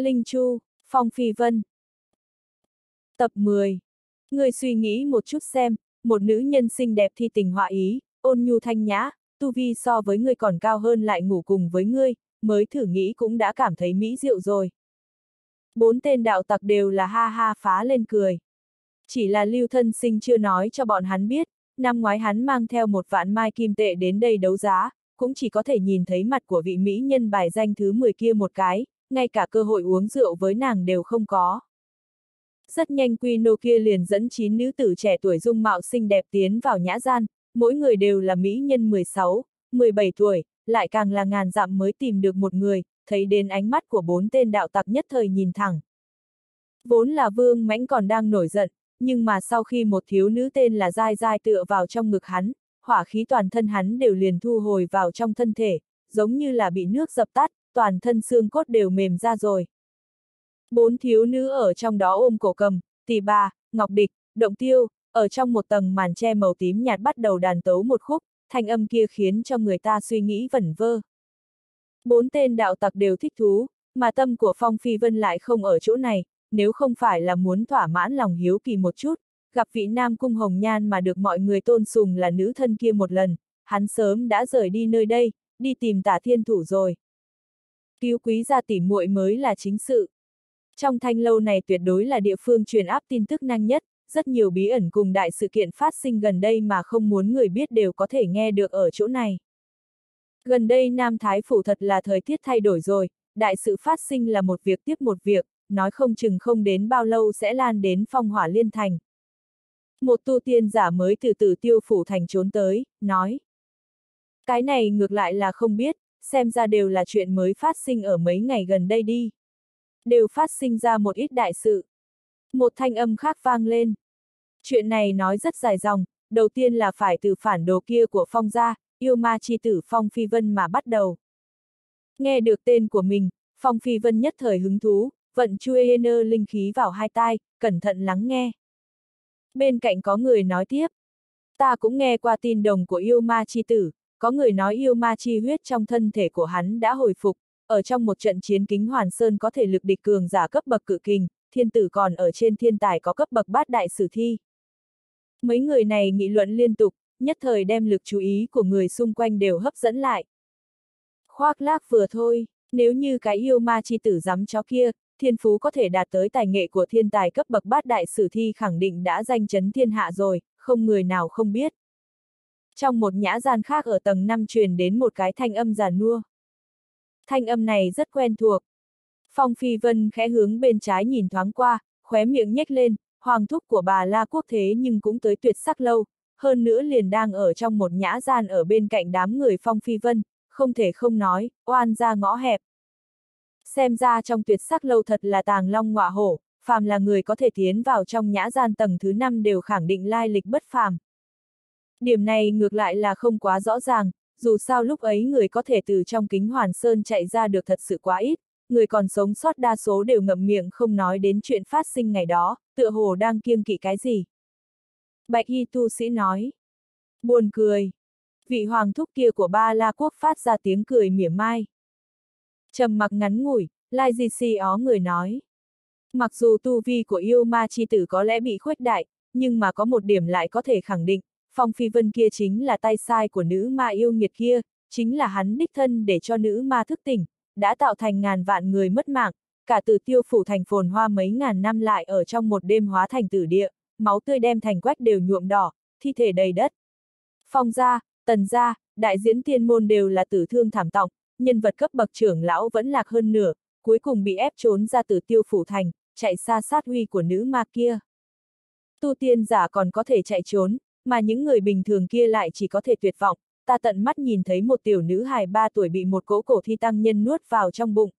Linh Chu, Phong Phi Vân. Tập 10. Người suy nghĩ một chút xem, một nữ nhân xinh đẹp thi tình họa ý, ôn nhu thanh nhã, tu vi so với người còn cao hơn lại ngủ cùng với ngươi, mới thử nghĩ cũng đã cảm thấy mỹ diệu rồi. Bốn tên đạo tặc đều là ha ha phá lên cười. Chỉ là lưu thân sinh chưa nói cho bọn hắn biết, năm ngoái hắn mang theo một vạn mai kim tệ đến đây đấu giá, cũng chỉ có thể nhìn thấy mặt của vị mỹ nhân bài danh thứ 10 kia một cái, ngay cả cơ hội uống rượu với nàng đều không có. Rất nhanh Quy Nô kia liền dẫn 9 nữ tử trẻ tuổi dung mạo xinh đẹp tiến vào nhã gian, mỗi người đều là mỹ nhân 16, 17 tuổi, lại càng là ngàn dặm mới tìm được một người, thấy đến ánh mắt của bốn tên đạo tặc nhất thời nhìn thẳng. Vốn là vương mãnh còn đang nổi giận, nhưng mà sau khi một thiếu nữ tên là dai dai tựa vào trong ngực hắn, hỏa khí toàn thân hắn đều liền thu hồi vào trong thân thể, giống như là bị nước dập tắt, toàn thân xương cốt đều mềm ra rồi. Bốn thiếu nữ ở trong đó ôm cổ cầm, tỷ bà, ngọc địch, động tiêu, ở trong một tầng màn che màu tím nhạt bắt đầu đàn tấu một khúc, thanh âm kia khiến cho người ta suy nghĩ vẩn vơ. Bốn tên đạo tặc đều thích thú, mà tâm của Phong Phi Vân lại không ở chỗ này, nếu không phải là muốn thỏa mãn lòng hiếu kỳ một chút, gặp vị nam cung hồng nhan mà được mọi người tôn sùng là nữ thân kia một lần, hắn sớm đã rời đi nơi đây, đi tìm tả thiên thủ rồi. Cứu quý gia tỉ muội mới là chính sự. Trong thanh lâu này tuyệt đối là địa phương truyền áp tin tức năng nhất, rất nhiều bí ẩn cùng đại sự kiện phát sinh gần đây mà không muốn người biết đều có thể nghe được ở chỗ này. Gần đây Nam Thái Phủ thật là thời tiết thay đổi rồi, đại sự phát sinh là một việc tiếp một việc, nói không chừng không đến bao lâu sẽ lan đến phong hỏa liên thành. Một tu tiên giả mới từ từ tiêu phủ thành trốn tới, nói. Cái này ngược lại là không biết, xem ra đều là chuyện mới phát sinh ở mấy ngày gần đây đi. Đều phát sinh ra một ít đại sự. Một thanh âm khác vang lên. Chuyện này nói rất dài dòng, đầu tiên là phải từ phản đồ kia của phong gia, yêu ma chi tử phong phi vân mà bắt đầu. Nghe được tên của mình, phong phi vân nhất thời hứng thú, vận chui nơ linh khí vào hai tai, cẩn thận lắng nghe. Bên cạnh có người nói tiếp. Ta cũng nghe qua tin đồng của yêu ma chi tử, có người nói yêu ma chi huyết trong thân thể của hắn đã hồi phục, ở trong một trận chiến kính hoàn sơn có thể lực địch cường giả cấp bậc cự kình, thiên tử còn ở trên thiên tài có cấp bậc bát đại sử thi. Mấy người này nghị luận liên tục, nhất thời đem lực chú ý của người xung quanh đều hấp dẫn lại. Khoác lác vừa thôi, nếu như cái yêu ma chi tử dám chó kia, thiên phú có thể đạt tới tài nghệ của thiên tài cấp bậc bát đại sử thi khẳng định đã danh chấn thiên hạ rồi, không người nào không biết. Trong một nhã gian khác ở tầng 5 truyền đến một cái thanh âm già nua. Thanh âm này rất quen thuộc. Phong Phi Vân khẽ hướng bên trái nhìn thoáng qua, khóe miệng nhếch lên, hoàng thúc của bà La Quốc thế nhưng cũng tới tuyệt sắc lâu, hơn nữa liền đang ở trong một nhã gian ở bên cạnh đám người Phong Phi Vân, không thể không nói, oan ra ngõ hẹp. Xem ra trong tuyệt sắc lâu thật là tàng long ngọa hổ, phàm là người có thể tiến vào trong nhã gian tầng thứ năm đều khẳng định lai lịch bất phàm. Điểm này ngược lại là không quá rõ ràng, dù sao lúc ấy người có thể từ trong kính hoàn sơn chạy ra được thật sự quá ít, người còn sống sót đa số đều ngậm miệng không nói đến chuyện phát sinh ngày đó, tựa hồ đang kiêng kỵ cái gì. Bạch Y tu sĩ nói. Buồn cười. Vị hoàng thúc kia của ba la quốc phát ra tiếng cười mỉa mai. trầm mặc ngắn ngủi, Lai Di Si ó người nói. Mặc dù tu vi của yêu ma chi tử có lẽ bị khuếch đại, nhưng mà có một điểm lại có thể khẳng định, Phong Phi Vân kia chính là tay sai của nữ ma yêu nghiệt kia, chính là hắn đích thân để cho nữ ma thức tỉnh, đã tạo thành ngàn vạn người mất mạng, cả từ tiêu phủ thành phồn hoa mấy ngàn năm lại ở trong một đêm hóa thành tử địa, máu tươi đem thành quách đều nhuộm đỏ, thi thể đầy đất. Phong gia, tần gia, đại diễn tiên môn đều là tử thương thảm tọng, nhân vật cấp bậc trưởng lão vẫn lạc hơn nửa, cuối cùng bị ép trốn ra từ tiêu phủ thành, chạy xa sát huy của nữ ma kia. Tu tiên giả còn có thể chạy trốn, mà những người bình thường kia lại chỉ có thể tuyệt vọng, ta tận mắt nhìn thấy một tiểu nữ hài ba tuổi bị một cỗ cổ thi tăng nhân nuốt vào trong bụng.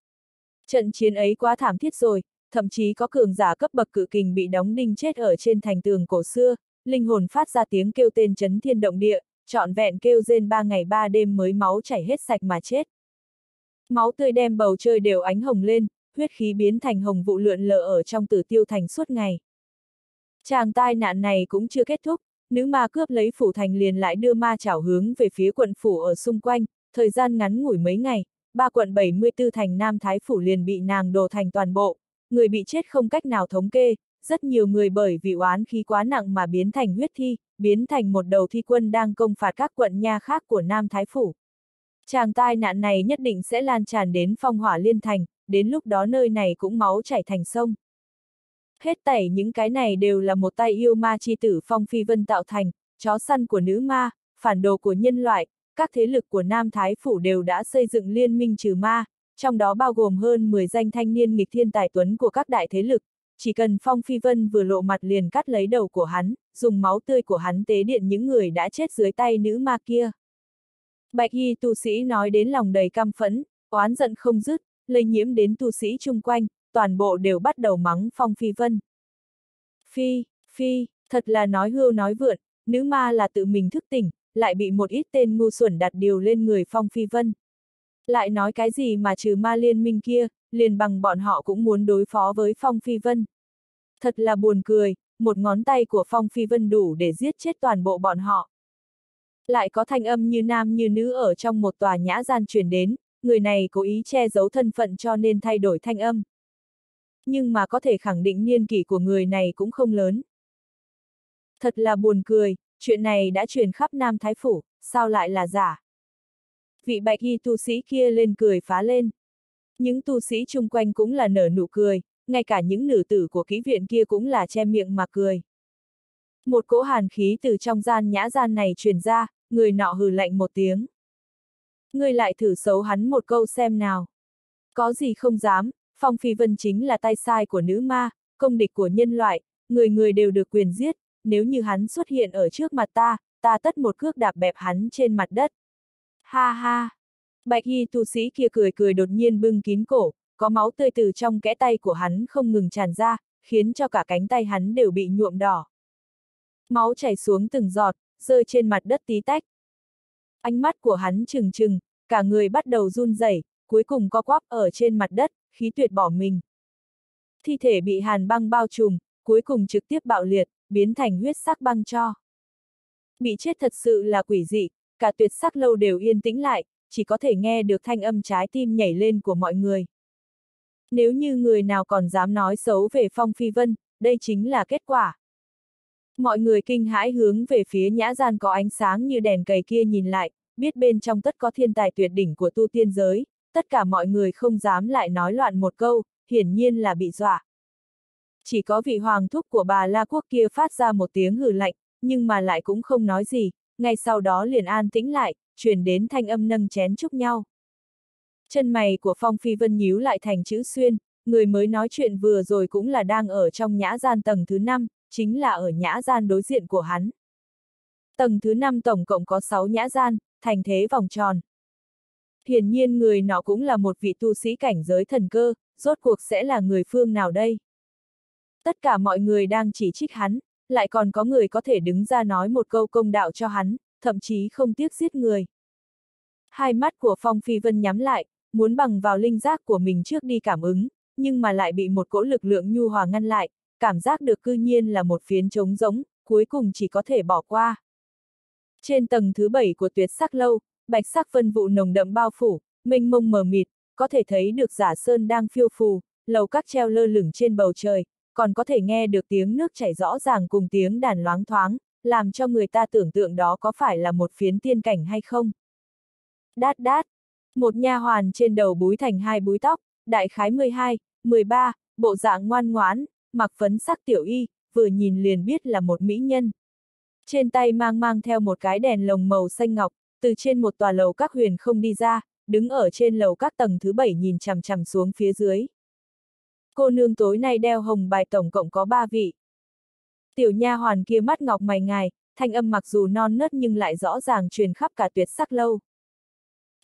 Trận chiến ấy quá thảm thiết rồi, thậm chí có cường giả cấp bậc cự kình bị đóng đinh chết ở trên thành tường cổ xưa, linh hồn phát ra tiếng kêu tên chấn thiên động địa, trọn vẹn kêu rên ba ngày ba đêm mới máu chảy hết sạch mà chết. Máu tươi đem bầu trời đều ánh hồng lên, huyết khí biến thành hồng vụ lượn lờ ở trong tử tiêu thành suốt ngày. Chàng tai nạn này cũng chưa kết thúc, nữ ma cướp lấy phủ thành liền lại đưa ma chảo hướng về phía quận phủ ở xung quanh, thời gian ngắn ngủi mấy ngày, ba quận 74 thành Nam Thái Phủ liền bị nàng đổ thành toàn bộ, người bị chết không cách nào thống kê, rất nhiều người bởi vì oán khí quá nặng mà biến thành huyết thi, biến thành một đầu thi quân đang công phạt các quận nha khác của Nam Thái Phủ. Chàng tai nạn này nhất định sẽ lan tràn đến phong hỏa liên thành, đến lúc đó nơi này cũng máu chảy thành sông. Hết tẩy những cái này đều là một tay yêu ma chi tử Phong Phi Vân tạo thành, chó săn của nữ ma, phản đồ của nhân loại, các thế lực của Nam Thái Phủ đều đã xây dựng liên minh trừ ma, trong đó bao gồm hơn 10 danh thanh niên nghịch thiên tài tuấn của các đại thế lực, chỉ cần Phong Phi Vân vừa lộ mặt liền cắt lấy đầu của hắn, dùng máu tươi của hắn tế điện những người đã chết dưới tay nữ ma kia. Bạch Y tu sĩ nói đến lòng đầy căm phẫn, oán giận không dứt, lây nhiễm đến tu sĩ chung quanh, toàn bộ đều bắt đầu mắng Phong Phi Vân. Phi, Phi, thật là nói hưu nói vượn, nữ ma là tự mình thức tỉnh, lại bị một ít tên ngu xuẩn đặt điều lên người Phong Phi Vân. Lại nói cái gì mà trừ ma liên minh kia, liền bằng bọn họ cũng muốn đối phó với Phong Phi Vân. Thật là buồn cười, một ngón tay của Phong Phi Vân đủ để giết chết toàn bộ bọn họ. Lại có thanh âm như nam như nữ ở trong một tòa nhã gian truyền đến, người này cố ý che giấu thân phận cho nên thay đổi thanh âm. Nhưng mà có thể khẳng định niên kỷ của người này cũng không lớn. Thật là buồn cười, chuyện này đã truyền khắp Nam Thái Phủ, sao lại là giả? Vị bạch y tu sĩ kia lên cười phá lên. Những tu sĩ chung quanh cũng là nở nụ cười, ngay cả những nữ tử của ký viện kia cũng là che miệng mà cười. Một cỗ hàn khí từ trong gian nhã gian này truyền ra, người nọ hừ lạnh một tiếng. Người lại thử xấu hắn một câu xem nào. Có gì không dám, Phong Phi Vân chính là tay sai của nữ ma, công địch của nhân loại, người người đều được quyền giết, nếu như hắn xuất hiện ở trước mặt ta, ta tất một cước đạp bẹp hắn trên mặt đất. Ha ha! Bạch y tu sĩ kia cười cười đột nhiên bưng kín cổ, có máu tươi từ trong kẽ tay của hắn không ngừng tràn ra, khiến cho cả cánh tay hắn đều bị nhuộm đỏ. Máu chảy xuống từng giọt, rơi trên mặt đất tí tách. Ánh mắt của hắn trừng trừng, cả người bắt đầu run rẩy, cuối cùng co quắp ở trên mặt đất, khí tuyệt bỏ mình. Thi thể bị hàn băng bao trùm, cuối cùng trực tiếp bạo liệt, biến thành huyết sắc băng cho. Bị chết thật sự là quỷ dị, cả tuyệt sắc lâu đều yên tĩnh lại, chỉ có thể nghe được thanh âm trái tim nhảy lên của mọi người. Nếu như người nào còn dám nói xấu về Phong Phi Vân, đây chính là kết quả. Mọi người kinh hãi hướng về phía nhã gian có ánh sáng như đèn cầy kia nhìn lại, biết bên trong tất có thiên tài tuyệt đỉnh của tu tiên giới, tất cả mọi người không dám lại nói loạn một câu, hiển nhiên là bị dọa. Chỉ có vị hoàng thúc của bà La Quốc kia phát ra một tiếng hừ lạnh, nhưng mà lại cũng không nói gì, ngay sau đó liền an tĩnh lại, truyền đến thanh âm nâng chén chúc nhau. Chân mày của Phong Phi Vân nhíu lại thành chữ xuyên, người mới nói chuyện vừa rồi cũng là đang ở trong nhã gian tầng thứ 5, chính là ở nhã gian đối diện của hắn. Tầng thứ 5 tổng cộng có 6 nhã gian, thành thế vòng tròn. Hiển nhiên người nọ cũng là một vị tu sĩ cảnh giới thần cơ, rốt cuộc sẽ là người phương nào đây? Tất cả mọi người đang chỉ trích hắn, lại còn có người có thể đứng ra nói một câu công đạo cho hắn, thậm chí không tiếc giết người. Hai mắt của Phong Phi Vân nhắm lại, muốn bằng vào linh giác của mình trước đi cảm ứng, nhưng mà lại bị một cỗ lực lượng nhu hòa ngăn lại, cảm giác được cư nhiên là một phiến trống giống, cuối cùng chỉ có thể bỏ qua. Trên tầng thứ bảy của tuyệt sắc lâu, bạch sắc vân vụ nồng đậm bao phủ, mênh mông mờ mịt, có thể thấy được giả sơn đang phiêu phù, lầu các treo lơ lửng trên bầu trời, còn có thể nghe được tiếng nước chảy rõ ràng cùng tiếng đàn loáng thoáng, làm cho người ta tưởng tượng đó có phải là một phiến tiên cảnh hay không. Đát đát, một nha hoàn trên đầu búi thành hai búi tóc, đại khái 12, 13, bộ dạng ngoan ngoãn, mặc phấn sắc tiểu y, vừa nhìn liền biết là một mỹ nhân. Trên tay mang mang theo một cái đèn lồng màu xanh ngọc, từ trên một tòa lầu các huyền không đi ra, đứng ở trên lầu các tầng thứ bảy nhìn chằm chằm xuống phía dưới. Cô nương tối nay đeo hồng bài tổng cộng có ba vị. Tiểu nha hoàn kia mắt ngọc mày ngài, thanh âm mặc dù non nớt nhưng lại rõ ràng truyền khắp cả tuyệt sắc lâu.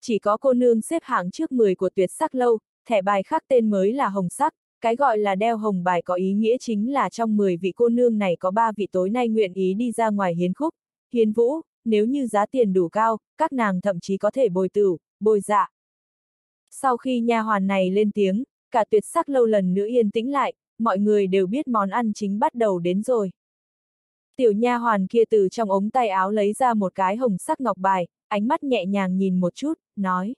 Chỉ có cô nương xếp hạng trước 10 của tuyệt sắc lâu, thẻ bài khác tên mới là hồng sắc, cái gọi là đeo hồng bài có ý nghĩa chính là trong 10 vị cô nương này có 3 vị tối nay nguyện ý đi ra ngoài hiến khúc, hiến vũ, nếu như giá tiền đủ cao, các nàng thậm chí có thể bồi tử, bồi dạ. Sau khi nha hoàn này lên tiếng, cả tuyệt sắc lâu lần nữa yên tĩnh lại, mọi người đều biết món ăn chính bắt đầu đến rồi. Tiểu nha hoàn kia từ trong ống tay áo lấy ra một cái hồng sắc ngọc bài, ánh mắt nhẹ nhàng nhìn một chút, nói.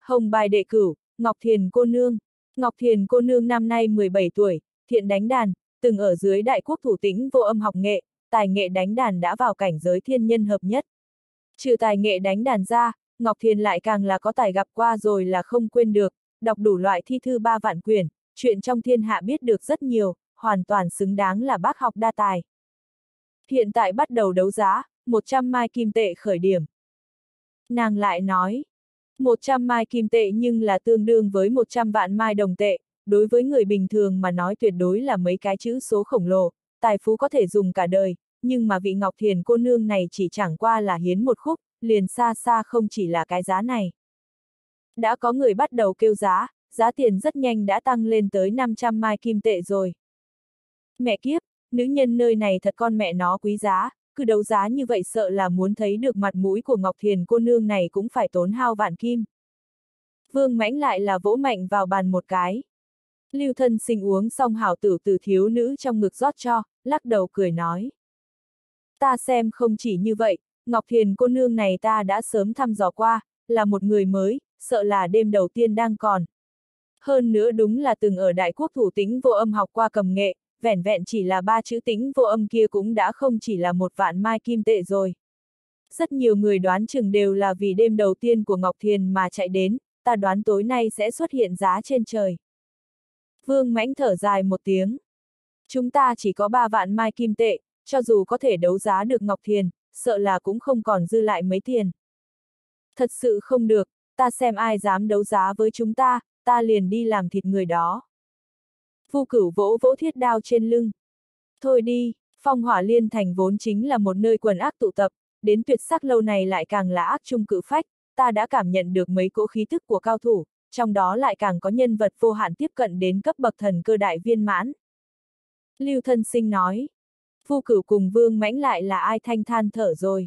Hồng bài đệ cửu, Ngọc Thiền cô nương. Ngọc Thiền cô nương năm nay 17 tuổi, thiện đánh đàn, từng ở dưới đại quốc thủ tĩnh vô âm học nghệ, tài nghệ đánh đàn đã vào cảnh giới thiên nhân hợp nhất. Trừ tài nghệ đánh đàn ra, Ngọc Thiền lại càng là có tài gặp qua rồi là không quên được, đọc đủ loại thi thư ba vạn quyển, chuyện trong thiên hạ biết được rất nhiều, hoàn toàn xứng đáng là bác học đa tài. Hiện tại bắt đầu đấu giá, 100 mai kim tệ khởi điểm. Nàng lại nói, 100 mai kim tệ nhưng là tương đương với 100 vạn mai đồng tệ, đối với người bình thường mà nói tuyệt đối là mấy cái chữ số khổng lồ, tài phú có thể dùng cả đời, nhưng mà vị Ngọc Thiền cô nương này chỉ chẳng qua là hiến một khúc, liền xa xa không chỉ là cái giá này. Đã có người bắt đầu kêu giá, giá tiền rất nhanh đã tăng lên tới 500 mai kim tệ rồi. Mẹ kiếp, nữ nhân nơi này thật con mẹ nó quý giá, cứ đấu giá như vậy sợ là muốn thấy được mặt mũi của Ngọc Thiền cô nương này cũng phải tốn hao vạn kim. Vương mãnh lại là vỗ mạnh vào bàn một cái. Lưu thân sinh uống xong hảo tử từ thiếu nữ trong ngực rót cho, lắc đầu cười nói. Ta xem không chỉ như vậy, Ngọc Thiền cô nương này ta đã sớm thăm dò qua, là một người mới, sợ là đêm đầu tiên đang còn. Hơn nữa đúng là từng ở Đại Quốc thủ tính vô âm học qua cầm nghệ, vẻn vẹn chỉ là ba chữ tính vô âm kia cũng đã không chỉ là một vạn mai kim tệ rồi. Rất nhiều người đoán chừng đều là vì đêm đầu tiên của Ngọc Thiền mà chạy đến, ta đoán tối nay sẽ xuất hiện giá trên trời. Vương mãnh thở dài một tiếng. Chúng ta chỉ có ba vạn mai kim tệ, cho dù có thể đấu giá được Ngọc Thiền, sợ là cũng không còn dư lại mấy tiền. Thật sự không được, ta xem ai dám đấu giá với chúng ta, ta liền đi làm thịt người đó. Phu cửu vỗ vỗ thiết đao trên lưng. Thôi đi, phong hỏa liên thành vốn chính là một nơi quần ác tụ tập, đến tuyệt sắc lâu này lại càng là ác trung cự phách, ta đã cảm nhận được mấy cỗ khí thức của cao thủ, trong đó lại càng có nhân vật vô hạn tiếp cận đến cấp bậc thần cơ đại viên mãn. Lưu thân sinh nói, phu cửu cùng vương mãnh lại là ai thanh than thở rồi.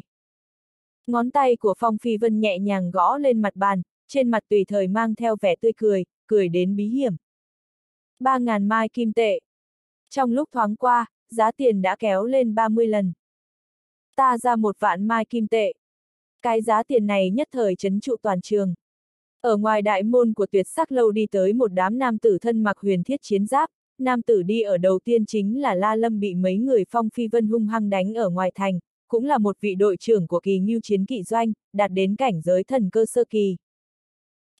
Ngón tay của Phong Phi Vân nhẹ nhàng gõ lên mặt bàn, trên mặt tùy thời mang theo vẻ tươi cười, cười đến bí hiểm. Ba ngàn mai kim tệ. Trong lúc thoáng qua, giá tiền đã kéo lên 30 lần. Ta ra một vạn mai kim tệ. Cái giá tiền này nhất thời chấn trụ toàn trường. Ở ngoài đại môn của tuyệt sắc lâu đi tới một đám nam tử thân mặc huyền thiết chiến giáp, nam tử đi ở đầu tiên chính là La Lâm bị mấy người phong phi vân hung hăng đánh ở ngoài thành, cũng là một vị đội trưởng của kỳ ngưu chiến kỵ doanh, đạt đến cảnh giới thần cơ sơ kỳ.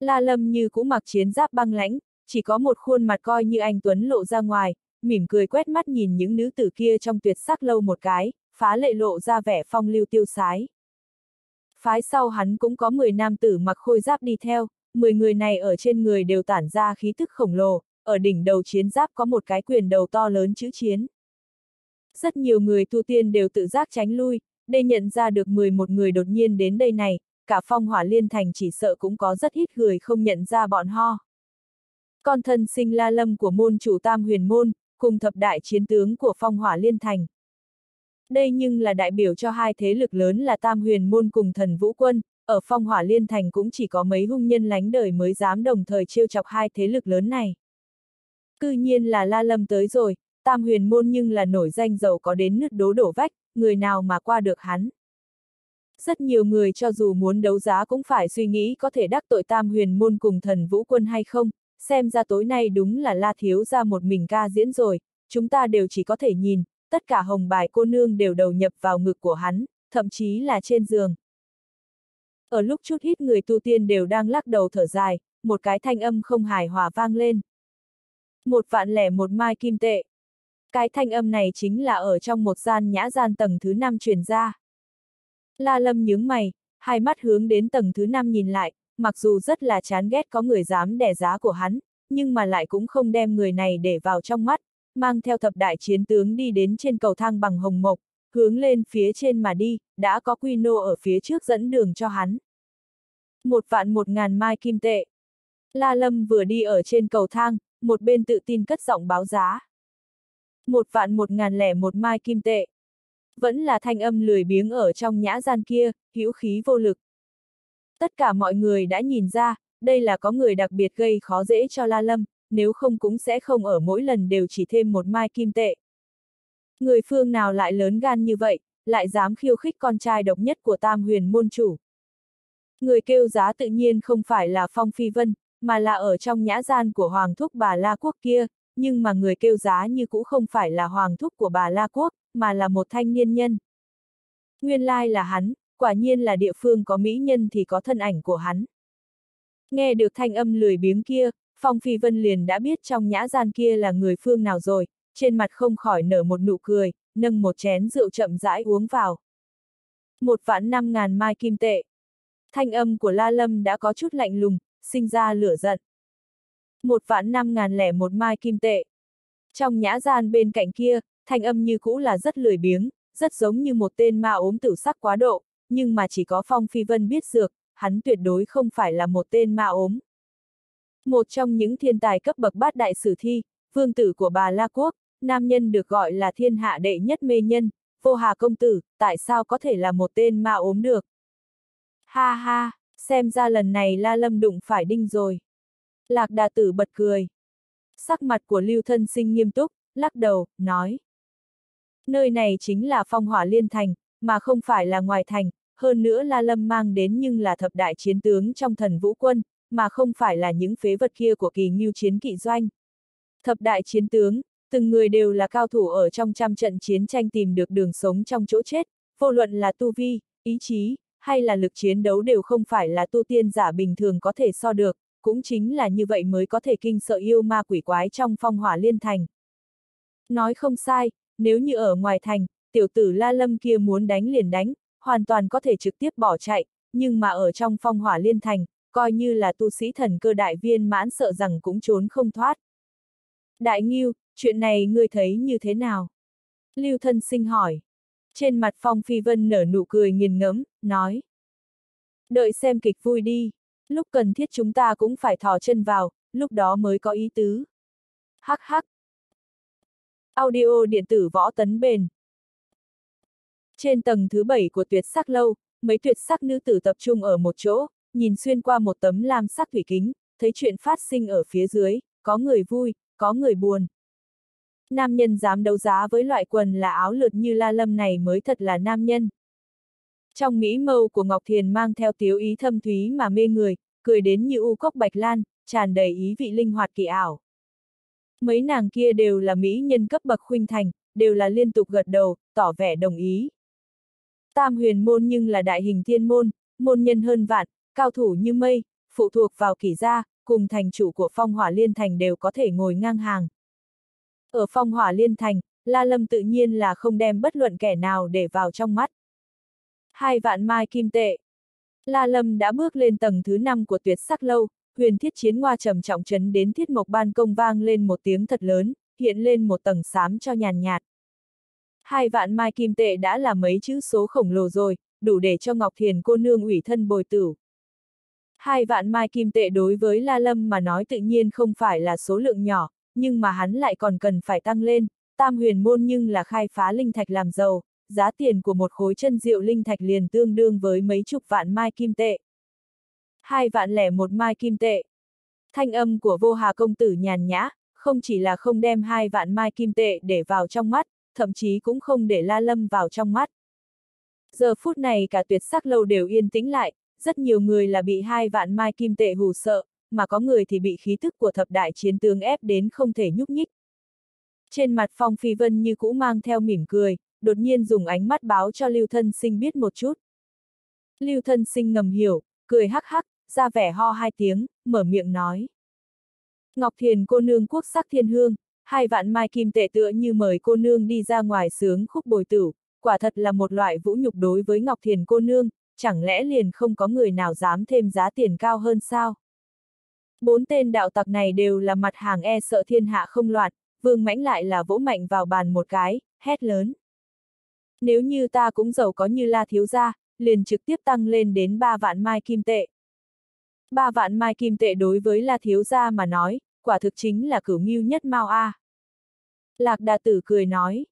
La Lâm như cũng mặc chiến giáp băng lãnh, chỉ có một khuôn mặt coi như anh Tuấn lộ ra ngoài, mỉm cười quét mắt nhìn những nữ tử kia trong tuyệt sắc lâu một cái, phá lệ lộ ra vẻ phong lưu tiêu sái. Phái sau hắn cũng có 10 nam tử mặc khôi giáp đi theo, 10 người này ở trên người đều tản ra khí thức khổng lồ, ở đỉnh đầu chiến giáp có một cái quyền đầu to lớn chữ chiến. Rất nhiều người tu tiên đều tự giác tránh lui, để nhận ra được 11 người đột nhiên đến đây này, cả phong hỏa liên thành chỉ sợ cũng có rất ít người không nhận ra bọn ho. Con thân sinh la lâm của môn chủ tam huyền môn, cùng thập đại chiến tướng của phong hỏa liên thành. Đây nhưng là đại biểu cho hai thế lực lớn là tam huyền môn cùng thần vũ quân, ở phong hỏa liên thành cũng chỉ có mấy hung nhân lánh đời mới dám đồng thời trêu chọc hai thế lực lớn này. Cư nhiên là la lâm tới rồi, tam huyền môn nhưng là nổi danh giàu có đến nứt đố đổ vách, người nào mà qua được hắn. Rất nhiều người cho dù muốn đấu giá cũng phải suy nghĩ có thể đắc tội tam huyền môn cùng thần vũ quân hay không, xem ra tối nay đúng là la thiếu ra một mình ca diễn rồi, chúng ta đều chỉ có thể nhìn, tất cả hồng bài cô nương đều đầu nhập vào ngực của hắn, thậm chí là trên giường. Ở lúc chút ít người tu tiên đều đang lắc đầu thở dài, một cái thanh âm không hài hòa vang lên. Một vạn lẻ một mai kim tệ. Cái thanh âm này chính là ở trong một gian nhã gian tầng thứ năm truyền ra. La Lâm nhướng mày, hai mắt hướng đến tầng thứ năm nhìn lại, mặc dù rất là chán ghét có người dám đè giá của hắn, nhưng mà lại cũng không đem người này để vào trong mắt, mang theo thập đại chiến tướng đi đến trên cầu thang bằng hồng mộc, hướng lên phía trên mà đi, đã có quy nô ở phía trước dẫn đường cho hắn. Một vạn một ngàn mai kim tệ. La Lâm vừa đi ở trên cầu thang, một bên tự tin cất giọng báo giá. Một vạn một ngàn lẻ một mai kim tệ. Vẫn là thanh âm lười biếng ở trong nhã gian kia, hữu khí vô lực. Tất cả mọi người đã nhìn ra, đây là có người đặc biệt gây khó dễ cho La Lâm, nếu không cũng sẽ không ở mỗi lần đều chỉ thêm một mai kim tệ. Người phương nào lại lớn gan như vậy, lại dám khiêu khích con trai độc nhất của tam huyền môn chủ. Người kêu giá tự nhiên không phải là Phong Phi Vân, mà là ở trong nhã gian của Hoàng Thúc bà La Quốc kia, nhưng mà người kêu giá như cũng không phải là Hoàng Thúc của bà La Quốc, mà là một thanh niên nhân. Nguyên lai là hắn, quả nhiên là địa phương có mỹ nhân thì có thân ảnh của hắn. Nghe được thanh âm lười biếng kia, Phong Phi Vân liền đã biết trong nhã gian kia là người phương nào rồi, trên mặt không khỏi nở một nụ cười, nâng một chén rượu chậm rãi uống vào. Một vạn năm ngàn mai kim tệ. Thanh âm của La Lâm đã có chút lạnh lùng, sinh ra lửa giận. Một vạn năm ngàn lẻ một mai kim tệ. Trong nhã gian bên cạnh kia, thanh âm như cũ là rất lười biếng, rất giống như một tên ma ốm tử sắc quá độ, nhưng mà chỉ có Phong Phi Vân biết dược, hắn tuyệt đối không phải là một tên ma ốm. Một trong những thiên tài cấp bậc bát đại sử thi, vương tử của bà La Quốc, nam nhân được gọi là thiên hạ đệ nhất mê nhân, vô hà công tử, tại sao có thể là một tên ma ốm được? Ha ha, xem ra lần này La Lâm đụng phải đinh rồi. Lạc đà tử bật cười. Sắc mặt của lưu thân sinh nghiêm túc, lắc đầu, nói. Nơi này chính là phong hỏa liên thành, mà không phải là ngoài thành, hơn nữa La Lâm mang đến nhưng là thập đại chiến tướng trong thần vũ quân, mà không phải là những phế vật kia của kỳ nghiêu chiến kỵ doanh. Thập đại chiến tướng, từng người đều là cao thủ ở trong trăm trận chiến tranh tìm được đường sống trong chỗ chết, vô luận là tu vi, ý chí, hay là lực chiến đấu đều không phải là tu tiên giả bình thường có thể so được, cũng chính là như vậy mới có thể kinh sợ yêu ma quỷ quái trong phong hỏa liên thành. Nói không sai, nếu như ở ngoài thành, tiểu tử La Lâm kia muốn đánh liền đánh, hoàn toàn có thể trực tiếp bỏ chạy, nhưng mà ở trong phong hỏa liên thành, coi như là tu sĩ thần cơ đại viên mãn sợ rằng cũng trốn không thoát. Đại Nghiêu, chuyện này ngươi thấy như thế nào? Lưu thân sinh hỏi. Trên mặt Phong Phi Vân nở nụ cười nghiền ngẫm, nói. Đợi xem kịch vui đi, lúc cần thiết chúng ta cũng phải thò chân vào, lúc đó mới có ý tứ. Hắc hắc. Audio điện tử võ tấn bền. Trên tầng thứ bảy của tuyệt sắc lâu, mấy tuyệt sắc nữ tử tập trung ở một chỗ, nhìn xuyên qua một tấm lam sắc thủy kính, thấy chuyện phát sinh ở phía dưới, có người vui, có người buồn. Nam nhân dám đấu giá với loại quần là áo lượt như la lâm này mới thật là nam nhân. Trong mỹ mâu của Ngọc Thiền mang theo tiếu ý thâm thúy mà mê người, cười đến như u cốc bạch lan, tràn đầy ý vị linh hoạt kỳ ảo. Mấy nàng kia đều là mỹ nhân cấp bậc khuynh thành, đều là liên tục gật đầu, tỏ vẻ đồng ý. Tam huyền môn nhưng là đại hình thiên môn, môn nhân hơn vạn, cao thủ như mây, phụ thuộc vào kỷ gia, cùng thành chủ của phong hỏa liên thành đều có thể ngồi ngang hàng. Ở phong hỏa liên thành, La Lâm tự nhiên là không đem bất luận kẻ nào để vào trong mắt. Hai vạn mai kim tệ. La Lâm đã bước lên tầng thứ năm của tuyệt sắc lâu, huyền thiết chiến ngoa trầm trọng chấn đến thiết mộc ban công vang lên một tiếng thật lớn, hiện lên một tầng xám cho nhàn nhạt. Hai vạn mai kim tệ đã là mấy chữ số khổng lồ rồi, đủ để cho Ngọc Thiền cô nương ủy thân bồi tử. Hai vạn mai kim tệ đối với La Lâm mà nói tự nhiên không phải là số lượng nhỏ, nhưng mà hắn lại còn cần phải tăng lên, tam huyền môn nhưng là khai phá linh thạch làm giàu, giá tiền của một khối chân rượu linh thạch liền tương đương với mấy chục vạn mai kim tệ. Hai vạn lẻ một mai kim tệ. Thanh âm của vô hà công tử nhàn nhã, không chỉ là không đem hai vạn mai kim tệ để vào trong mắt, thậm chí cũng không để la lâm vào trong mắt. Giờ phút này cả tuyệt sắc lâu đều yên tĩnh lại, rất nhiều người là bị hai vạn mai kim tệ hù sợ, mà có người thì bị khí thức của thập đại chiến tướng ép đến không thể nhúc nhích. Trên mặt Phong Phi Vân như cũ mang theo mỉm cười, đột nhiên dùng ánh mắt báo cho Lưu Thân Sinh biết một chút. Lưu Thân Sinh ngầm hiểu, cười hắc hắc, ra vẻ ho hai tiếng, mở miệng nói. Ngọc Thiền cô nương quốc sắc thiên hương, hai vạn mai kim tệ tựa như mời cô nương đi ra ngoài sướng khúc bồi tử, quả thật là một loại vũ nhục đối với Ngọc Thiền cô nương, chẳng lẽ liền không có người nào dám thêm giá tiền cao hơn sao? Bốn tên đạo tặc này đều là mặt hàng e sợ thiên hạ không loạn, vương mãnh lại là vỗ mạnh vào bàn một cái, hét lớn. Nếu như ta cũng giàu có như la thiếu gia, liền trực tiếp tăng lên đến ba vạn mai kim tệ. Ba vạn mai kim tệ đối với la thiếu gia mà nói, quả thực chính là cửu mưu nhất mau a. Lạc đà tử cười nói.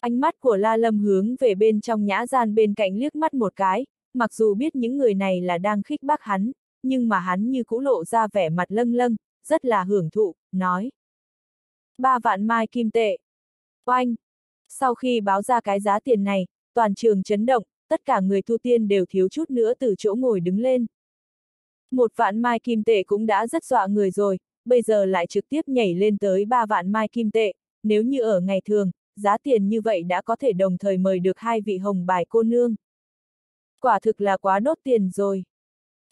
Ánh mắt của la lâm hướng về bên trong nhã gian bên cạnh liếc mắt một cái, mặc dù biết những người này là đang khích bác hắn, nhưng mà hắn như cũ lộ ra vẻ mặt lâng lâng, rất là hưởng thụ, nói. Ba vạn mai kim tệ. Oanh! Sau khi báo ra cái giá tiền này, toàn trường chấn động, tất cả người tu tiên đều thiếu chút nữa từ chỗ ngồi đứng lên. Một vạn mai kim tệ cũng đã rất dọa người rồi, bây giờ lại trực tiếp nhảy lên tới ba vạn mai kim tệ, nếu như ở ngày thường, giá tiền như vậy đã có thể đồng thời mời được hai vị hồng bài cô nương. Quả thực là quá đốt tiền rồi.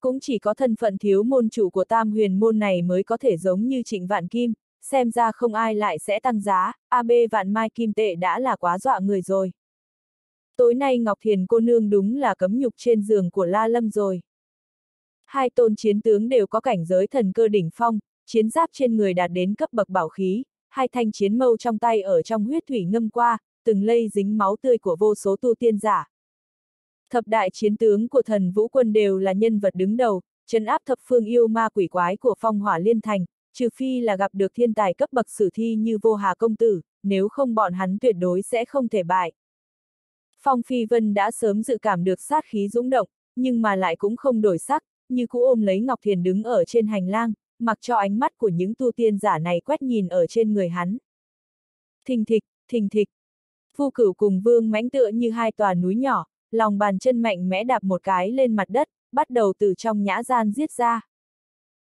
Cũng chỉ có thân phận thiếu môn chủ của tam huyền môn này mới có thể giống như trịnh vạn kim, xem ra không ai lại sẽ tăng giá, AB vạn mai kim tệ đã là quá dọa người rồi. Tối nay Ngọc Thiền cô nương đúng là cấm nhục trên giường của La Lâm rồi. Hai tôn chiến tướng đều có cảnh giới thần cơ đỉnh phong, chiến giáp trên người đạt đến cấp bậc bảo khí, hai thanh chiến mâu trong tay ở trong huyết thủy ngâm qua, từng lây dính máu tươi của vô số tu tiên giả. Thập đại chiến tướng của thần vũ quân đều là nhân vật đứng đầu, chấn áp thập phương yêu ma quỷ quái của phong hỏa liên thành, trừ phi là gặp được thiên tài cấp bậc sử thi như vô hà công tử, nếu không bọn hắn tuyệt đối sẽ không thể bại. Phong Phi Vân đã sớm dự cảm được sát khí dũng động, nhưng mà lại cũng không đổi sắc, như cũ ôm lấy Ngọc Thiền đứng ở trên hành lang, mặc cho ánh mắt của những tu tiên giả này quét nhìn ở trên người hắn. Thình thịch, thình thịch. Phu cửu cùng vương mãnh tựa như hai tòa núi nhỏ, lòng bàn chân mạnh mẽ đạp một cái lên mặt đất, bắt đầu từ trong nhã gian giết ra.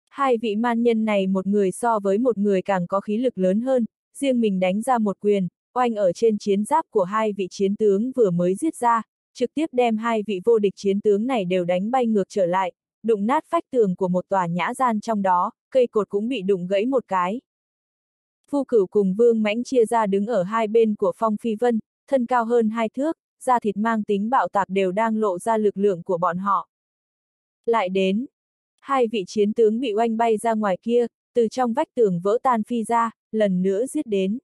Hai vị man nhân này một người so với một người càng có khí lực lớn hơn, riêng mình đánh ra một quyền, oanh ở trên chiến giáp của hai vị chiến tướng vừa mới giết ra, trực tiếp đem hai vị vô địch chiến tướng này đều đánh bay ngược trở lại, đụng nát phách tường của một tòa nhã gian trong đó, cây cột cũng bị đụng gãy một cái. Phu cửu cùng vương mãnh chia ra đứng ở hai bên của phong phi vân, thân cao hơn hai thước, da thịt mang tính bạo tạc đều đang lộ ra lực lượng của bọn họ. Lại đến, hai vị chiến tướng bị oanh bay ra ngoài kia, từ trong vách tường vỡ tan phi ra, lần nữa giết đến.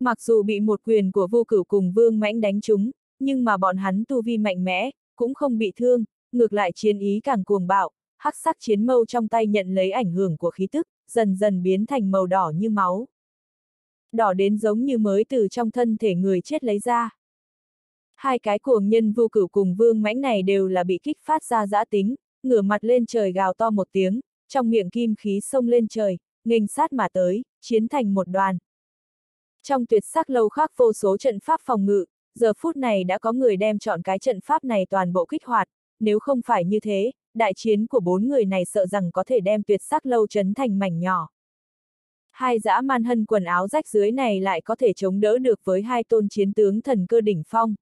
Mặc dù bị một quyền của vô cửu cùng vương mãnh đánh trúng, nhưng mà bọn hắn tu vi mạnh mẽ, cũng không bị thương, ngược lại chiến ý càng cuồng bạo, hắc sắc chiến mâu trong tay nhận lấy ảnh hưởng của khí tức, dần dần biến thành màu đỏ như máu. Đỏ đến giống như mới từ trong thân thể người chết lấy ra. Hai cái cuồng nhân vô cửu cùng vương mãnh này đều là bị kích phát ra giã tính, ngửa mặt lên trời gào to một tiếng, trong miệng kim khí sông lên trời, nghênh sát mà tới, chiến thành một đoàn. Trong tuyệt sắc lâu khác vô số trận pháp phòng ngự, giờ phút này đã có người đem chọn cái trận pháp này toàn bộ kích hoạt, nếu không phải như thế, đại chiến của bốn người này sợ rằng có thể đem tuyệt sắc lâu chấn thành mảnh nhỏ. Hai dã man hân quần áo rách dưới này lại có thể chống đỡ được với hai tôn chiến tướng thần cơ đỉnh phong.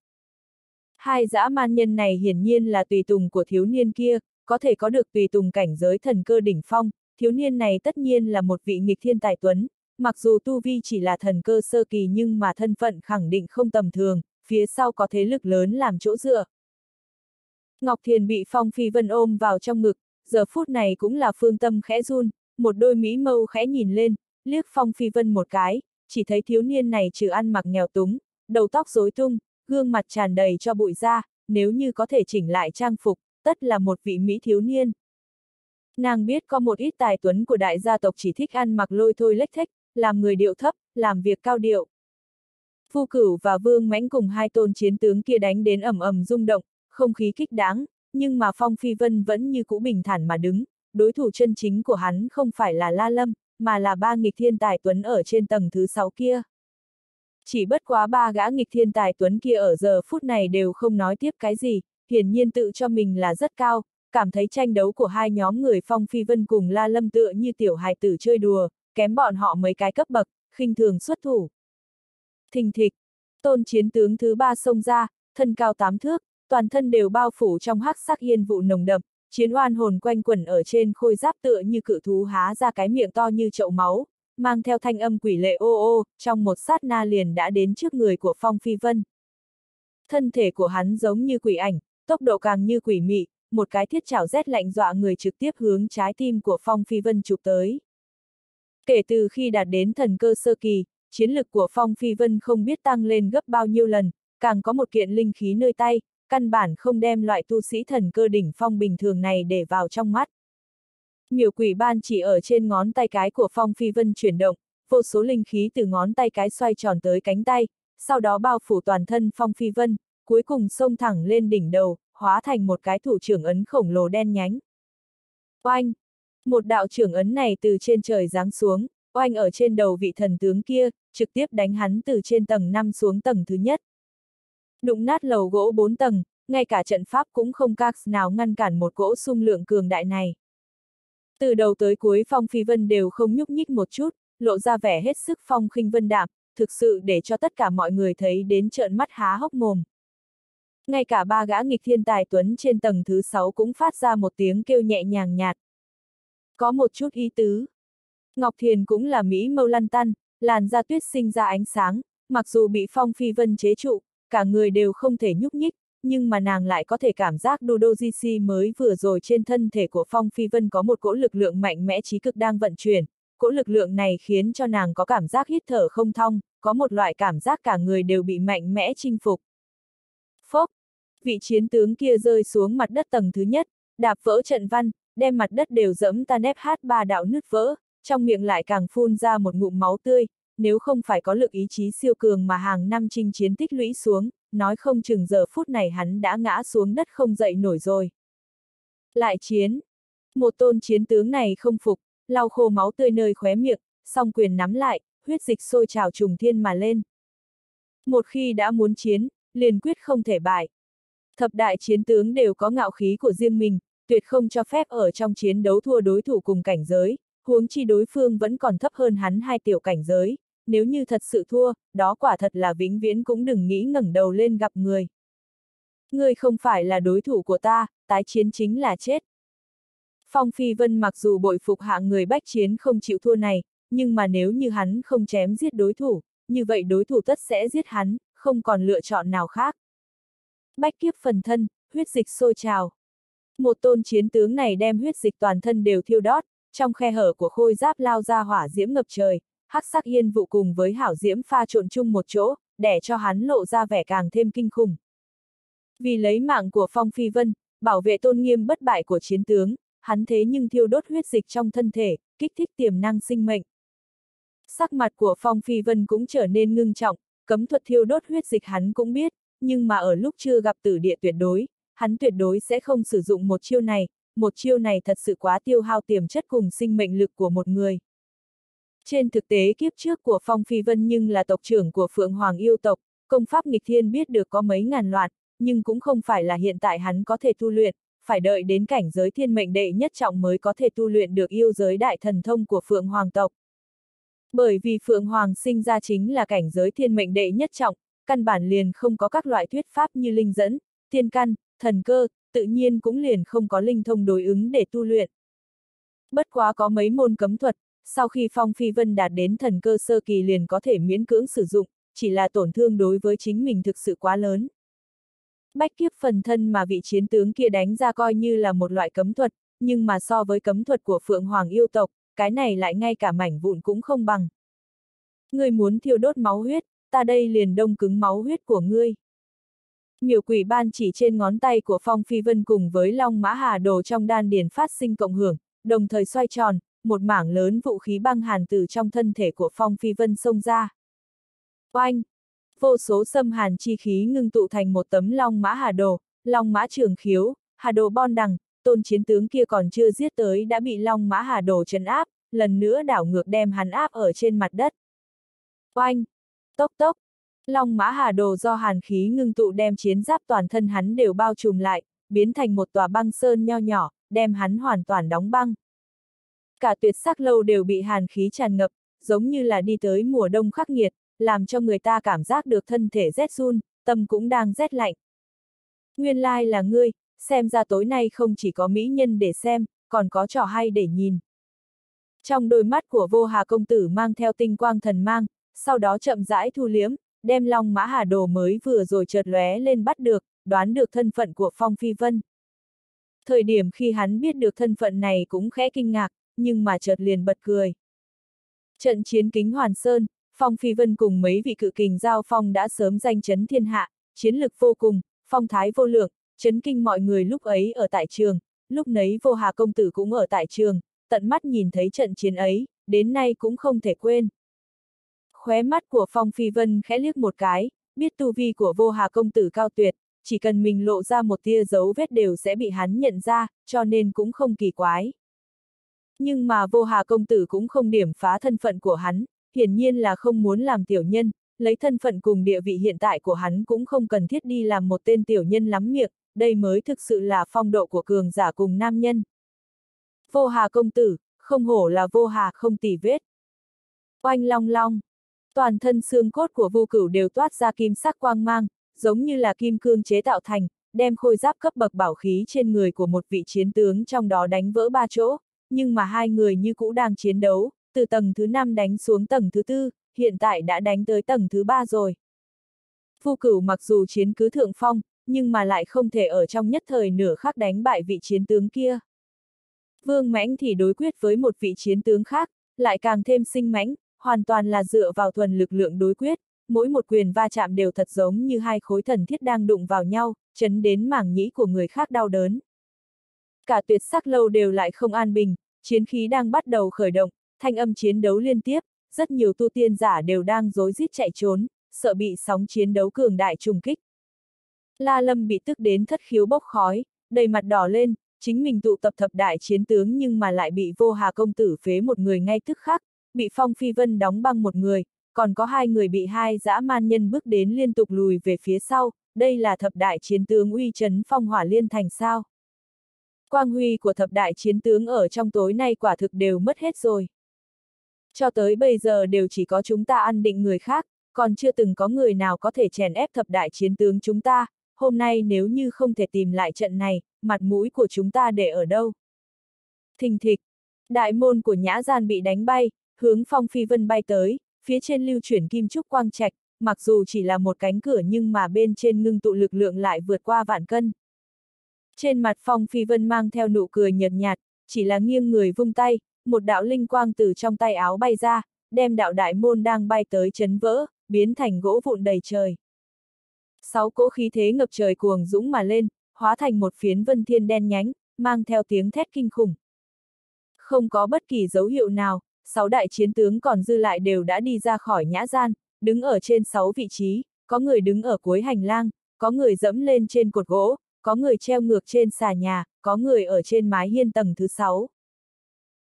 Hai dã man nhân này hiển nhiên là tùy tùng của thiếu niên kia, có thể có được tùy tùng cảnh giới thần cơ đỉnh phong, thiếu niên này tất nhiên là một vị nghịch thiên tài tuấn, mặc dù tu vi chỉ là thần cơ sơ kỳ nhưng mà thân phận khẳng định không tầm thường, phía sau có thế lực lớn làm chỗ dựa. Ngọc Thiền bị Phong Phi Vân ôm vào trong ngực, giờ phút này cũng là phương tâm khẽ run, một đôi mỹ mâu khẽ nhìn lên, liếc Phong Phi Vân một cái, chỉ thấy thiếu niên này trừ ăn mặc nghèo túng, đầu tóc rối tung, gương mặt tràn đầy cho bụi da, nếu như có thể chỉnh lại trang phục, tất là một vị Mỹ thiếu niên. Nàng biết có một ít tài tuấn của đại gia tộc chỉ thích ăn mặc lôi thôi lếch thách, làm người điệu thấp, làm việc cao điệu. Phu cửu và vương mãnh cùng hai tôn chiến tướng kia đánh đến ầm ầm rung động, không khí kích đáng, nhưng mà Phong Phi Vân vẫn như cũ bình thản mà đứng, đối thủ chân chính của hắn không phải là La Lâm, mà là ba nghịch thiên tài tuấn ở trên tầng thứ sáu kia. Chỉ bất quá ba gã nghịch thiên tài tuấn kia ở giờ phút này đều không nói tiếp cái gì, hiển nhiên tự cho mình là rất cao, cảm thấy tranh đấu của hai nhóm người Phong Phi Vân cùng La Lâm tựa như tiểu hài tử chơi đùa, kém bọn họ mấy cái cấp bậc, khinh thường xuất thủ. Thình thịch, tôn chiến tướng thứ ba xông ra, thân cao tám thước, toàn thân đều bao phủ trong hắc sắc yên vụ nồng đậm, chiến oan hồn quanh quẩn ở trên khôi giáp tựa như cự thú há ra cái miệng to như chậu máu, mang theo thanh âm quỷ lệ ô ô, trong một sát na liền đã đến trước người của Phong Phi Vân. Thân thể của hắn giống như quỷ ảnh, tốc độ càng như quỷ mị, một cái thiết chảo rét lạnh dọa người trực tiếp hướng trái tim của Phong Phi Vân chụp tới. Kể từ khi đạt đến thần cơ sơ kỳ, chiến lực của Phong Phi Vân không biết tăng lên gấp bao nhiêu lần, càng có một kiện linh khí nơi tay, căn bản không đem loại tu sĩ thần cơ đỉnh phong bình thường này để vào trong mắt. Miểu quỷ ban chỉ ở trên ngón tay cái của Phong Phi Vân chuyển động, vô số linh khí từ ngón tay cái xoay tròn tới cánh tay, sau đó bao phủ toàn thân Phong Phi Vân, cuối cùng xông thẳng lên đỉnh đầu, hóa thành một cái thủ trưởng ấn khổng lồ đen nhánh. Oanh! Một đạo trưởng ấn này từ trên trời giáng xuống, oanh ở trên đầu vị thần tướng kia, trực tiếp đánh hắn từ trên tầng 5 xuống tầng thứ nhất. Đụng nát lầu gỗ 4 tầng, ngay cả trận pháp cũng không các nào ngăn cản một cỗ xung lượng cường đại này. Từ đầu tới cuối Phong Phi Vân đều không nhúc nhích một chút, lộ ra vẻ hết sức phong khinh vân đạm, thực sự để cho tất cả mọi người thấy đến trợn mắt há hốc mồm. Ngay cả ba gã nghịch thiên tài tuấn trên tầng thứ sáu cũng phát ra một tiếng kêu nhẹ nhàng nhạt. Có một chút ý tứ. Ngọc Thiền cũng là Mỹ mâu lăn tăn, làn da tuyết sinh ra ánh sáng, mặc dù bị phong phi vân chế trụ, cả người đều không thể nhúc nhích, nhưng mà nàng lại có thể cảm giác Dodojishi mới vừa rồi trên thân thể của Phong Phi Vân có một cỗ lực lượng mạnh mẽ trí cực đang vận chuyển, cỗ lực lượng này khiến cho nàng có cảm giác hít thở không thông, có một loại cảm giác cả người đều bị mạnh mẽ chinh phục. Phốc! Vị chiến tướng kia rơi xuống mặt đất tầng thứ nhất, đạp vỡ trận văn, đem mặt đất đều dẫm ta nếp hát ba đạo nứt vỡ, trong miệng lại càng phun ra một ngụm máu tươi, nếu không phải có lực ý chí siêu cường mà hàng năm chinh chiến tích lũy xuống, nói không chừng giờ phút này hắn đã ngã xuống đất không dậy nổi rồi. Lại chiến! Một tôn chiến tướng này không phục, lau khô máu tươi nơi khóe miệng, song quyền nắm lại, huyết dịch sôi trào trùng thiên mà lên. Một khi đã muốn chiến, liền quyết không thể bại. Thập đại chiến tướng đều có ngạo khí của riêng mình, tuyệt không cho phép ở trong chiến đấu thua đối thủ cùng cảnh giới, huống chi đối phương vẫn còn thấp hơn hắn hai tiểu cảnh giới, nếu như thật sự thua, đó quả thật là vĩnh viễn cũng đừng nghĩ ngẩng đầu lên gặp người. Ngươi không phải là đối thủ của ta, tái chiến chính là chết. Phong Phi Vân mặc dù bội phục hạng người bách chiến không chịu thua này, nhưng mà nếu như hắn không chém giết đối thủ, như vậy đối thủ tất sẽ giết hắn, không còn lựa chọn nào khác. Bách kiếp phần thân, huyết dịch sôi trào. Một tôn chiến tướng này đem huyết dịch toàn thân đều thiêu đốt, trong khe hở của khôi giáp lao ra hỏa diễm ngập trời, hắc sắc yên vụ cùng với hảo diễm pha trộn chung một chỗ, để cho hắn lộ ra vẻ càng thêm kinh khủng. Vì lấy mạng của Phong Phi Vân, bảo vệ tôn nghiêm bất bại của chiến tướng, hắn thế nhưng thiêu đốt huyết dịch trong thân thể, kích thích tiềm năng sinh mệnh. Sắc mặt của Phong Phi Vân cũng trở nên ngưng trọng, cấm thuật thiêu đốt huyết dịch hắn cũng biết, nhưng mà ở lúc chưa gặp tử địa tuyệt đối, hắn tuyệt đối sẽ không sử dụng một chiêu này, một chiêu này thật sự quá tiêu hao tiềm chất cùng sinh mệnh lực của một người. Trên thực tế kiếp trước của Phong Phi Vân nhưng là tộc trưởng của Phượng Hoàng yêu tộc, công pháp nghịch thiên biết được có mấy ngàn loạt, nhưng cũng không phải là hiện tại hắn có thể tu luyện, phải đợi đến cảnh giới thiên mệnh đệ nhất trọng mới có thể tu luyện được yêu giới đại thần thông của Phượng Hoàng tộc. Bởi vì Phượng Hoàng sinh ra chính là cảnh giới thiên mệnh đệ nhất trọng, căn bản liền không có các loại thuyết pháp như linh dẫn, tiên căn, thần cơ, tự nhiên cũng liền không có linh thông đối ứng để tu luyện. Bất quá có mấy môn cấm thuật, sau khi Phong Phi Vân đạt đến thần cơ sơ kỳ liền có thể miễn cưỡng sử dụng, chỉ là tổn thương đối với chính mình thực sự quá lớn. Bách kiếp phần thân mà vị chiến tướng kia đánh ra coi như là một loại cấm thuật, nhưng mà so với cấm thuật của Phượng Hoàng yêu tộc, cái này lại ngay cả mảnh vụn cũng không bằng. Ngươi muốn thiêu đốt máu huyết, ta đây liền đông cứng máu huyết của ngươi. Miểu quỷ ban chỉ trên ngón tay của Phong Phi Vân cùng với Long Mã Hà Đồ trong đan điền phát sinh cộng hưởng, đồng thời xoay tròn, một mảng lớn vũ khí băng hàn từ trong thân thể của Phong Phi Vân xông ra. Oanh! Vô số xâm hàn chi khí ngưng tụ thành một tấm long mã hà đồ, long mã trường khiếu, hà đồ bon đằng, tôn chiến tướng kia còn chưa giết tới đã bị long mã hà đồ chấn áp, lần nữa đảo ngược đem hắn áp ở trên mặt đất. Oanh! Tốc tốc! Long mã hà đồ do hàn khí ngưng tụ đem chiến giáp toàn thân hắn đều bao trùm lại, biến thành một tòa băng sơn nho nhỏ, đem hắn hoàn toàn đóng băng. Cả tuyệt sắc lâu đều bị hàn khí tràn ngập, giống như là đi tới mùa đông khắc nghiệt, làm cho người ta cảm giác được thân thể rét run, tâm cũng đang rét lạnh. Nguyên lai like là ngươi, xem ra tối nay không chỉ có mỹ nhân để xem, còn có trò hay để nhìn. Trong đôi mắt của vô hà công tử mang theo tinh quang thần mang, sau đó chậm rãi thu liếm, đem long mã hà đồ mới vừa rồi chợt lóe lên bắt được, đoán được thân phận của Phong Phi Vân. Thời điểm khi hắn biết được thân phận này cũng khẽ kinh ngạc, nhưng mà chợt liền bật cười. Trận chiến kính Hoàn Sơn, Phong Phi Vân cùng mấy vị cự kình giao phong đã sớm danh chấn thiên hạ, chiến lực vô cùng, phong thái vô lượng, chấn kinh mọi người lúc ấy ở tại trường, lúc nấy vô hà công tử cũng ở tại trường, tận mắt nhìn thấy trận chiến ấy, đến nay cũng không thể quên. Khóe mắt của Phong Phi Vân khẽ liếc một cái, biết tu vi của vô hà công tử cao tuyệt, chỉ cần mình lộ ra một tia dấu vết đều sẽ bị hắn nhận ra, cho nên cũng không kỳ quái. Nhưng mà vô hà công tử cũng không điểm phá thân phận của hắn, hiển nhiên là không muốn làm tiểu nhân, lấy thân phận cùng địa vị hiện tại của hắn cũng không cần thiết đi làm một tên tiểu nhân lắm miệng, đây mới thực sự là phong độ của cường giả cùng nam nhân. Vô hà công tử, không hổ là vô hà không tỉ vết. Oanh long long, toàn thân xương cốt của vô cửu đều toát ra kim sắc quang mang, giống như là kim cương chế tạo thành, đem khôi giáp cấp bậc bảo khí trên người của một vị chiến tướng trong đó đánh vỡ ba chỗ, nhưng mà hai người như cũ đang chiến đấu, từ tầng thứ 5 đánh xuống tầng thứ tư, hiện tại đã đánh tới tầng thứ ba rồi. Phu cửu mặc dù chiến cứ thượng phong, nhưng mà lại không thể ở trong nhất thời nửa khắc đánh bại vị chiến tướng kia. Vương mãnh thì đối quyết với một vị chiến tướng khác, lại càng thêm sinh mãnh, hoàn toàn là dựa vào thuần lực lượng đối quyết, mỗi một quyền va chạm đều thật giống như hai khối thần thiết đang đụng vào nhau, chấn đến mảng nhĩ của người khác đau đớn. Cả tuyệt sắc lâu đều lại không an bình, chiến khí đang bắt đầu khởi động, thanh âm chiến đấu liên tiếp, rất nhiều tu tiên giả đều đang rối rít chạy trốn, sợ bị sóng chiến đấu cường đại trùng kích. La Lâm bị tức đến thất khiếu bốc khói, đầy mặt đỏ lên, chính mình tụ tập thập đại chiến tướng nhưng mà lại bị vô hà công tử phế một người ngay tức khắc, bị Phong Phi Vân đóng băng một người, còn có hai người bị hai dã man nhân bước đến liên tục lùi về phía sau, đây là thập đại chiến tướng uy chấn phong hỏa liên thành sao. Quang huy của thập đại chiến tướng ở trong tối nay quả thực đều mất hết rồi. Cho tới bây giờ đều chỉ có chúng ta ăn định người khác, còn chưa từng có người nào có thể chèn ép thập đại chiến tướng chúng ta, hôm nay nếu như không thể tìm lại trận này, mặt mũi của chúng ta để ở đâu? Thình thịch, đại môn của nhã gian bị đánh bay, hướng phong phi vân bay tới, phía trên lưu chuyển kim trúc quang trạch, mặc dù chỉ là một cánh cửa nhưng mà bên trên ngưng tụ lực lượng lại vượt qua vạn cân. Trên mặt phong phi vân mang theo nụ cười nhợt nhạt, chỉ là nghiêng người vung tay, một đạo linh quang từ trong tay áo bay ra, đem đạo đại môn đang bay tới chấn vỡ, biến thành gỗ vụn đầy trời. Sáu cỗ khí thế ngập trời cuồng dũng mà lên, hóa thành một phiến vân thiên đen nhánh, mang theo tiếng thét kinh khủng. Không có bất kỳ dấu hiệu nào, sáu đại chiến tướng còn dư lại đều đã đi ra khỏi nhã gian, đứng ở trên sáu vị trí, có người đứng ở cuối hành lang, có người dẫm lên trên cột gỗ, có người treo ngược trên xà nhà, có người ở trên mái hiên tầng thứ sáu.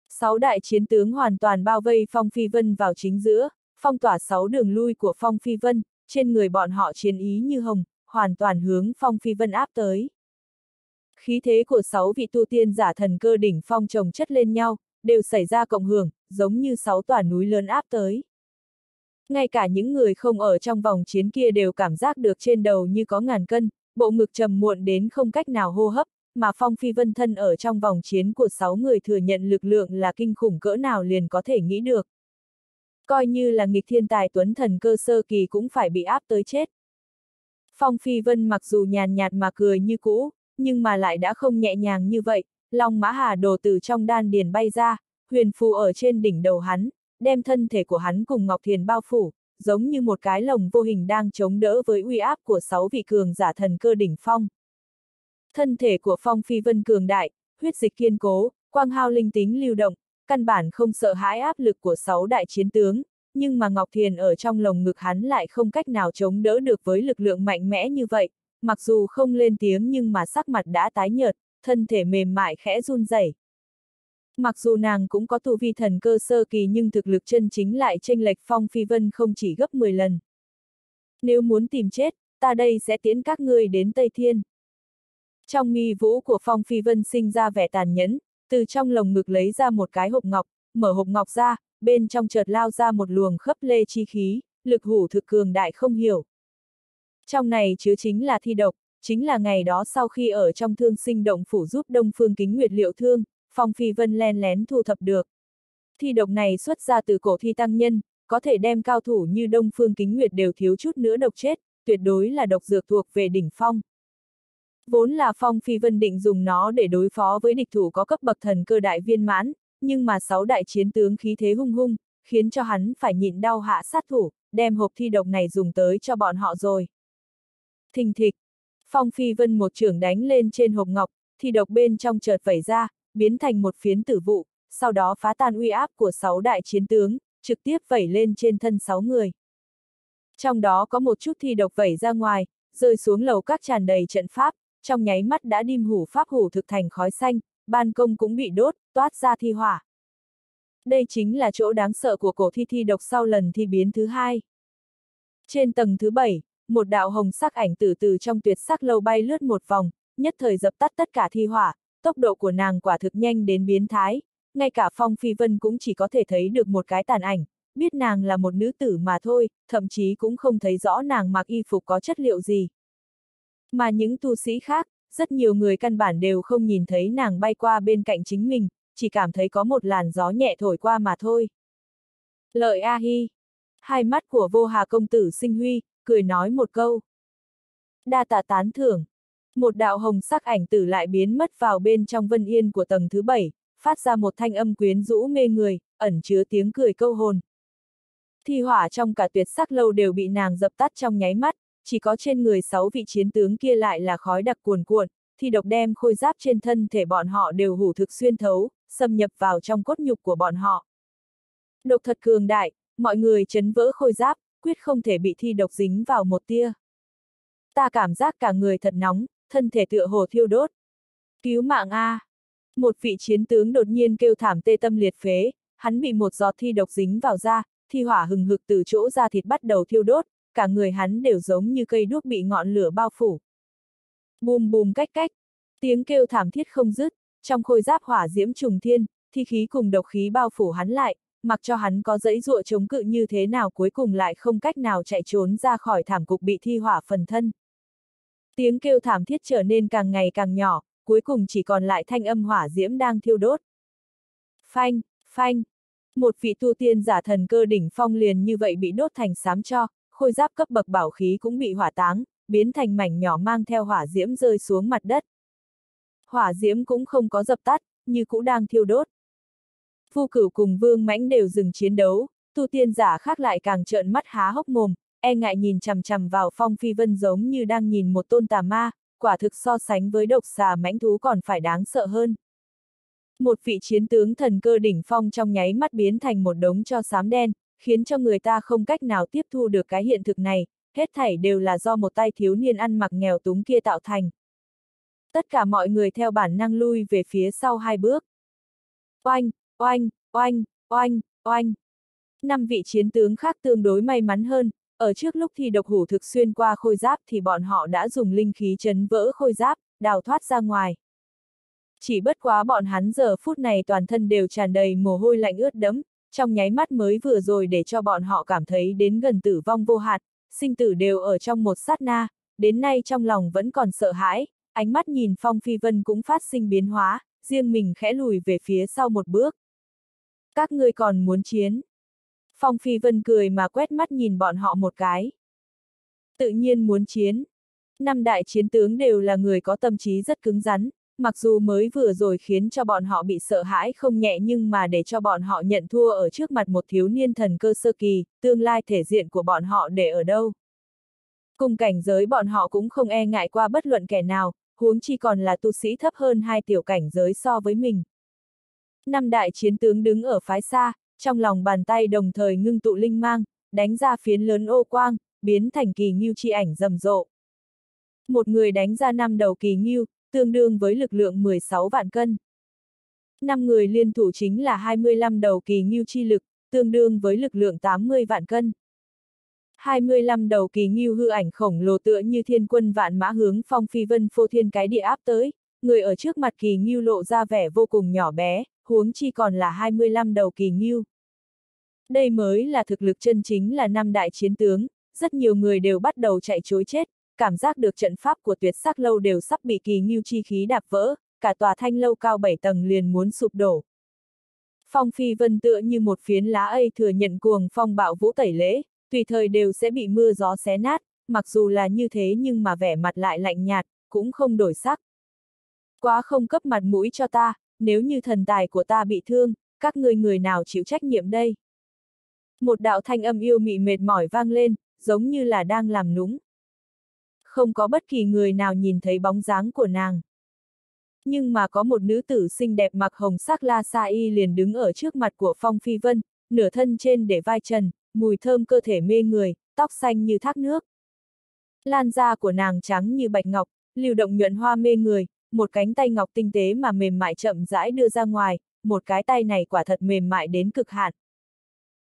Sáu đại chiến tướng hoàn toàn bao vây Phong Phi Vân vào chính giữa, phong tỏa sáu đường lui của Phong Phi Vân, trên người bọn họ chiến ý như hồng, hoàn toàn hướng Phong Phi Vân áp tới. Khí thế của sáu vị tu tiên giả thần cơ đỉnh phong trồng chất lên nhau, đều xảy ra cộng hưởng, giống như sáu tòa núi lớn áp tới. Ngay cả những người không ở trong vòng chiến kia đều cảm giác được trên đầu như có ngàn cân, bộ ngực trầm muộn đến không cách nào hô hấp, mà Phong Phi Vân thân ở trong vòng chiến của sáu người thừa nhận lực lượng là kinh khủng cỡ nào liền có thể nghĩ được. Coi như là nghịch thiên tài tuấn thần cơ sơ kỳ cũng phải bị áp tới chết. Phong Phi Vân mặc dù nhàn nhạt mà cười như cũ, nhưng mà lại đã không nhẹ nhàng như vậy, Long Mã Hà đồ từ trong đan điền bay ra, huyền phù ở trên đỉnh đầu hắn, đem thân thể của hắn cùng Ngọc Thiền bao phủ, giống như một cái lồng vô hình đang chống đỡ với uy áp của sáu vị cường giả thần cơ đỉnh phong. Thân thể của Phong Phi Vân cường đại, huyết dịch kiên cố, quang hao linh tính lưu động, căn bản không sợ hãi áp lực của sáu đại chiến tướng, nhưng mà Ngọc Thiền ở trong lồng ngực hắn lại không cách nào chống đỡ được với lực lượng mạnh mẽ như vậy, mặc dù không lên tiếng nhưng mà sắc mặt đã tái nhợt, thân thể mềm mại khẽ run rẩy. Mặc dù nàng cũng có tu vi thần cơ sơ kỳ nhưng thực lực chân chính lại tranh lệch Phong Phi Vân không chỉ gấp 10 lần. Nếu muốn tìm chết, ta đây sẽ tiến các ngươi đến Tây Thiên. Trong nghi vũ của Phong Phi Vân sinh ra vẻ tàn nhẫn, từ trong lồng ngực lấy ra một cái hộp ngọc, mở hộp ngọc ra, bên trong chợt lao ra một luồng khấp lê chi khí, lực hủ thực cường đại không hiểu. Trong này chứa chính là thi độc, chính là ngày đó sau khi ở trong thương sinh động phủ giúp Đông Phương Kính Nguyệt liệu thương, Phong Phi Vân len lén thu thập được. Thi độc này xuất ra từ cổ thi tăng nhân, có thể đem cao thủ như Đông Phương Kính Nguyệt đều thiếu chút nữa độc chết, tuyệt đối là độc dược thuộc về đỉnh phong. Vốn là Phong Phi Vân định dùng nó để đối phó với địch thủ có cấp bậc thần cơ đại viên mãn, nhưng mà sáu đại chiến tướng khí thế hung hung, khiến cho hắn phải nhịn đau hạ sát thủ, đem hộp thi độc này dùng tới cho bọn họ rồi. Thình thịch, Phong Phi Vân một trưởng đánh lên trên hộp ngọc, thi độc bên trong chợt vẩy ra, biến thành một phiến tử vụ, sau đó phá tan uy áp của sáu đại chiến tướng, trực tiếp vẩy lên trên thân sáu người. Trong đó có một chút thi độc vẩy ra ngoài, rơi xuống lầu các tràn đầy trận pháp, trong nháy mắt đã đim hủ pháp hủ thực thành khói xanh, ban công cũng bị đốt, toát ra thi hỏa. Đây chính là chỗ đáng sợ của cổ thi thi độc sau lần thi biến thứ hai. Trên tầng thứ bảy, một đạo hồng sắc ảnh từ từ trong tuyệt sắc lâu bay lướt một vòng, nhất thời dập tắt tất cả thi hỏa, tốc độ của nàng quả thực nhanh đến biến thái, ngay cả Phong Phi Vân cũng chỉ có thể thấy được một cái tàn ảnh, biết nàng là một nữ tử mà thôi, thậm chí cũng không thấy rõ nàng mặc y phục có chất liệu gì. Mà những tu sĩ khác, rất nhiều người căn bản đều không nhìn thấy nàng bay qua bên cạnh chính mình, chỉ cảm thấy có một làn gió nhẹ thổi qua mà thôi. Lợi A-hi. Hai mắt của vô hà công tử sinh huy, cười nói một câu. Đa tạ tán thưởng. Một đạo hồng sắc ảnh tử lại biến mất vào bên trong vân yên của tầng thứ bảy, phát ra một thanh âm quyến rũ mê người, ẩn chứa tiếng cười câu hồn. Thi hỏa trong cả tuyệt sắc lâu đều bị nàng dập tắt trong nháy mắt, chỉ có trên người sáu vị chiến tướng kia lại là khói đặc cuồn cuộn, thì độc đem khôi giáp trên thân thể bọn họ đều hủ thực xuyên thấu, xâm nhập vào trong cốt nhục của bọn họ. Độc thật cường đại, mọi người chấn vỡ khôi giáp, quyết không thể bị thi độc dính vào một tia. Ta cảm giác cả người thật nóng, thân thể tựa hồ thiêu đốt. Cứu mạng A! Một vị chiến tướng đột nhiên kêu thảm tê tâm liệt phế, hắn bị một giọt thi độc dính vào da, thi hỏa hừng hực từ chỗ da thịt bắt đầu thiêu đốt, cả người hắn đều giống như cây đuốc bị ngọn lửa bao phủ. Bùm bùm cách cách, tiếng kêu thảm thiết không dứt, trong khôi giáp hỏa diễm trùng thiên, thi khí cùng độc khí bao phủ hắn lại, mặc cho hắn có dãy dụa chống cự như thế nào cuối cùng lại không cách nào chạy trốn ra khỏi thảm cục bị thi hỏa phần thân. Tiếng kêu thảm thiết trở nên càng ngày càng nhỏ, cuối cùng chỉ còn lại thanh âm hỏa diễm đang thiêu đốt. Phanh, phanh. Một vị tu tiên giả thần cơ đỉnh phong liền như vậy bị đốt thành xám cho, khôi giáp cấp bậc bảo khí cũng bị hỏa táng, biến thành mảnh nhỏ mang theo hỏa diễm rơi xuống mặt đất. Hỏa diễm cũng không có dập tắt, như cũ đang thiêu đốt. Phu cửu cùng vương mãnh đều dừng chiến đấu, tu tiên giả khác lại càng trợn mắt há hốc mồm, e ngại nhìn chằm chằm vào phong phi vân giống như đang nhìn một tôn tà ma, quả thực so sánh với độc xà mãnh thú còn phải đáng sợ hơn. Một vị chiến tướng thần cơ đỉnh phong trong nháy mắt biến thành một đống cho xám đen, khiến cho người ta không cách nào tiếp thu được cái hiện thực này, hết thảy đều là do một tay thiếu niên ăn mặc nghèo túng kia tạo thành. Tất cả mọi người theo bản năng lui về phía sau hai bước. Oanh, oanh, oanh, oanh, oanh. Năm vị chiến tướng khác tương đối may mắn hơn, ở trước lúc thì độc hủ thực xuyên qua khôi giáp thì bọn họ đã dùng linh khí chấn vỡ khôi giáp, đào thoát ra ngoài. Chỉ bất quá bọn hắn giờ phút này toàn thân đều tràn đầy mồ hôi lạnh ướt đẫm, trong nháy mắt mới vừa rồi để cho bọn họ cảm thấy đến gần tử vong vô hạn, sinh tử đều ở trong một sát na, đến nay trong lòng vẫn còn sợ hãi, ánh mắt nhìn Phong Phi Vân cũng phát sinh biến hóa, riêng mình khẽ lùi về phía sau một bước. Các ngươi còn muốn chiến. Phong Phi Vân cười mà quét mắt nhìn bọn họ một cái. Tự nhiên muốn chiến. Năm đại chiến tướng đều là người có tâm trí rất cứng rắn, mặc dù mới vừa rồi khiến cho bọn họ bị sợ hãi không nhẹ nhưng mà để cho bọn họ nhận thua ở trước mặt một thiếu niên thần cơ sơ kỳ, tương lai thể diện của bọn họ để ở đâu. Cùng cảnh giới bọn họ cũng không e ngại qua bất luận kẻ nào, huống chi còn là tu sĩ thấp hơn hai tiểu cảnh giới so với mình. Năm đại chiến tướng đứng ở phái xa, trong lòng bàn tay đồng thời ngưng tụ linh mang, đánh ra phiến lớn ô quang, biến thành kỳ nghiêu chi ảnh rầm rộ. Một người đánh ra năm đầu kỳ nghiêu, tương đương với lực lượng 16 vạn cân. Năm người liên thủ chính là 25 đầu kỳ nghiêu chi lực, tương đương với lực lượng 80 vạn cân. 25 đầu kỳ nghiêu hư ảnh khổng lồ tựa như thiên quân vạn mã hướng phong phi vân phô thiên cái địa áp tới, người ở trước mặt kỳ nghiêu lộ ra vẻ vô cùng nhỏ bé, huống chi còn là 25 đầu kỳ nghiêu. Đây mới là thực lực chân chính là năm đại chiến tướng, rất nhiều người đều bắt đầu chạy chối chết, cảm giác được trận pháp của tuyệt sắc lâu đều sắp bị kỳ nghiêu chi khí đạp vỡ, cả tòa thanh lâu cao 7 tầng liền muốn sụp đổ. Phong phi vân tựa như một phiến lá ây thừa nhận cuồng phong bạo vũ tẩy lễ, tùy thời đều sẽ bị mưa gió xé nát, mặc dù là như thế nhưng mà vẻ mặt lại lạnh nhạt, cũng không đổi sắc. Quá không cấp mặt mũi cho ta, nếu như thần tài của ta bị thương, các người người nào chịu trách nhiệm đây? Một đạo thanh âm yêu mị mệt mỏi vang lên, giống như là đang làm núng. Không có bất kỳ người nào nhìn thấy bóng dáng của nàng. Nhưng mà có một nữ tử xinh đẹp mặc hồng sắc la sa y liền đứng ở trước mặt của Phong Phi Vân, nửa thân trên để vai trần, mùi thơm cơ thể mê người, tóc xanh như thác nước. Lan da của nàng trắng như bạch ngọc, lưu động nhuận hoa mê người, một cánh tay ngọc tinh tế mà mềm mại chậm rãi đưa ra ngoài, một cái tay này quả thật mềm mại đến cực hạn.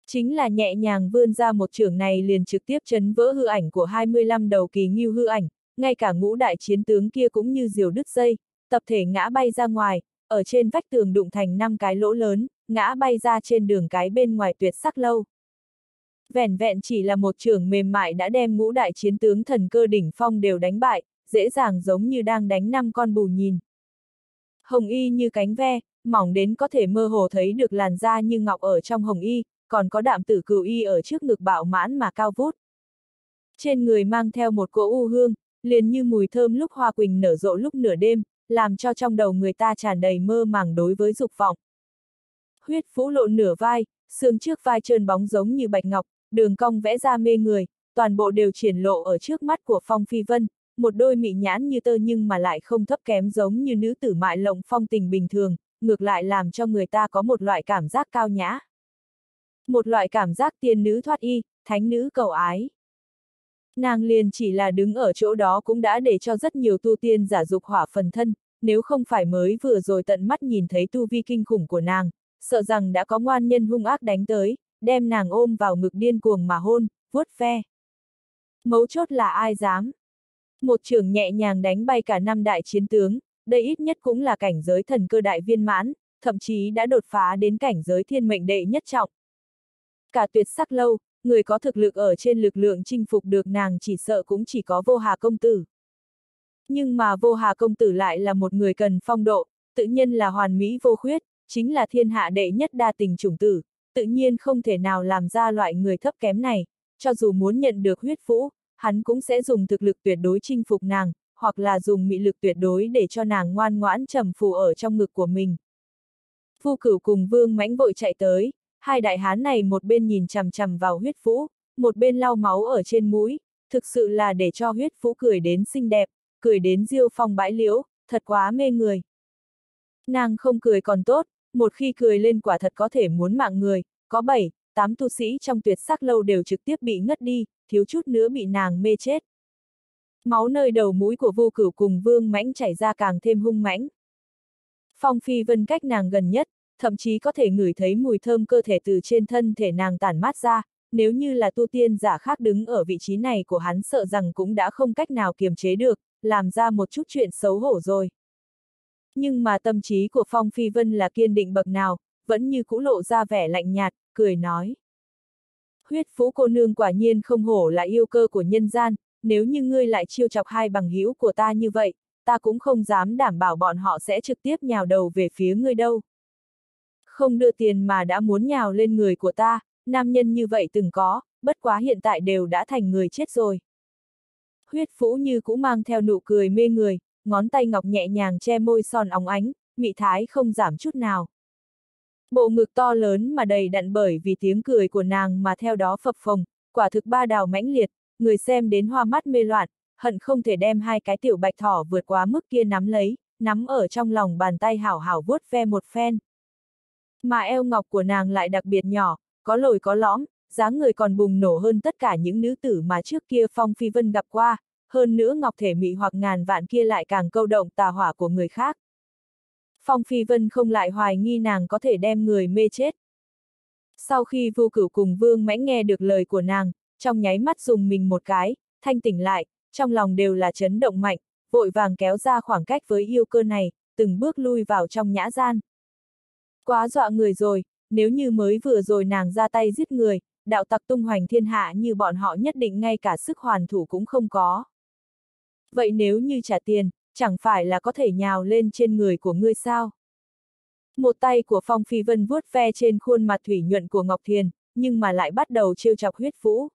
Chính là nhẹ nhàng vươn ra một trưởng này liền trực tiếp chấn vỡ hư ảnh của 25 đầu kỳ nghiêu hư ảnh, ngay cả ngũ đại chiến tướng kia cũng như diều đứt dây, tập thể ngã bay ra ngoài, ở trên vách tường đụng thành năm cái lỗ lớn, ngã bay ra trên đường cái bên ngoài tuyệt sắc lâu. Vẻn vẹn chỉ là một trưởng mềm mại đã đem ngũ đại chiến tướng thần cơ đỉnh phong đều đánh bại, dễ dàng giống như đang đánh năm con bù nhìn. Hồng y như cánh ve, mỏng đến có thể mơ hồ thấy được làn da như ngọc ở trong hồng y, còn có đạm tử cửu y ở trước ngực bạo mãn mà cao vút. Trên người mang theo một cỗ u hương, liền như mùi thơm lúc hoa quỳnh nở rộ lúc nửa đêm, làm cho trong đầu người ta tràn đầy mơ màng đối với dục vọng. Huyết phú lộ nửa vai, xương trước vai trơn bóng giống như bạch ngọc, đường cong vẽ ra mê người, toàn bộ đều triển lộ ở trước mắt của Phong Phi Vân, một đôi mị nhãn như tơ nhưng mà lại không thấp kém giống như nữ tử mại lộng phong tình bình thường, ngược lại làm cho người ta có một loại cảm giác cao nhã. Một loại cảm giác tiên nữ thoát y, thánh nữ cầu ái. Nàng liền chỉ là đứng ở chỗ đó cũng đã để cho rất nhiều tu tiên giả dục hỏa phần thân, nếu không phải mới vừa rồi tận mắt nhìn thấy tu vi kinh khủng của nàng, sợ rằng đã có ngoan nhân hung ác đánh tới, đem nàng ôm vào ngực điên cuồng mà hôn, vuốt ve. Mấu chốt là ai dám? Một trường nhẹ nhàng đánh bay cả năm đại chiến tướng, đây ít nhất cũng là cảnh giới thần cơ đại viên mãn, thậm chí đã đột phá đến cảnh giới thiên mệnh đệ nhất trọng. Cả tuyệt sắc lâu, người có thực lực ở trên lực lượng chinh phục được nàng chỉ sợ cũng chỉ có vô hà công tử. Nhưng mà vô hà công tử lại là một người cần phong độ, tự nhiên là hoàn mỹ vô khuyết, chính là thiên hạ đệ nhất đa tình chủng tử, tự nhiên không thể nào làm ra loại người thấp kém này, cho dù muốn nhận được huyết vũ, hắn cũng sẽ dùng thực lực tuyệt đối chinh phục nàng, hoặc là dùng mị lực tuyệt đối để cho nàng ngoan ngoãn trầm phù ở trong ngực của mình. Phu cửu cùng vương mãnh vội chạy tới, hai đại hán này một bên nhìn chằm chằm vào huyết vũ, một bên lau máu ở trên mũi, thực sự là để cho huyết vũ cười đến xinh đẹp, cười đến diêu phong bãi liễu, thật quá mê người. Nàng không cười còn tốt, một khi cười lên quả thật có thể muốn mạng người, có bảy, tám tu sĩ trong tuyệt sắc lâu đều trực tiếp bị ngất đi, thiếu chút nữa bị nàng mê chết. Máu nơi đầu mũi của vô cửu cùng vương mãnh chảy ra càng thêm hung mãnh. Phong phi vân cách nàng gần nhất, thậm chí có thể ngửi thấy mùi thơm cơ thể từ trên thân thể nàng tản mát ra, nếu như là tu tiên giả khác đứng ở vị trí này của hắn sợ rằng cũng đã không cách nào kiềm chế được, làm ra một chút chuyện xấu hổ rồi. Nhưng mà tâm trí của Phong Phi Vân là kiên định bậc nào, vẫn như cũ lộ ra vẻ lạnh nhạt, cười nói. Huyết phú cô nương quả nhiên không hổ là yêu cơ của nhân gian, nếu như ngươi lại chiêu chọc hai bằng hữu của ta như vậy, ta cũng không dám đảm bảo bọn họ sẽ trực tiếp nhào đầu về phía ngươi đâu. Không đưa tiền mà đã muốn nhào lên người của ta, nam nhân như vậy từng có, bất quá hiện tại đều đã thành người chết rồi. Huyết Phũ như cũng mang theo nụ cười mê người, ngón tay ngọc nhẹ nhàng che môi son óng ánh, mị thái không giảm chút nào. Bộ ngực to lớn mà đầy đặn bởi vì tiếng cười của nàng mà theo đó phập phồng, quả thực ba đào mãnh liệt, người xem đến hoa mắt mê loạn, hận không thể đem hai cái tiểu bạch thỏ vượt quá mức kia nắm lấy, nắm ở trong lòng bàn tay hảo hảo vuốt ve một phen. Mà eo ngọc của nàng lại đặc biệt nhỏ, có lồi có lõm, dáng người còn bùng nổ hơn tất cả những nữ tử mà trước kia Phong Phi Vân gặp qua, hơn nữa ngọc thể mị hoặc ngàn vạn kia lại càng câu động tà hỏa của người khác. Phong Phi Vân không lại hoài nghi nàng có thể đem người mê chết. Sau khi vô cửu cùng vương mãnh nghe được lời của nàng, trong nháy mắt dùng mình một cái, thanh tỉnh lại, trong lòng đều là chấn động mạnh, vội vàng kéo ra khoảng cách với yêu cơ này, từng bước lui vào trong nhã gian. Quá dọa người rồi, nếu như mới vừa rồi nàng ra tay giết người, đạo tặc tung hoành thiên hạ như bọn họ nhất định ngay cả sức hoàn thủ cũng không có. Vậy nếu như trả tiền, chẳng phải là có thể nhào lên trên người của ngươi sao? Một tay của Phong Phi Vân vuốt ve trên khuôn mặt thủy nhuận của Ngọc Thiền, nhưng mà lại bắt đầu trêu chọc huyết vũ.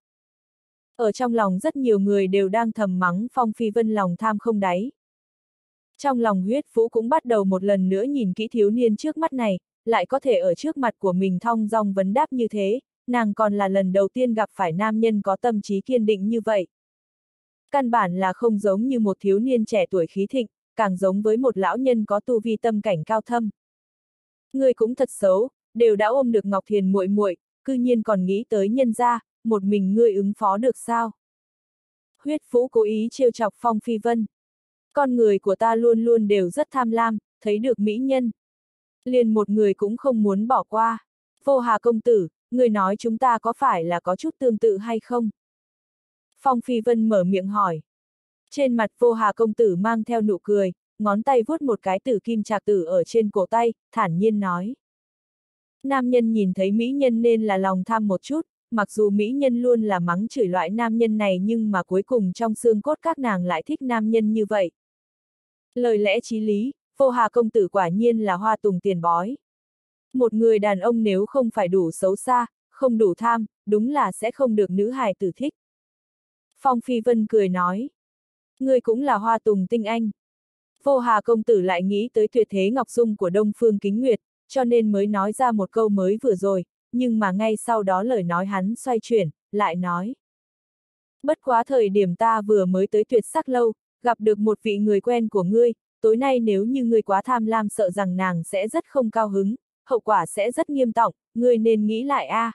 Ở trong lòng rất nhiều người đều đang thầm mắng Phong Phi Vân lòng tham không đáy. Trong lòng huyết vũ cũng bắt đầu một lần nữa nhìn kỹ thiếu niên trước mắt này, lại có thể ở trước mặt của mình thong dong vấn đáp như thế, nàng còn là lần đầu tiên gặp phải nam nhân có tâm trí kiên định như vậy. Căn bản là không giống như một thiếu niên trẻ tuổi khí thịnh, càng giống với một lão nhân có tu vi tâm cảnh cao thâm. Ngươi cũng thật xấu, đều đã ôm được Ngọc Thiền muội muội, cư nhiên còn nghĩ tới nhân gia, một mình ngươi ứng phó được sao? Huyết Phú cố ý trêu chọc Phong Phi Vân. Con người của ta luôn luôn đều rất tham lam, thấy được mỹ nhân. Liền một người cũng không muốn bỏ qua. Vô Hà công tử, người nói chúng ta có phải là có chút tương tự hay không? Phong Phi Vân mở miệng hỏi. Trên mặt vô hà công tử mang theo nụ cười, ngón tay vuốt một cái tử kim trạc tử ở trên cổ tay, thản nhiên nói. Nam nhân nhìn thấy mỹ nhân nên là lòng tham một chút, mặc dù mỹ nhân luôn là mắng chửi loại nam nhân này nhưng mà cuối cùng trong xương cốt các nàng lại thích nam nhân như vậy. Lời lẽ chí lý, vô hà công tử quả nhiên là hoa tùng tiền bói. Một người đàn ông nếu không phải đủ xấu xa, không đủ tham, đúng là sẽ không được nữ hài tử thích. Phong Phi Vân cười nói. Người cũng là hoa tùng tinh anh. Vô hà công tử lại nghĩ tới tuyệt thế ngọc dung của Đông Phương Kính Nguyệt, cho nên mới nói ra một câu mới vừa rồi, nhưng mà ngay sau đó lời nói hắn xoay chuyển, lại nói. Bất quá thời điểm ta vừa mới tới tuyệt sắc lâu, gặp được một vị người quen của ngươi, tối nay nếu như ngươi quá tham lam sợ rằng nàng sẽ rất không cao hứng, hậu quả sẽ rất nghiêm trọng, ngươi nên nghĩ lại a. À.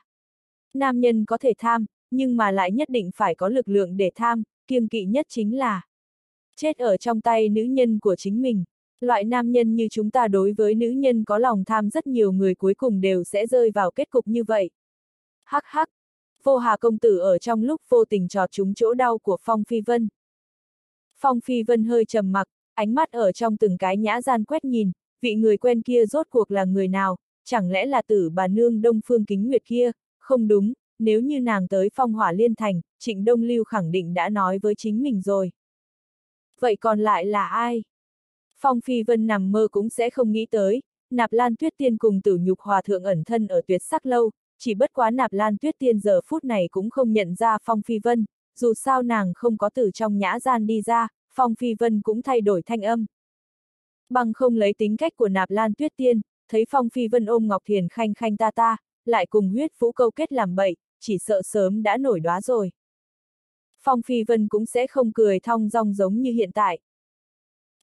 Nam nhân có thể tham, nhưng mà lại nhất định phải có lực lượng để tham, kiêng kỵ nhất chính là chết ở trong tay nữ nhân của chính mình. Loại nam nhân như chúng ta đối với nữ nhân có lòng tham rất nhiều người cuối cùng đều sẽ rơi vào kết cục như vậy. Hắc hắc, vô hà công tử ở trong lúc vô tình trò trúng chỗ đau của Phong Phi Vân. Phong Phi Vân hơi trầm mặc, ánh mắt ở trong từng cái nhã gian quét nhìn, vị người quen kia rốt cuộc là người nào, chẳng lẽ là tử bà nương Đông Phương Kính Nguyệt kia, không đúng, nếu như nàng tới phong hỏa liên thành, trịnh Đông Lưu khẳng định đã nói với chính mình rồi. Vậy còn lại là ai? Phong Phi Vân nằm mơ cũng sẽ không nghĩ tới, Nạp Lan Tuyết Tiên cùng tử nhục hòa thượng ẩn thân ở tuyệt sắc lâu, chỉ bất quá Nạp Lan Tuyết Tiên giờ phút này cũng không nhận ra Phong Phi Vân, dù sao nàng không có từ trong nhã gian đi ra, Phong Phi Vân cũng thay đổi thanh âm. Bằng không lấy tính cách của Nạp Lan Tuyết Tiên, thấy Phong Phi Vân ôm Ngọc Thiền khanh khanh ta ta, lại cùng huyết vũ câu kết làm bậy, chỉ sợ sớm đã nổi đóa rồi. Phong Phi Vân cũng sẽ không cười thong dong giống như hiện tại.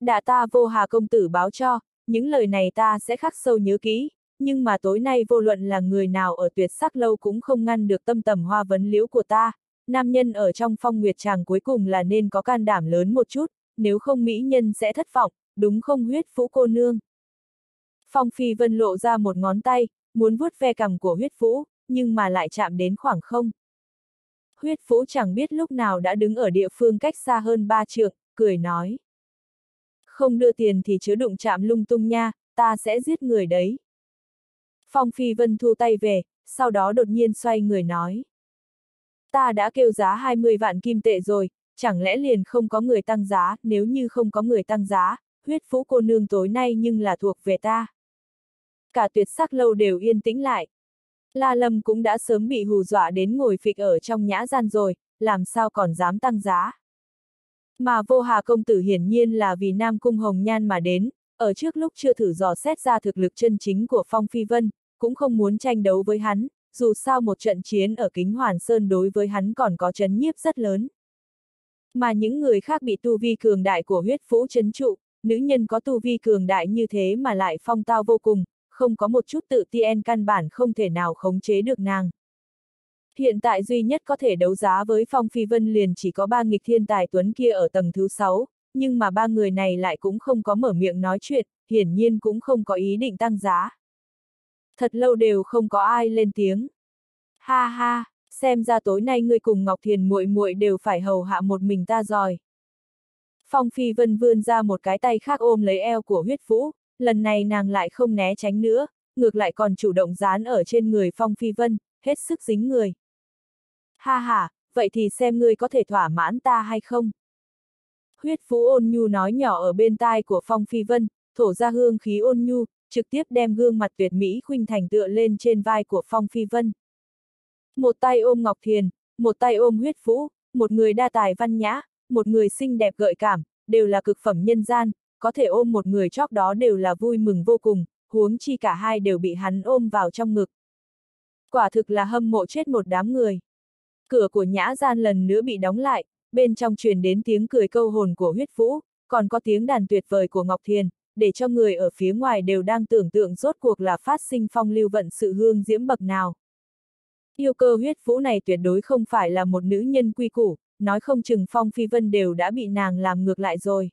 Đã ta vô hà công tử báo cho, những lời này ta sẽ khắc sâu nhớ kỹ, nhưng mà tối nay vô luận là người nào ở tuyệt sắc lâu cũng không ngăn được tâm tầm hoa vấn liễu của ta, nam nhân ở trong phong nguyệt tràng cuối cùng là nên có can đảm lớn một chút, nếu không mỹ nhân sẽ thất vọng, đúng không huyết phú cô nương. Phong Phi Vân lộ ra một ngón tay, muốn vuốt ve cằm của huyết phú, nhưng mà lại chạm đến khoảng không. Huyết phú chẳng biết lúc nào đã đứng ở địa phương cách xa hơn ba trượng, cười nói. Không đưa tiền thì chứa đụng chạm lung tung nha, ta sẽ giết người đấy. Phong Phi Vân thu tay về, sau đó đột nhiên xoay người nói. Ta đã kêu giá 20 vạn kim tệ rồi, chẳng lẽ liền không có người tăng giá, nếu như không có người tăng giá, huyết phú cô nương tối nay nhưng là thuộc về ta. Cả tuyệt sắc lâu đều yên tĩnh lại. La Lâm cũng đã sớm bị hù dọa đến ngồi phịch ở trong nhã gian rồi, làm sao còn dám tăng giá. Mà vô hà công tử hiển nhiên là vì Nam Cung Hồng Nhan mà đến, ở trước lúc chưa thử dò xét ra thực lực chân chính của Phong Phi Vân, cũng không muốn tranh đấu với hắn, dù sao một trận chiến ở kính Hoàn Sơn đối với hắn còn có chấn nhiếp rất lớn. Mà những người khác bị tu vi cường đại của huyết phũ chấn trụ, nữ nhân có tu vi cường đại như thế mà lại phong tao vô cùng, không có một chút tự tien căn bản không thể nào khống chế được nàng. Hiện tại duy nhất có thể đấu giá với Phong Phi Vân liền chỉ có ba nghịch thiên tài tuấn kia ở tầng thứ 6, nhưng mà ba người này lại cũng không có mở miệng nói chuyện, hiển nhiên cũng không có ý định tăng giá. Thật lâu đều không có ai lên tiếng. Ha ha, xem ra tối nay ngươi cùng Ngọc Thiền muội muội đều phải hầu hạ một mình ta rồi. Phong Phi Vân vươn ra một cái tay khác ôm lấy eo của huyết vũ, lần này nàng lại không né tránh nữa, ngược lại còn chủ động dán ở trên người Phong Phi Vân, hết sức dính người. Ha ha, vậy thì xem ngươi có thể thỏa mãn ta hay không? Huyết Phú ôn nhu nói nhỏ ở bên tai của Phong Phi Vân, thổ ra hương khí ôn nhu, trực tiếp đem gương mặt tuyệt mỹ khuynh thành tựa lên trên vai của Phong Phi Vân. Một tay ôm Ngọc Thiền, một tay ôm huyết vũ một người đa tài văn nhã, một người xinh đẹp gợi cảm, đều là cực phẩm nhân gian, có thể ôm một người chóp đó đều là vui mừng vô cùng, huống chi cả hai đều bị hắn ôm vào trong ngực. Quả thực là hâm mộ chết một đám người. Cửa của nhã gian lần nữa bị đóng lại, bên trong truyền đến tiếng cười câu hồn của huyết vũ, còn có tiếng đàn tuyệt vời của Ngọc Thiền, để cho người ở phía ngoài đều đang tưởng tượng rốt cuộc là phát sinh phong lưu vận sự hương diễm bậc nào. Yêu cơ huyết vũ này tuyệt đối không phải là một nữ nhân quy củ, nói không chừng phong phi vân đều đã bị nàng làm ngược lại rồi.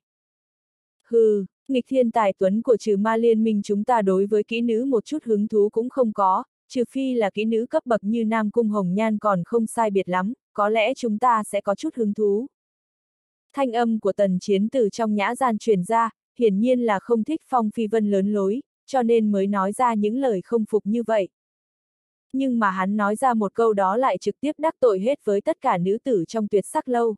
Hừ, nghịch thiên tài tuấn của trừ ma liên minh chúng ta đối với kỹ nữ một chút hứng thú cũng không có, trừ phi là kỹ nữ cấp bậc như Nam Cung Hồng Nhan còn không sai biệt lắm, có lẽ chúng ta sẽ có chút hứng thú. Thanh âm của tần chiến từ trong nhã gian truyền ra, hiển nhiên là không thích Phong Phi Vân lớn lối, cho nên mới nói ra những lời không phục như vậy. Nhưng mà hắn nói ra một câu đó lại trực tiếp đắc tội hết với tất cả nữ tử trong tuyệt sắc lâu.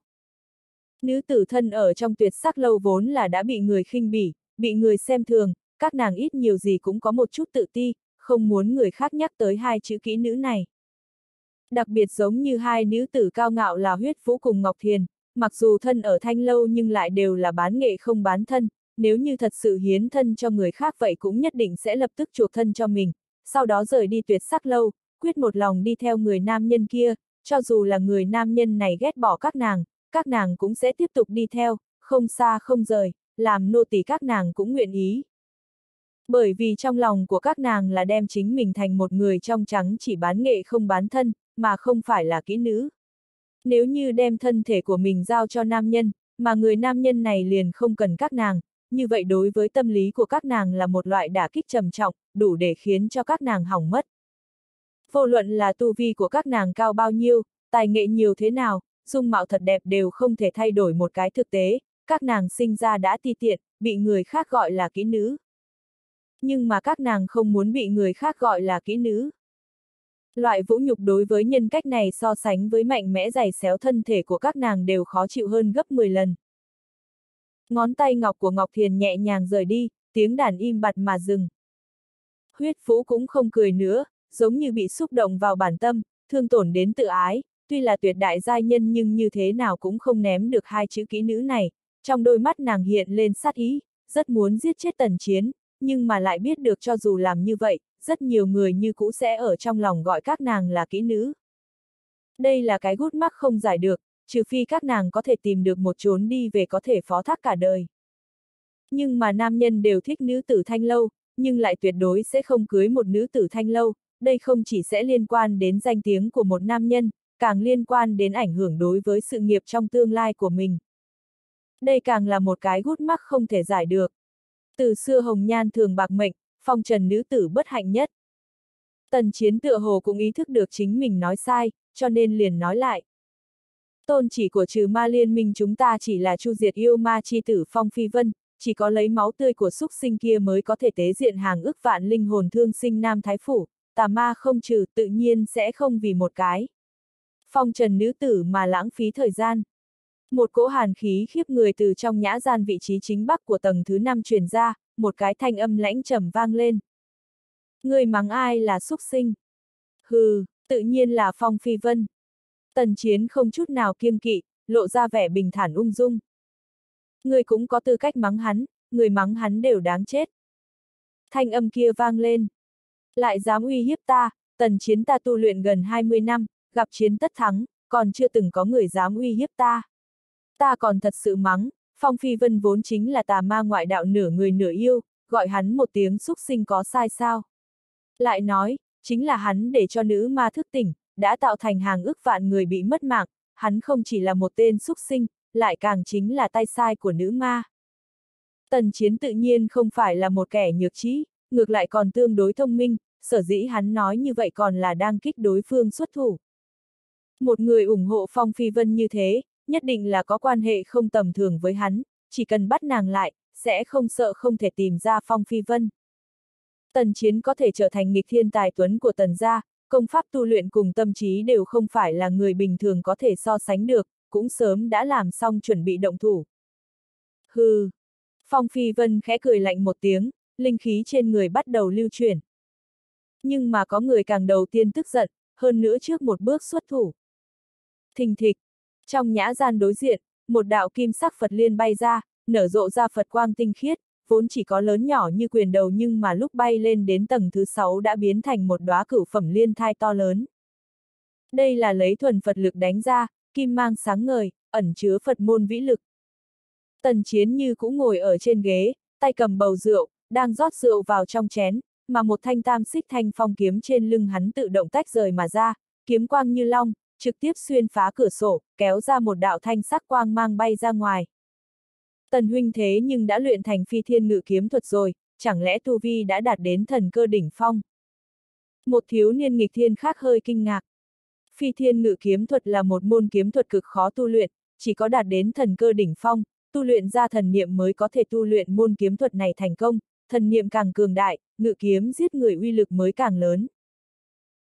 Nữ tử thân ở trong tuyệt sắc lâu vốn là đã bị người khinh bỉ, bị người xem thường, các nàng ít nhiều gì cũng có một chút tự ti, không muốn người khác nhắc tới hai chữ kỹ nữ này. Đặc biệt giống như hai nữ tử cao ngạo là huyết vũ cùng Ngọc Thiền, mặc dù thân ở thanh lâu nhưng lại đều là bán nghệ không bán thân, nếu như thật sự hiến thân cho người khác vậy cũng nhất định sẽ lập tức chuộc thân cho mình, sau đó rời đi tuyệt sắc lâu, quyết một lòng đi theo người nam nhân kia, cho dù là người nam nhân này ghét bỏ các nàng, các nàng cũng sẽ tiếp tục đi theo, không xa không rời, làm nô tỳ các nàng cũng nguyện ý. Bởi vì trong lòng của các nàng là đem chính mình thành một người trong trắng chỉ bán nghệ không bán thân, mà không phải là kỹ nữ. Nếu như đem thân thể của mình giao cho nam nhân, mà người nam nhân này liền không cần các nàng, như vậy đối với tâm lý của các nàng là một loại đả kích trầm trọng, đủ để khiến cho các nàng hỏng mất. Vô luận là tu vi của các nàng cao bao nhiêu, tài nghệ nhiều thế nào, dung mạo thật đẹp đều không thể thay đổi một cái thực tế, các nàng sinh ra đã ti tiện, bị người khác gọi là kỹ nữ. Nhưng mà các nàng không muốn bị người khác gọi là kỹ nữ. Loại vũ nhục đối với nhân cách này so sánh với mạnh mẽ giày xéo thân thể của các nàng đều khó chịu hơn gấp 10 lần. Ngón tay ngọc của Ngọc Thiền nhẹ nhàng rời đi, tiếng đàn im bặt mà dừng. Huyết Vũ cũng không cười nữa, giống như bị xúc động vào bản tâm, thương tổn đến tự ái, tuy là tuyệt đại giai nhân nhưng như thế nào cũng không ném được hai chữ kỹ nữ này, trong đôi mắt nàng hiện lên sát ý, rất muốn giết chết tần chiến, nhưng mà lại biết được cho dù làm như vậy, rất nhiều người như cũ sẽ ở trong lòng gọi các nàng là kỹ nữ. Đây là cái gút mắc không giải được, trừ phi các nàng có thể tìm được một chốn đi về có thể phó thác cả đời. Nhưng mà nam nhân đều thích nữ tử thanh lâu, nhưng lại tuyệt đối sẽ không cưới một nữ tử thanh lâu, đây không chỉ sẽ liên quan đến danh tiếng của một nam nhân, càng liên quan đến ảnh hưởng đối với sự nghiệp trong tương lai của mình. Đây càng là một cái gút mắc không thể giải được. Từ xưa hồng nhan thường bạc mệnh, phong trần nữ tử bất hạnh nhất. Tần chiến tựa hồ cũng ý thức được chính mình nói sai, cho nên liền nói lại. Tôn chỉ của trừ ma liên minh chúng ta chỉ là chu diệt yêu ma chi tử phong phi vân, chỉ có lấy máu tươi của súc sinh kia mới có thể tế diện hàng ức vạn linh hồn thương sinh nam thái phủ, tà ma không trừ tự nhiên sẽ không vì một cái. Phong trần nữ tử mà lãng phí thời gian. Một cỗ hàn khí khiếp người từ trong nhã gian vị trí chính bắc của tầng thứ năm truyền ra, một cái thanh âm lãnh trầm vang lên. Người mắng ai là súc sinh? Hừ, tự nhiên là Phong Phi Vân. Tần chiến không chút nào kiêng kỵ, lộ ra vẻ bình thản ung dung. Người cũng có tư cách mắng hắn, người mắng hắn đều đáng chết. Thanh âm kia vang lên. Lại dám uy hiếp ta, tần chiến ta tu luyện gần 20 năm, gặp chiến tất thắng, còn chưa từng có người dám uy hiếp ta. Ta còn thật sự mắng, Phong Phi Vân vốn chính là tà ma ngoại đạo nửa người nửa yêu, gọi hắn một tiếng xúc sinh có sai sao. Lại nói, chính là hắn để cho nữ ma thức tỉnh, đã tạo thành hàng ức vạn người bị mất mạng, hắn không chỉ là một tên xúc sinh, lại càng chính là tay sai của nữ ma. Tần chiến tự nhiên không phải là một kẻ nhược trí, ngược lại còn tương đối thông minh, sở dĩ hắn nói như vậy còn là đang kích đối phương xuất thủ. Một người ủng hộ Phong Phi Vân như thế, nhất định là có quan hệ không tầm thường với hắn, chỉ cần bắt nàng lại, sẽ không sợ không thể tìm ra Phong Phi Vân. Tần Chiến có thể trở thành nghịch thiên tài tuấn của Tần gia, công pháp tu luyện cùng tâm trí đều không phải là người bình thường có thể so sánh được, cũng sớm đã làm xong chuẩn bị động thủ. Hừ! Phong Phi Vân khẽ cười lạnh một tiếng, linh khí trên người bắt đầu lưu chuyển. Nhưng mà có người càng đầu tiên tức giận, hơn nữa trước một bước xuất thủ. Thình thịch! Trong nhã gian đối diện, một đạo kim sắc Phật liên bay ra, nở rộ ra Phật quang tinh khiết, vốn chỉ có lớn nhỏ như quyền đầu nhưng mà lúc bay lên đến tầng thứ sáu đã biến thành một đóa cửu phẩm liên thai to lớn. Đây là lấy thuần Phật lực đánh ra, kim mang sáng ngời, ẩn chứa Phật môn vĩ lực. Tần chiến như cũng ngồi ở trên ghế, tay cầm bầu rượu, đang rót rượu vào trong chén, mà một thanh tam xích thanh phong kiếm trên lưng hắn tự động tách rời mà ra, kiếm quang như long, trực tiếp xuyên phá cửa sổ, kéo ra một đạo thanh sắc quang mang bay ra ngoài. Tần huynh thế nhưng đã luyện thành phi thiên ngự kiếm thuật rồi, chẳng lẽ Tu Vi đã đạt đến thần cơ đỉnh phong? Một thiếu niên nghịch thiên khác hơi kinh ngạc. Phi thiên ngự kiếm thuật là một môn kiếm thuật cực khó tu luyện, chỉ có đạt đến thần cơ đỉnh phong, tu luyện ra thần niệm mới có thể tu luyện môn kiếm thuật này thành công, thần niệm càng cường đại, ngự kiếm giết người uy lực mới càng lớn.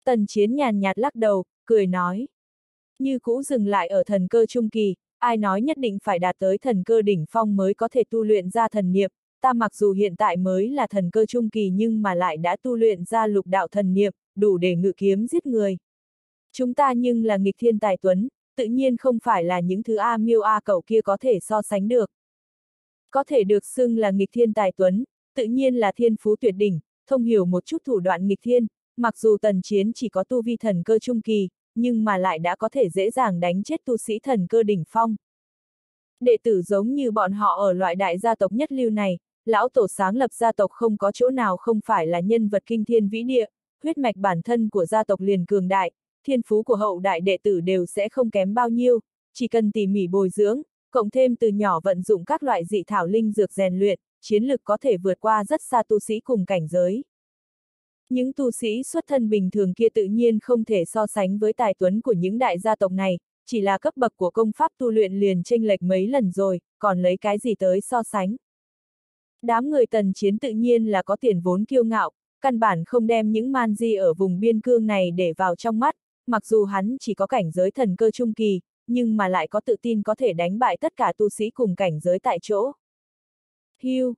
Tần chiến nhàn nhạt lắc đầu, cười nói. Như cũ dừng lại ở thần cơ trung kỳ, ai nói nhất định phải đạt tới thần cơ đỉnh phong mới có thể tu luyện ra thần niệm, ta mặc dù hiện tại mới là thần cơ trung kỳ nhưng mà lại đã tu luyện ra lục đạo thần niệm, đủ để ngự kiếm giết người. Chúng ta nhưng là nghịch thiên tài tuấn, tự nhiên không phải là những thứ A miêu A cậu kia có thể so sánh được. Có thể được xưng là nghịch thiên tài tuấn, tự nhiên là thiên phú tuyệt đỉnh, thông hiểu một chút thủ đoạn nghịch thiên, mặc dù tần chiến chỉ có tu vi thần cơ trung kỳ, nhưng mà lại đã có thể dễ dàng đánh chết tu sĩ thần cơ đỉnh phong. Đệ tử giống như bọn họ ở loại đại gia tộc nhất lưu này, lão tổ sáng lập gia tộc không có chỗ nào không phải là nhân vật kinh thiên vĩ địa, huyết mạch bản thân của gia tộc liền cường đại, thiên phú của hậu đại đệ tử đều sẽ không kém bao nhiêu, chỉ cần tỉ mỉ bồi dưỡng, cộng thêm từ nhỏ vận dụng các loại dị thảo linh dược rèn luyện, chiến lực có thể vượt qua rất xa tu sĩ cùng cảnh giới. Những tu sĩ xuất thân bình thường kia tự nhiên không thể so sánh với tài tuấn của những đại gia tộc này, chỉ là cấp bậc của công pháp tu luyện liền chênh lệch mấy lần rồi, còn lấy cái gì tới so sánh. Đám người tần chiến tự nhiên là có tiền vốn kiêu ngạo, căn bản không đem những man di ở vùng biên cương này để vào trong mắt, mặc dù hắn chỉ có cảnh giới thần cơ trung kỳ, nhưng mà lại có tự tin có thể đánh bại tất cả tu sĩ cùng cảnh giới tại chỗ. Hưu.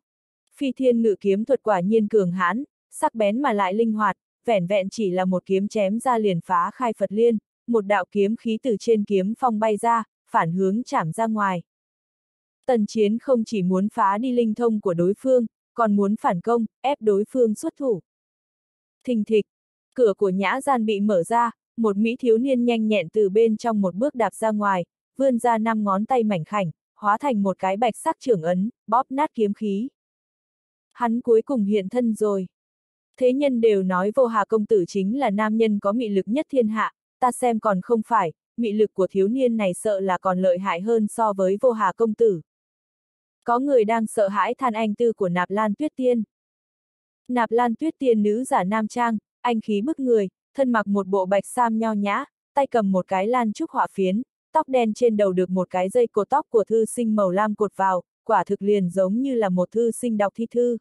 Phi thiên ngự kiếm thuật quả nhiên cường hãn, sắc bén mà lại linh hoạt, vẻn vẹn chỉ là một kiếm chém ra liền phá khai Phật liên, một đạo kiếm khí từ trên kiếm phong bay ra, phản hướng chạm ra ngoài. Tần chiến không chỉ muốn phá đi linh thông của đối phương, còn muốn phản công, ép đối phương xuất thủ. Thình thịch, cửa của nhã gian bị mở ra, một mỹ thiếu niên nhanh nhẹn từ bên trong một bước đạp ra ngoài, vươn ra năm ngón tay mảnh khảnh, hóa thành một cái bạch sắc trưởng ấn, bóp nát kiếm khí. Hắn cuối cùng hiện thân rồi. Thế nhân đều nói vô hà công tử chính là nam nhân có mị lực nhất thiên hạ, ta xem còn không phải, mị lực của thiếu niên này sợ là còn lợi hại hơn so với vô hà công tử. Có người đang sợ hãi than anh tư của nạp lan tuyết tiên. Nạp lan tuyết tiên nữ giả nam trang, anh khí bức người, thân mặc một bộ bạch sam nho nhã, tay cầm một cái lan trúc họa phiến, tóc đen trên đầu được một cái dây cột tóc của thư sinh màu lam cột vào, quả thực liền giống như là một thư sinh đọc thi thư.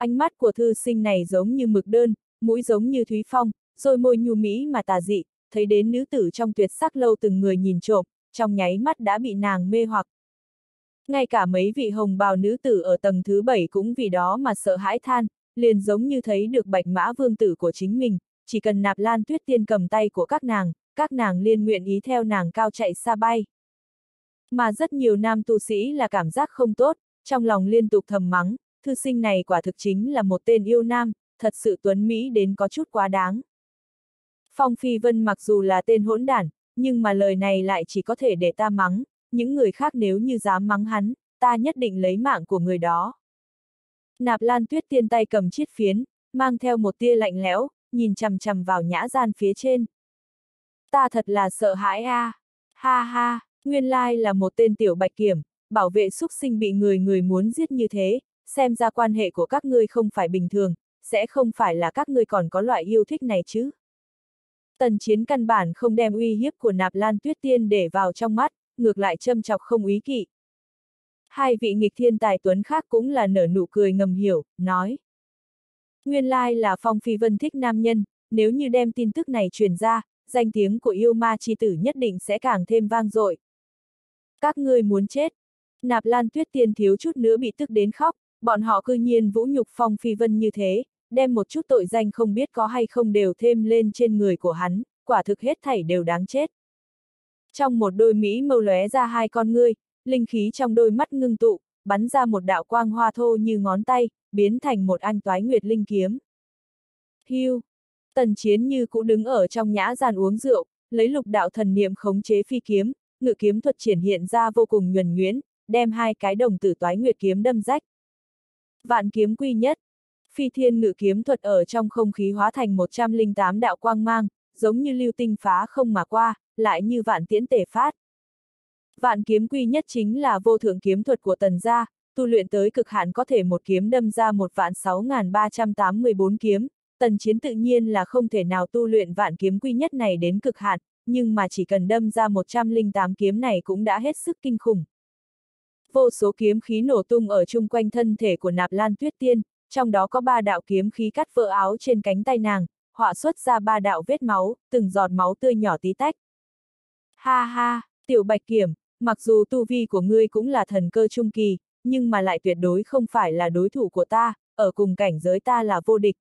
Ánh mắt của thư sinh này giống như mực đơn, mũi giống như thúy phong, rồi môi nhu mỹ mà tà dị, thấy đến nữ tử trong tuyệt sắc lâu từng người nhìn trộm, trong nháy mắt đã bị nàng mê hoặc. Ngay cả mấy vị hồng bào nữ tử ở tầng thứ bảy cũng vì đó mà sợ hãi than, liền giống như thấy được bạch mã vương tử của chính mình, chỉ cần nạp lan tuyết tiên cầm tay của các nàng, các nàng liên nguyện ý theo nàng cao chạy xa bay. Mà rất nhiều nam tu sĩ là cảm giác không tốt, trong lòng liên tục thầm mắng, thư sinh này quả thực chính là một tên yêu nam, thật sự tuấn Mỹ đến có chút quá đáng. Phong Phi Vân mặc dù là tên hỗn đản, nhưng mà lời này lại chỉ có thể để ta mắng, những người khác nếu như dám mắng hắn, ta nhất định lấy mạng của người đó. Nạp Lan Tuyết tiên tay cầm chiếc phiến, mang theo một tia lạnh lẽo, nhìn chằm chằm vào nhã gian phía trên. Ta thật là sợ hãi a, à. ha ha, nguyên lai là một tên tiểu bạch kiểm, bảo vệ súc sinh bị người người muốn giết như thế, xem ra quan hệ của các ngươi không phải bình thường, sẽ không phải là các ngươi còn có loại yêu thích này chứ. Tần chiến căn bản không đem uy hiếp của nạp lan tuyết tiên để vào trong mắt, ngược lại châm chọc không ý kỵ. Hai vị nghịch thiên tài tuấn khác cũng là nở nụ cười ngầm hiểu, nói. Nguyên lai là Phong Phi Vân thích nam nhân, nếu như đem tin tức này truyền ra, danh tiếng của yêu ma chi tử nhất định sẽ càng thêm vang dội. Các ngươi muốn chết. Nạp Lan Tuyết Tiên thiếu chút nữa bị tức đến khóc, bọn họ cư nhiên vũ nhục Phong Phi Vân như thế, đem một chút tội danh không biết có hay không đều thêm lên trên người của hắn, quả thực hết thảy đều đáng chết. Trong một đôi mỹ mâu lóe ra hai con ngươi, linh khí trong đôi mắt ngưng tụ, bắn ra một đạo quang hoa thô như ngón tay, biến thành một anh toái nguyệt linh kiếm. Hưu! Tần chiến như cũ đứng ở trong nhã gian uống rượu, lấy lục đạo thần niệm khống chế phi kiếm, ngự kiếm thuật triển hiện ra vô cùng nhuần nhuyễn, đem hai cái đồng tử toái nguyệt kiếm đâm rách. Vạn kiếm quy nhất. Phi thiên ngự kiếm thuật ở trong không khí hóa thành 108 đạo quang mang, giống như lưu tinh phá không mà qua, lại như vạn tiễn tể phát. Vạn kiếm quy nhất chính là vô thượng kiếm thuật của tần gia, tu luyện tới cực hạn có thể một kiếm đâm ra một vạn 6.384 kiếm, tần chiến tự nhiên là không thể nào tu luyện vạn kiếm quy nhất này đến cực hạn, nhưng mà chỉ cần đâm ra 108 kiếm này cũng đã hết sức kinh khủng. Vô số kiếm khí nổ tung ở chung quanh thân thể của nạp lan tuyết tiên, trong đó có ba đạo kiếm khí cắt vỡ áo trên cánh tay nàng, họa xuất ra ba đạo vết máu, từng giọt máu tươi nhỏ tí tách. Ha ha, tiểu bạch kiểm, mặc dù tu vi của ngươi cũng là thần cơ trung kỳ, nhưng mà lại tuyệt đối không phải là đối thủ của ta, ở cùng cảnh giới ta là vô địch.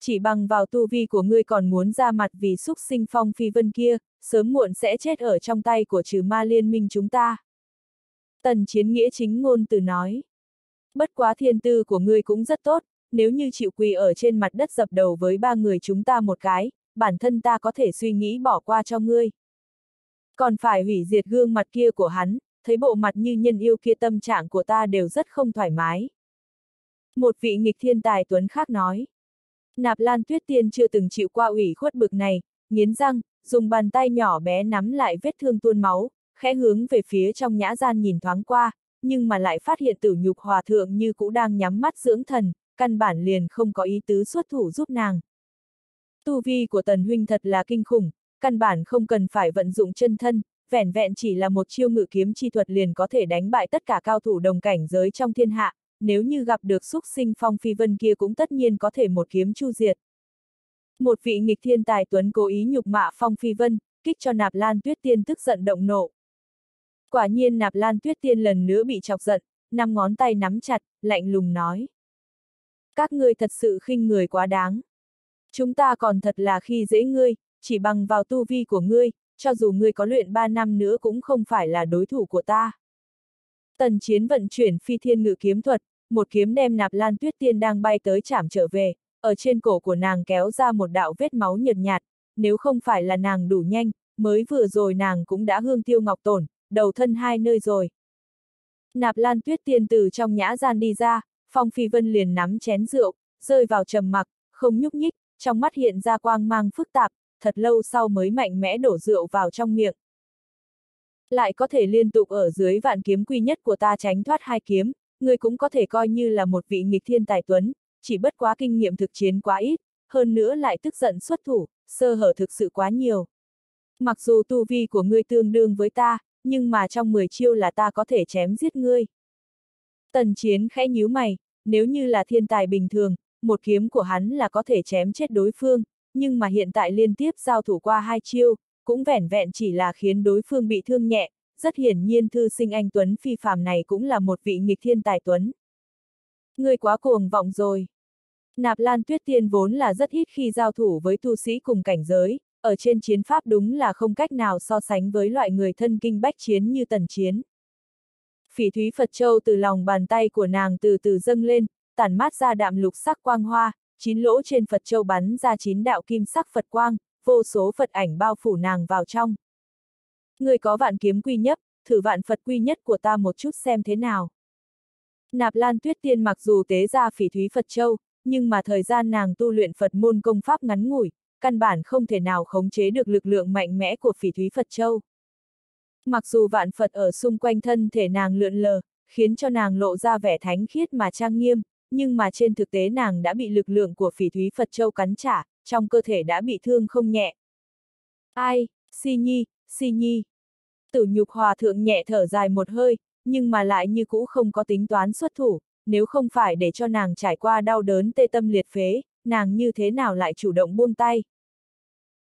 Chỉ bằng vào tu vi của ngươi còn muốn ra mặt vì xúc sinh phong phi vân kia, sớm muộn sẽ chết ở trong tay của trừ ma liên minh chúng ta. Tần chiến nghĩa chính ngôn từ nói. Bất quá thiên tư của ngươi cũng rất tốt, nếu như chịu quỳ ở trên mặt đất dập đầu với ba người chúng ta một cái, bản thân ta có thể suy nghĩ bỏ qua cho ngươi. Còn phải hủy diệt gương mặt kia của hắn, thấy bộ mặt như nhân yêu kia tâm trạng của ta đều rất không thoải mái. Một vị nghịch thiên tài tuấn khác nói. Nạp Lan Tuyết Tiên chưa từng chịu qua ủy khuất bực này, nghiến răng, dùng bàn tay nhỏ bé nắm lại vết thương tuôn máu, khẽ hướng về phía trong nhã gian nhìn thoáng qua, nhưng mà lại phát hiện tử nhục hòa thượng như cũ đang nhắm mắt dưỡng thần, căn bản liền không có ý tứ xuất thủ giúp nàng. Tu vi của tần huynh thật là kinh khủng, căn bản không cần phải vận dụng chân thân, vẻn vẹn chỉ là một chiêu ngự kiếm chi thuật liền có thể đánh bại tất cả cao thủ đồng cảnh giới trong thiên hạ, nếu như gặp được xúc sinh phong phi vân kia cũng tất nhiên có thể một kiếm chu diệt. Một vị nghịch thiên tài tuấn cố ý nhục mạ phong phi vân, kích cho nạp lan tuyết tiên tức giận động nộ. Quả nhiên nạp lan tuyết tiên lần nữa bị chọc giận, năm ngón tay nắm chặt, lạnh lùng nói. Các ngươi thật sự khinh người quá đáng. Chúng ta còn thật là khi dễ ngươi, chỉ bằng vào tu vi của ngươi, cho dù ngươi có luyện ba năm nữa cũng không phải là đối thủ của ta. Tần chiến vận chuyển phi thiên ngự kiếm thuật, một kiếm đem nạp lan tuyết tiên đang bay tới chảm trở về, ở trên cổ của nàng kéo ra một đạo vết máu nhợt nhạt, nếu không phải là nàng đủ nhanh, mới vừa rồi nàng cũng đã hương tiêu ngọc tổn, đầu thân hai nơi rồi. Nạp lan tuyết tiên từ trong nhã gian đi ra, phong phi vân liền nắm chén rượu, rơi vào trầm mặc, không nhúc nhích, trong mắt hiện ra quang mang phức tạp, thật lâu sau mới mạnh mẽ đổ rượu vào trong miệng. Lại có thể liên tục ở dưới vạn kiếm quy nhất của ta tránh thoát hai kiếm, người cũng có thể coi như là một vị nghịch thiên tài tuấn, chỉ bất quá kinh nghiệm thực chiến quá ít, hơn nữa lại tức giận xuất thủ, sơ hở thực sự quá nhiều. Mặc dù tu vi của ngươi tương đương với ta, nhưng mà trong 10 chiêu là ta có thể chém giết ngươi. Tần chiến khẽ nhíu mày, nếu như là thiên tài bình thường, một kiếm của hắn là có thể chém chết đối phương, nhưng mà hiện tại liên tiếp giao thủ qua hai chiêu, cũng vẻn vẹn chỉ là khiến đối phương bị thương nhẹ, rất hiển nhiên thư sinh anh Tuấn phi phàm này cũng là một vị nghịch thiên tài Tuấn. ngươi quá cuồng vọng rồi. Nạp Lan Tuyết Tiên vốn là rất ít khi giao thủ với tu sĩ cùng cảnh giới, ở trên chiến pháp đúng là không cách nào so sánh với loại người thân kinh bách chiến như tần chiến. Phỉ thúy Phật Châu từ lòng bàn tay của nàng từ từ dâng lên, tản mát ra đạm lục sắc quang hoa, chín lỗ trên Phật Châu bắn ra chín đạo kim sắc Phật quang, vô số Phật ảnh bao phủ nàng vào trong. Người có vạn kiếm quy nhất, thử vạn Phật quy nhất của ta một chút xem thế nào. Nạp Lan Tuyết Tiên mặc dù tế ra phỉ thúy Phật Châu, nhưng mà thời gian nàng tu luyện Phật môn công pháp ngắn ngủi, căn bản không thể nào khống chế được lực lượng mạnh mẽ của phỉ thúy Phật Châu. Mặc dù vạn Phật ở xung quanh thân thể nàng lượn lờ, khiến cho nàng lộ ra vẻ thánh khiết mà trang nghiêm, nhưng mà trên thực tế nàng đã bị lực lượng của phỉ thúy Phật Châu cắn trả, trong cơ thể đã bị thương không nhẹ. Ai, si nhi, si nhi. Tử nhục hòa thượng nhẹ thở dài một hơi, nhưng mà lại như cũ không có tính toán xuất thủ, nếu không phải để cho nàng trải qua đau đớn tê tâm liệt phế, nàng như thế nào lại chủ động buông tay.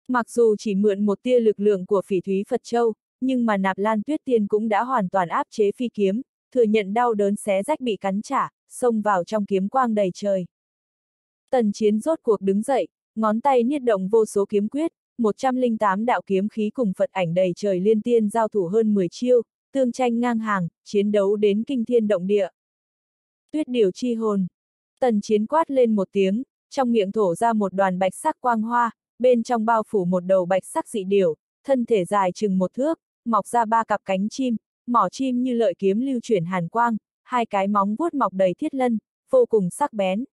Mặc dù chỉ mượn một tia lực lượng của phỉ thúy Phật Châu, nhưng mà nạp lan tuyết tiên cũng đã hoàn toàn áp chế phi kiếm, thừa nhận đau đớn xé rách bị cắn trả, xông vào trong kiếm quang đầy trời. Tần chiến rốt cuộc đứng dậy, ngón tay niết động vô số kiếm quyết, 108 đạo kiếm khí cùng Phật ảnh đầy trời liên tiên giao thủ hơn 10 chiêu, tương tranh ngang hàng, chiến đấu đến kinh thiên động địa. Tuyết điều chi hồn. Tần chiến quát lên một tiếng, trong miệng thổ ra một đoàn bạch sắc quang hoa, bên trong bao phủ một đầu bạch sắc dị điểu, thân thể dài chừng một thước, mọc ra ba cặp cánh chim, mỏ chim như lợi kiếm lưu chuyển hàn quang, hai cái móng vuốt mọc đầy thiết lân, vô cùng sắc bén.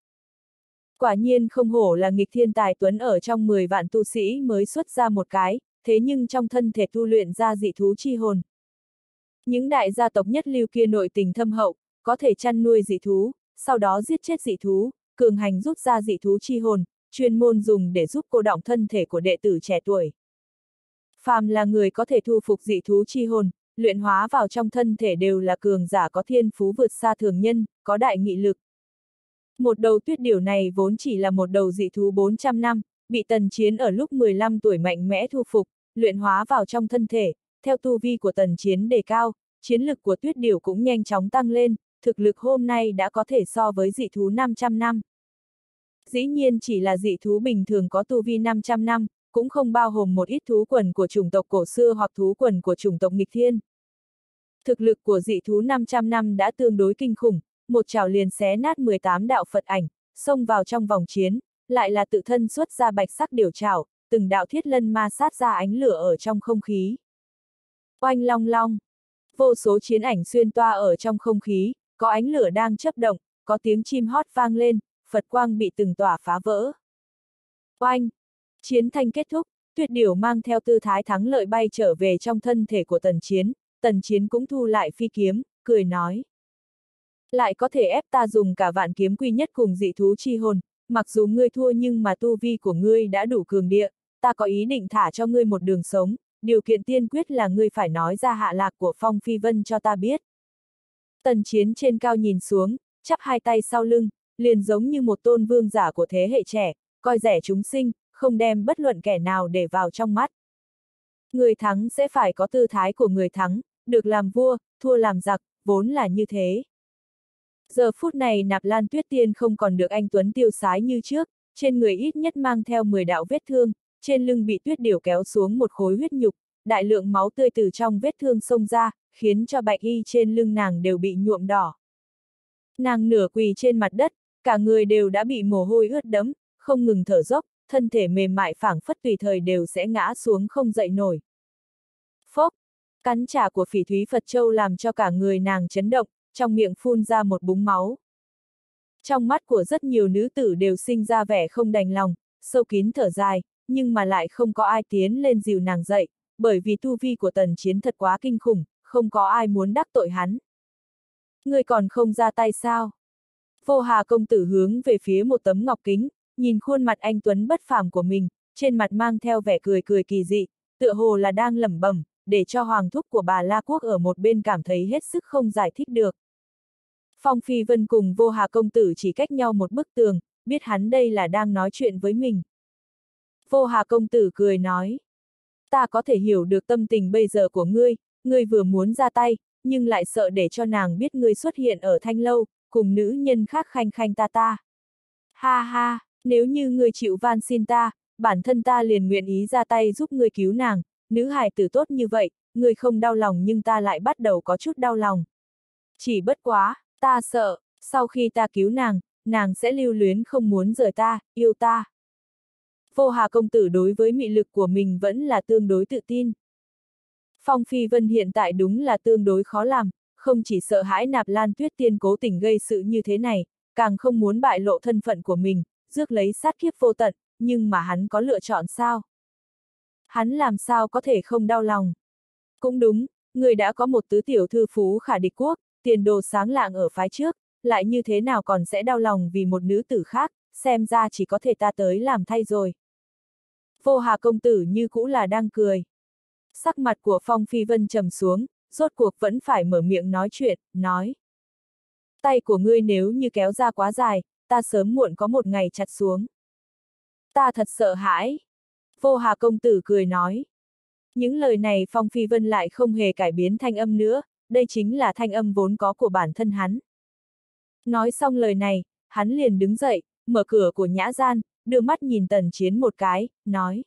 Quả nhiên không hổ là nghịch thiên tài tuấn ở trong 10 vạn tu sĩ mới xuất ra một cái, thế nhưng trong thân thể tu luyện ra dị thú chi hồn. Những đại gia tộc nhất lưu kia nội tình thâm hậu, có thể chăn nuôi dị thú, sau đó giết chết dị thú, cường hành rút ra dị thú chi hồn, chuyên môn dùng để giúp cô động thân thể của đệ tử trẻ tuổi. Phàm là người có thể thu phục dị thú chi hồn, luyện hóa vào trong thân thể đều là cường giả có thiên phú vượt xa thường nhân, có đại nghị lực. Một đầu tuyết điểu này vốn chỉ là một đầu dị thú 400 năm, bị tần chiến ở lúc 15 tuổi mạnh mẽ thu phục, luyện hóa vào trong thân thể, theo tu vi của tần chiến đề cao, chiến lực của tuyết điểu cũng nhanh chóng tăng lên, thực lực hôm nay đã có thể so với dị thú 500 năm. Dĩ nhiên chỉ là dị thú bình thường có tu vi 500 năm, cũng không bao gồm một ít thú quần của chủng tộc cổ xưa hoặc thú quần của chủng tộc nghịch thiên. Thực lực của dị thú 500 năm đã tương đối kinh khủng, một trào liền xé nát 18 đạo Phật ảnh, xông vào trong vòng chiến, lại là tự thân xuất ra bạch sắc điều chảo, từng đạo thiết lân ma sát ra ánh lửa ở trong không khí. Oanh long long, vô số chiến ảnh xuyên toa ở trong không khí, có ánh lửa đang chấp động, có tiếng chim hót vang lên, Phật quang bị từng tỏa phá vỡ. Oanh, chiến thanh kết thúc, tuyệt điểu mang theo tư thái thắng lợi bay trở về trong thân thể của tần chiến, tần chiến cũng thu lại phi kiếm, cười nói. Lại có thể ép ta dùng cả vạn kiếm quy nhất cùng dị thú chi hồn, mặc dù ngươi thua nhưng mà tu vi của ngươi đã đủ cường địa, ta có ý định thả cho ngươi một đường sống, điều kiện tiên quyết là ngươi phải nói ra hạ lạc của Phong Phi Vân cho ta biết. Tần chiến trên cao nhìn xuống, chắp hai tay sau lưng, liền giống như một tôn vương giả của thế hệ trẻ, coi rẻ chúng sinh, không đem bất luận kẻ nào để vào trong mắt. Người thắng sẽ phải có tư thái của người thắng, được làm vua, thua làm giặc, vốn là như thế. Giờ phút này nạp lan tuyết tiên không còn được anh Tuấn tiêu sái như trước, trên người ít nhất mang theo 10 đạo vết thương, trên lưng bị tuyết điểu kéo xuống một khối huyết nhục, đại lượng máu tươi từ trong vết thương xông ra, khiến cho bạch y trên lưng nàng đều bị nhuộm đỏ. Nàng nửa quỳ trên mặt đất, cả người đều đã bị mồ hôi ướt đẫm, không ngừng thở dốc, thân thể mềm mại phảng phất tùy thời đều sẽ ngã xuống không dậy nổi. Phốc, cắn trả của phỉ thúy Phật Châu làm cho cả người nàng chấn động, trong miệng phun ra một búng máu. Trong mắt của rất nhiều nữ tử đều sinh ra vẻ không đành lòng, sâu kín thở dài, nhưng mà lại không có ai tiến lên dìu nàng dậy, bởi vì tu vi của tần chiến thật quá kinh khủng, không có ai muốn đắc tội hắn. Người còn không ra tay sao? Vô Hà công tử hướng về phía một tấm ngọc kính, nhìn khuôn mặt anh Tuấn bất phàm của mình, trên mặt mang theo vẻ cười cười kỳ dị, tựa hồ là đang lẩm bẩm, để cho hoàng thúc của bà La Quốc ở một bên cảm thấy hết sức không giải thích được. Phong Phi Vân cùng Vô Hà công tử chỉ cách nhau một bức tường, biết hắn đây là đang nói chuyện với mình. Vô Hà công tử cười nói, ta có thể hiểu được tâm tình bây giờ của ngươi, ngươi vừa muốn ra tay, nhưng lại sợ để cho nàng biết ngươi xuất hiện ở thanh lâu, cùng nữ nhân khác khanh khanh ta ta. Ha ha, nếu như ngươi chịu van xin ta, bản thân ta liền nguyện ý ra tay giúp ngươi cứu nàng, nữ hài tử tốt như vậy, ngươi không đau lòng nhưng ta lại bắt đầu có chút đau lòng. Chỉ bất quá, ta sợ, sau khi ta cứu nàng, nàng sẽ lưu luyến không muốn rời ta, yêu ta. Vô Hà công tử đối với mị lực của mình vẫn là tương đối tự tin. Phong Phi Vân hiện tại đúng là tương đối khó làm, không chỉ sợ hãi nạp lan tuyết tiên cố tình gây sự như thế này, càng không muốn bại lộ thân phận của mình, rước lấy sát kiếp vô tận, nhưng mà hắn có lựa chọn sao? Hắn làm sao có thể không đau lòng? Cũng đúng, người đã có một tứ tiểu thư phú khả địch quốc, tiền đồ sáng lạng ở phái trước, lại như thế nào còn sẽ đau lòng vì một nữ tử khác, xem ra chỉ có thể ta tới làm thay rồi. Vô Hà công tử như cũ là đang cười. Sắc mặt của Phong Phi Vân trầm xuống, rốt cuộc vẫn phải mở miệng nói chuyện, nói. Tay của ngươi nếu như kéo ra quá dài, ta sớm muộn có một ngày chặt xuống. Ta thật sợ hãi. Vô Hà công tử cười nói. Những lời này Phong Phi Vân lại không hề cải biến thanh âm nữa, đây chính là thanh âm vốn có của bản thân hắn. Nói xong lời này, hắn liền đứng dậy, mở cửa của nhã gian, đưa mắt nhìn tần chiến một cái, nói.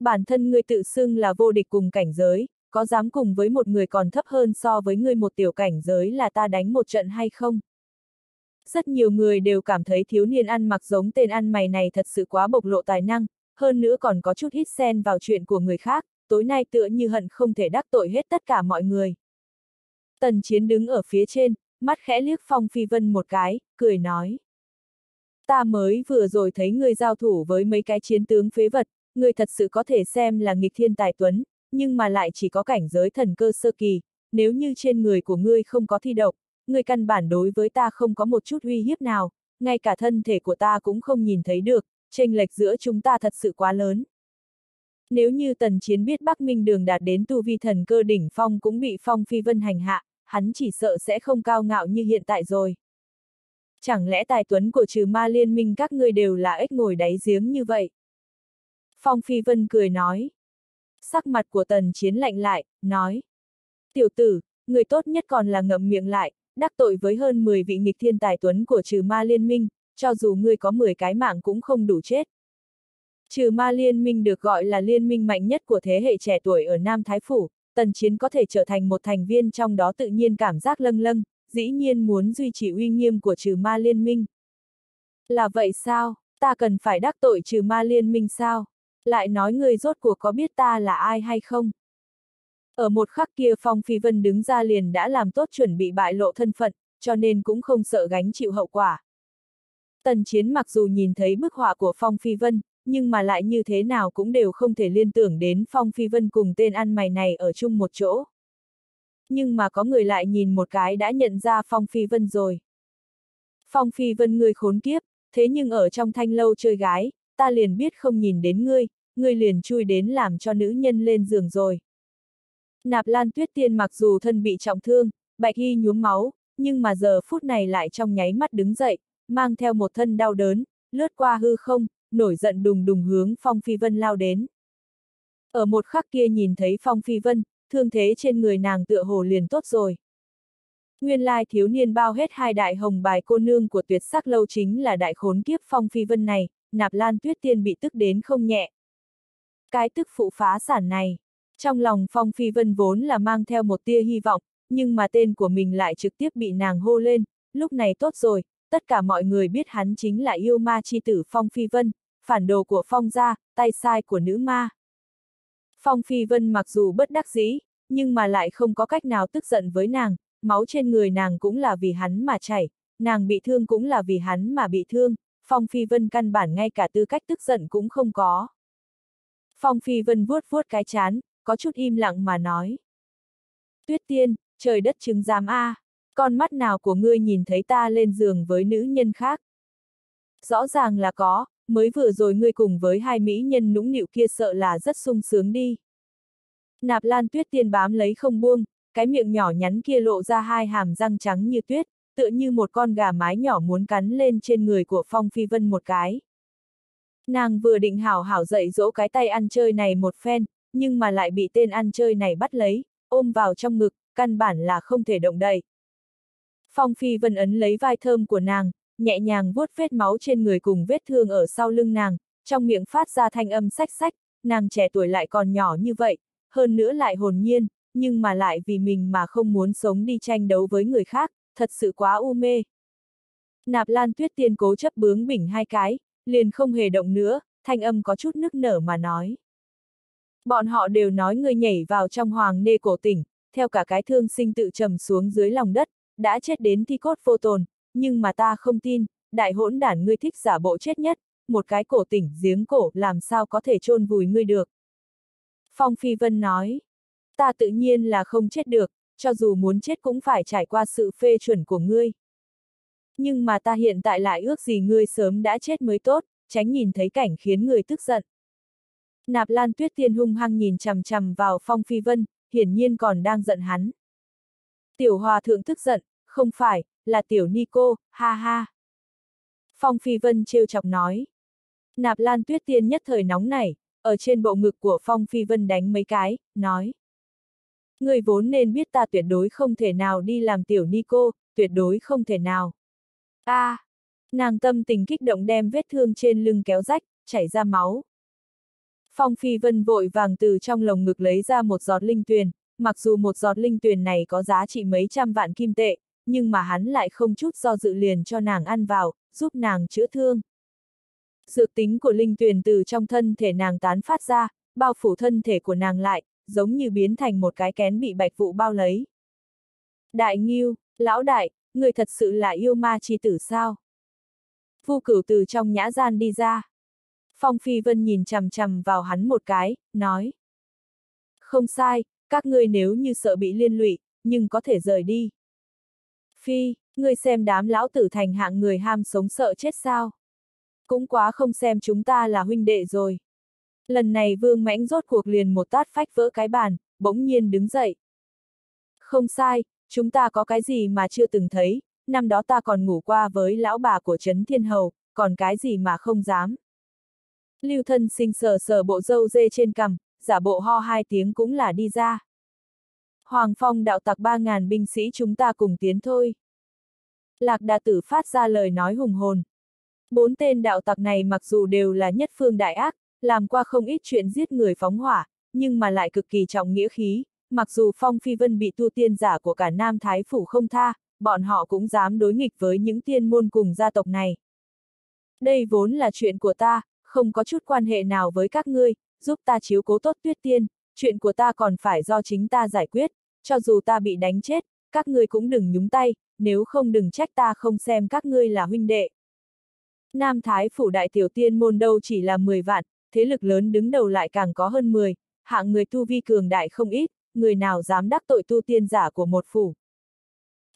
Bản thân ngươi tự xưng là vô địch cùng cảnh giới, có dám cùng với một người còn thấp hơn so với ngươi một tiểu cảnh giới là ta đánh một trận hay không? Rất nhiều người đều cảm thấy thiếu niên ăn mặc giống tên ăn mày này thật sự quá bộc lộ tài năng, hơn nữa còn có chút hít xen vào chuyện của người khác, tối nay tựa như hận không thể đắc tội hết tất cả mọi người. Tần Chiến đứng ở phía trên, mắt khẽ liếc Phong Phi Vân một cái, cười nói. Ta mới vừa rồi thấy người giao thủ với mấy cái chiến tướng phế vật, người thật sự có thể xem là nghịch thiên tài tuấn, nhưng mà lại chỉ có cảnh giới thần cơ sơ kỳ, nếu như trên người của ngươi không có thi độc, ngươi căn bản đối với ta không có một chút uy hiếp nào, ngay cả thân thể của ta cũng không nhìn thấy được, chênh lệch giữa chúng ta thật sự quá lớn. Nếu như tần chiến biết Bắc Minh đường đạt đến tu vi thần cơ đỉnh phong cũng bị phong phi vân hành hạ, hắn chỉ sợ sẽ không cao ngạo như hiện tại rồi. Chẳng lẽ tài tuấn của trừ ma liên minh các ngươi đều là ếch ngồi đáy giếng như vậy? Phong phi vân cười nói. Sắc mặt của tần chiến lạnh lại, nói. Tiểu tử, người tốt nhất còn là ngậm miệng lại, đắc tội với hơn 10 vị nghịch thiên tài tuấn của trừ ma liên minh, cho dù ngươi có 10 cái mạng cũng không đủ chết. Trừ ma liên minh được gọi là liên minh mạnh nhất của thế hệ trẻ tuổi ở Nam Thái Phủ, tần chiến có thể trở thành một thành viên trong đó tự nhiên cảm giác lâng lâng, dĩ nhiên muốn duy trì uy nghiêm của trừ ma liên minh. Là vậy sao, ta cần phải đắc tội trừ ma liên minh sao? Lại nói người rốt cuộc có biết ta là ai hay không? Ở một khắc kia Phong Phi Vân đứng ra liền đã làm tốt chuẩn bị bại lộ thân phận, cho nên cũng không sợ gánh chịu hậu quả. Tần Chiến mặc dù nhìn thấy bức họa của Phong Phi Vân, nhưng mà lại như thế nào cũng đều không thể liên tưởng đến Phong Phi Vân cùng tên ăn mày này ở chung một chỗ. Nhưng mà có người lại nhìn một cái đã nhận ra Phong Phi Vân rồi. Phong Phi Vân người khốn kiếp, thế nhưng ở trong thanh lâu chơi gái, ta liền biết không nhìn đến ngươi, ngươi liền chui đến làm cho nữ nhân lên giường rồi. Nạp Lan Tuyết Tiên mặc dù thân bị trọng thương, bạch y nhuốm máu, nhưng mà giờ phút này lại trong nháy mắt đứng dậy, mang theo một thân đau đớn, lướt qua hư không, nổi giận đùng đùng hướng Phong Phi Vân lao đến. Ở một khắc kia nhìn thấy Phong Phi Vân, thương thế trên người nàng tựa hồ liền tốt rồi. Nguyên lai thiếu niên bao hết hai đại hồng bài cô nương của tuyệt sắc lâu chính là đại khốn kiếp Phong Phi Vân này, nạp lan tuyết tiên bị tức đến không nhẹ. Cái tức phụ phá sản này, trong lòng Phong Phi Vân vốn là mang theo một tia hy vọng, nhưng mà tên của mình lại trực tiếp bị nàng hô lên, lúc này tốt rồi, tất cả mọi người biết hắn chính là yêu ma chi tử Phong Phi Vân, phản đồ của Phong gia, tay sai của nữ ma. Phong Phi Vân mặc dù bất đắc dĩ, nhưng mà lại không có cách nào tức giận với nàng, máu trên người nàng cũng là vì hắn mà chảy, nàng bị thương cũng là vì hắn mà bị thương, Phong Phi Vân căn bản ngay cả tư cách tức giận cũng không có. Phong Phi Vân vuốt vuốt cái chán, có chút im lặng mà nói. Tuyết tiên, trời đất chứng giám A, con mắt nào của ngươi nhìn thấy ta lên giường với nữ nhân khác? Rõ ràng là có, mới vừa rồi ngươi cùng với hai mỹ nhân nũng nịu kia sợ là rất sung sướng đi. Nạp lan tuyết tiên bám lấy không buông, cái miệng nhỏ nhắn kia lộ ra hai hàm răng trắng như tuyết, tựa như một con gà mái nhỏ muốn cắn lên trên người của Phong Phi Vân một cái. Nàng vừa định hảo hảo dạy dỗ cái tay ăn chơi này một phen, nhưng mà lại bị tên ăn chơi này bắt lấy, ôm vào trong ngực, căn bản là không thể động đậy. Phong Phi Vân ấn lấy vai thơm của nàng, nhẹ nhàng vuốt vết máu trên người cùng vết thương ở sau lưng nàng, trong miệng phát ra thanh âm sách sách, nàng trẻ tuổi lại còn nhỏ như vậy, hơn nữa lại hồn nhiên, nhưng mà lại vì mình mà không muốn sống đi tranh đấu với người khác, thật sự quá u mê. Nạp Lan Tuyết Tiên cố chấp bướng bỉnh hai cái, liền không hề động nữa, thanh âm có chút nức nở mà nói. Bọn họ đều nói người nhảy vào trong hoàng nê cổ tỉnh, theo cả cái thương sinh tự trầm xuống dưới lòng đất, đã chết đến thi cốt vô tồn, nhưng mà ta không tin, đại hỗn đản ngươi thích giả bộ chết nhất, một cái cổ tỉnh giếng cổ làm sao có thể chôn vùi ngươi được. Phong Phi Vân nói, ta tự nhiên là không chết được, cho dù muốn chết cũng phải trải qua sự phê chuẩn của ngươi. Nhưng mà ta hiện tại lại ước gì ngươi sớm đã chết mới tốt, tránh nhìn thấy cảnh khiến người tức giận. Nạp Lan Tuyết Tiên hung hăng nhìn chằm chằm vào Phong Phi Vân, hiển nhiên còn đang giận hắn. Tiểu Hòa Thượng tức giận, không phải, là Tiểu Nico, ha ha. Phong Phi Vân trêu chọc nói. Nạp Lan Tuyết Tiên nhất thời nóng nảy, ở trên bộ ngực của Phong Phi Vân đánh mấy cái, nói. Người vốn nên biết ta tuyệt đối không thể nào đi làm Tiểu ni cô, tuyệt đối không thể nào. a à, nàng tâm tình kích động đem vết thương trên lưng kéo rách, chảy ra máu. Phong Phi Vân vội vàng từ trong lồng ngực lấy ra một giọt linh tuyền, mặc dù một giọt linh tuyền này có giá trị mấy trăm vạn kim tệ, nhưng mà hắn lại không chút do dự liền cho nàng ăn vào, giúp nàng chữa thương. Dược tính của linh tuyền từ trong thân thể nàng tán phát ra, bao phủ thân thể của nàng lại, giống như biến thành một cái kén bị bạch vụ bao lấy. Đại Nghiêu, lão đại, người thật sự là yêu ma chi tử sao? Vu cửu từ trong nhã gian đi ra. Phong Phi Vân nhìn chằm chằm vào hắn một cái, nói. Không sai, các ngươi nếu như sợ bị liên lụy, nhưng có thể rời đi. Phi, ngươi xem đám lão tử thành hạng người ham sống sợ chết sao? Cũng quá không xem chúng ta là huynh đệ rồi. Lần này vương mãnh rốt cuộc liền một tát phách vỡ cái bàn, bỗng nhiên đứng dậy. Không sai, chúng ta có cái gì mà chưa từng thấy, năm đó ta còn ngủ qua với lão bà của Trấn Thiên Hầu, còn cái gì mà không dám. Lưu thân sinh sờ sờ bộ dâu dê trên cằm, giả bộ ho hai tiếng cũng là đi ra. Hoàng Phong đạo tặc ba ngàn binh sĩ chúng ta cùng tiến thôi. Lạc đà tử phát ra lời nói hùng hồn. Bốn tên đạo tặc này mặc dù đều là nhất phương đại ác, làm qua không ít chuyện giết người phóng hỏa, nhưng mà lại cực kỳ trọng nghĩa khí, mặc dù Phong Phi Vân bị tu tiên giả của cả Nam Thái Phủ không tha, bọn họ cũng dám đối nghịch với những tiên môn cùng gia tộc này. Đây vốn là chuyện của ta, không có chút quan hệ nào với các ngươi, giúp ta chiếu cố tốt tuyết tiên, chuyện của ta còn phải do chính ta giải quyết, cho dù ta bị đánh chết, các ngươi cũng đừng nhúng tay, nếu không đừng trách ta không xem các ngươi là huynh đệ. Nam Thái phủ đại tiểu tiên môn đâu chỉ là 10 vạn, thế lực lớn đứng đầu lại càng có hơn 10, hạng người tu vi cường đại không ít, người nào dám đắc tội tu tiên giả của một phủ.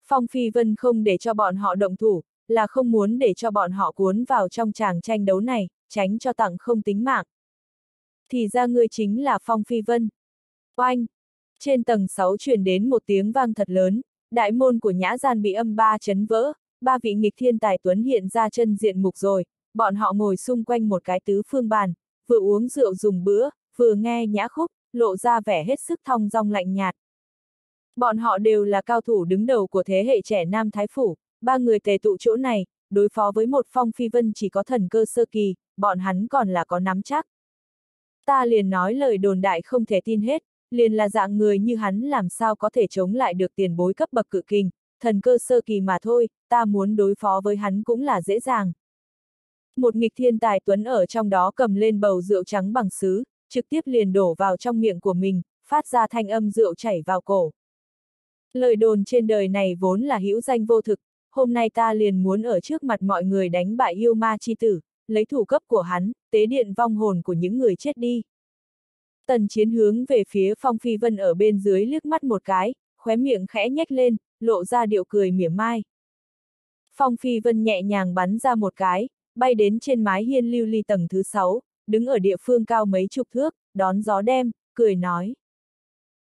Phong Phi Vân không để cho bọn họ động thủ, là không muốn để cho bọn họ cuốn vào trong tràng tranh đấu này, tránh cho tặng không tính mạng. Thì ra ngươi chính là Phong Phi Vân. Oanh! Trên tầng 6 truyền đến một tiếng vang thật lớn, đại môn của nhã gian bị âm ba chấn vỡ, ba vị nghịch thiên tài tuấn hiện ra chân diện mục rồi, bọn họ ngồi xung quanh một cái tứ phương bàn, vừa uống rượu dùng bữa, vừa nghe nhã khúc, lộ ra vẻ hết sức thong dong lạnh nhạt. Bọn họ đều là cao thủ đứng đầu của thế hệ trẻ Nam Thái Phủ, ba người tề tụ chỗ này, đối phó với một phong phi vân chỉ có thần cơ sơ kỳ, bọn hắn còn là có nắm chắc. Ta liền nói lời đồn đại không thể tin hết, liền là dạng người như hắn làm sao có thể chống lại được tiền bối cấp bậc cự kinh, thần cơ sơ kỳ mà thôi, ta muốn đối phó với hắn cũng là dễ dàng. Một nghịch thiên tài tuấn ở trong đó cầm lên bầu rượu trắng bằng sứ, trực tiếp liền đổ vào trong miệng của mình, phát ra thanh âm rượu chảy vào cổ. Lời đồn trên đời này vốn là hữu danh vô thực, hôm nay ta liền muốn ở trước mặt mọi người đánh bại yêu ma chi tử, lấy thủ cấp của hắn, tế điện vong hồn của những người chết đi. Tần chiến hướng về phía Phong Phi Vân ở bên dưới liếc mắt một cái, khóe miệng khẽ nhếch lên, lộ ra điệu cười mỉa mai. Phong Phi Vân nhẹ nhàng bắn ra một cái, bay đến trên mái hiên lưu ly tầng thứ sáu, đứng ở địa phương cao mấy chục thước, đón gió đem, cười nói.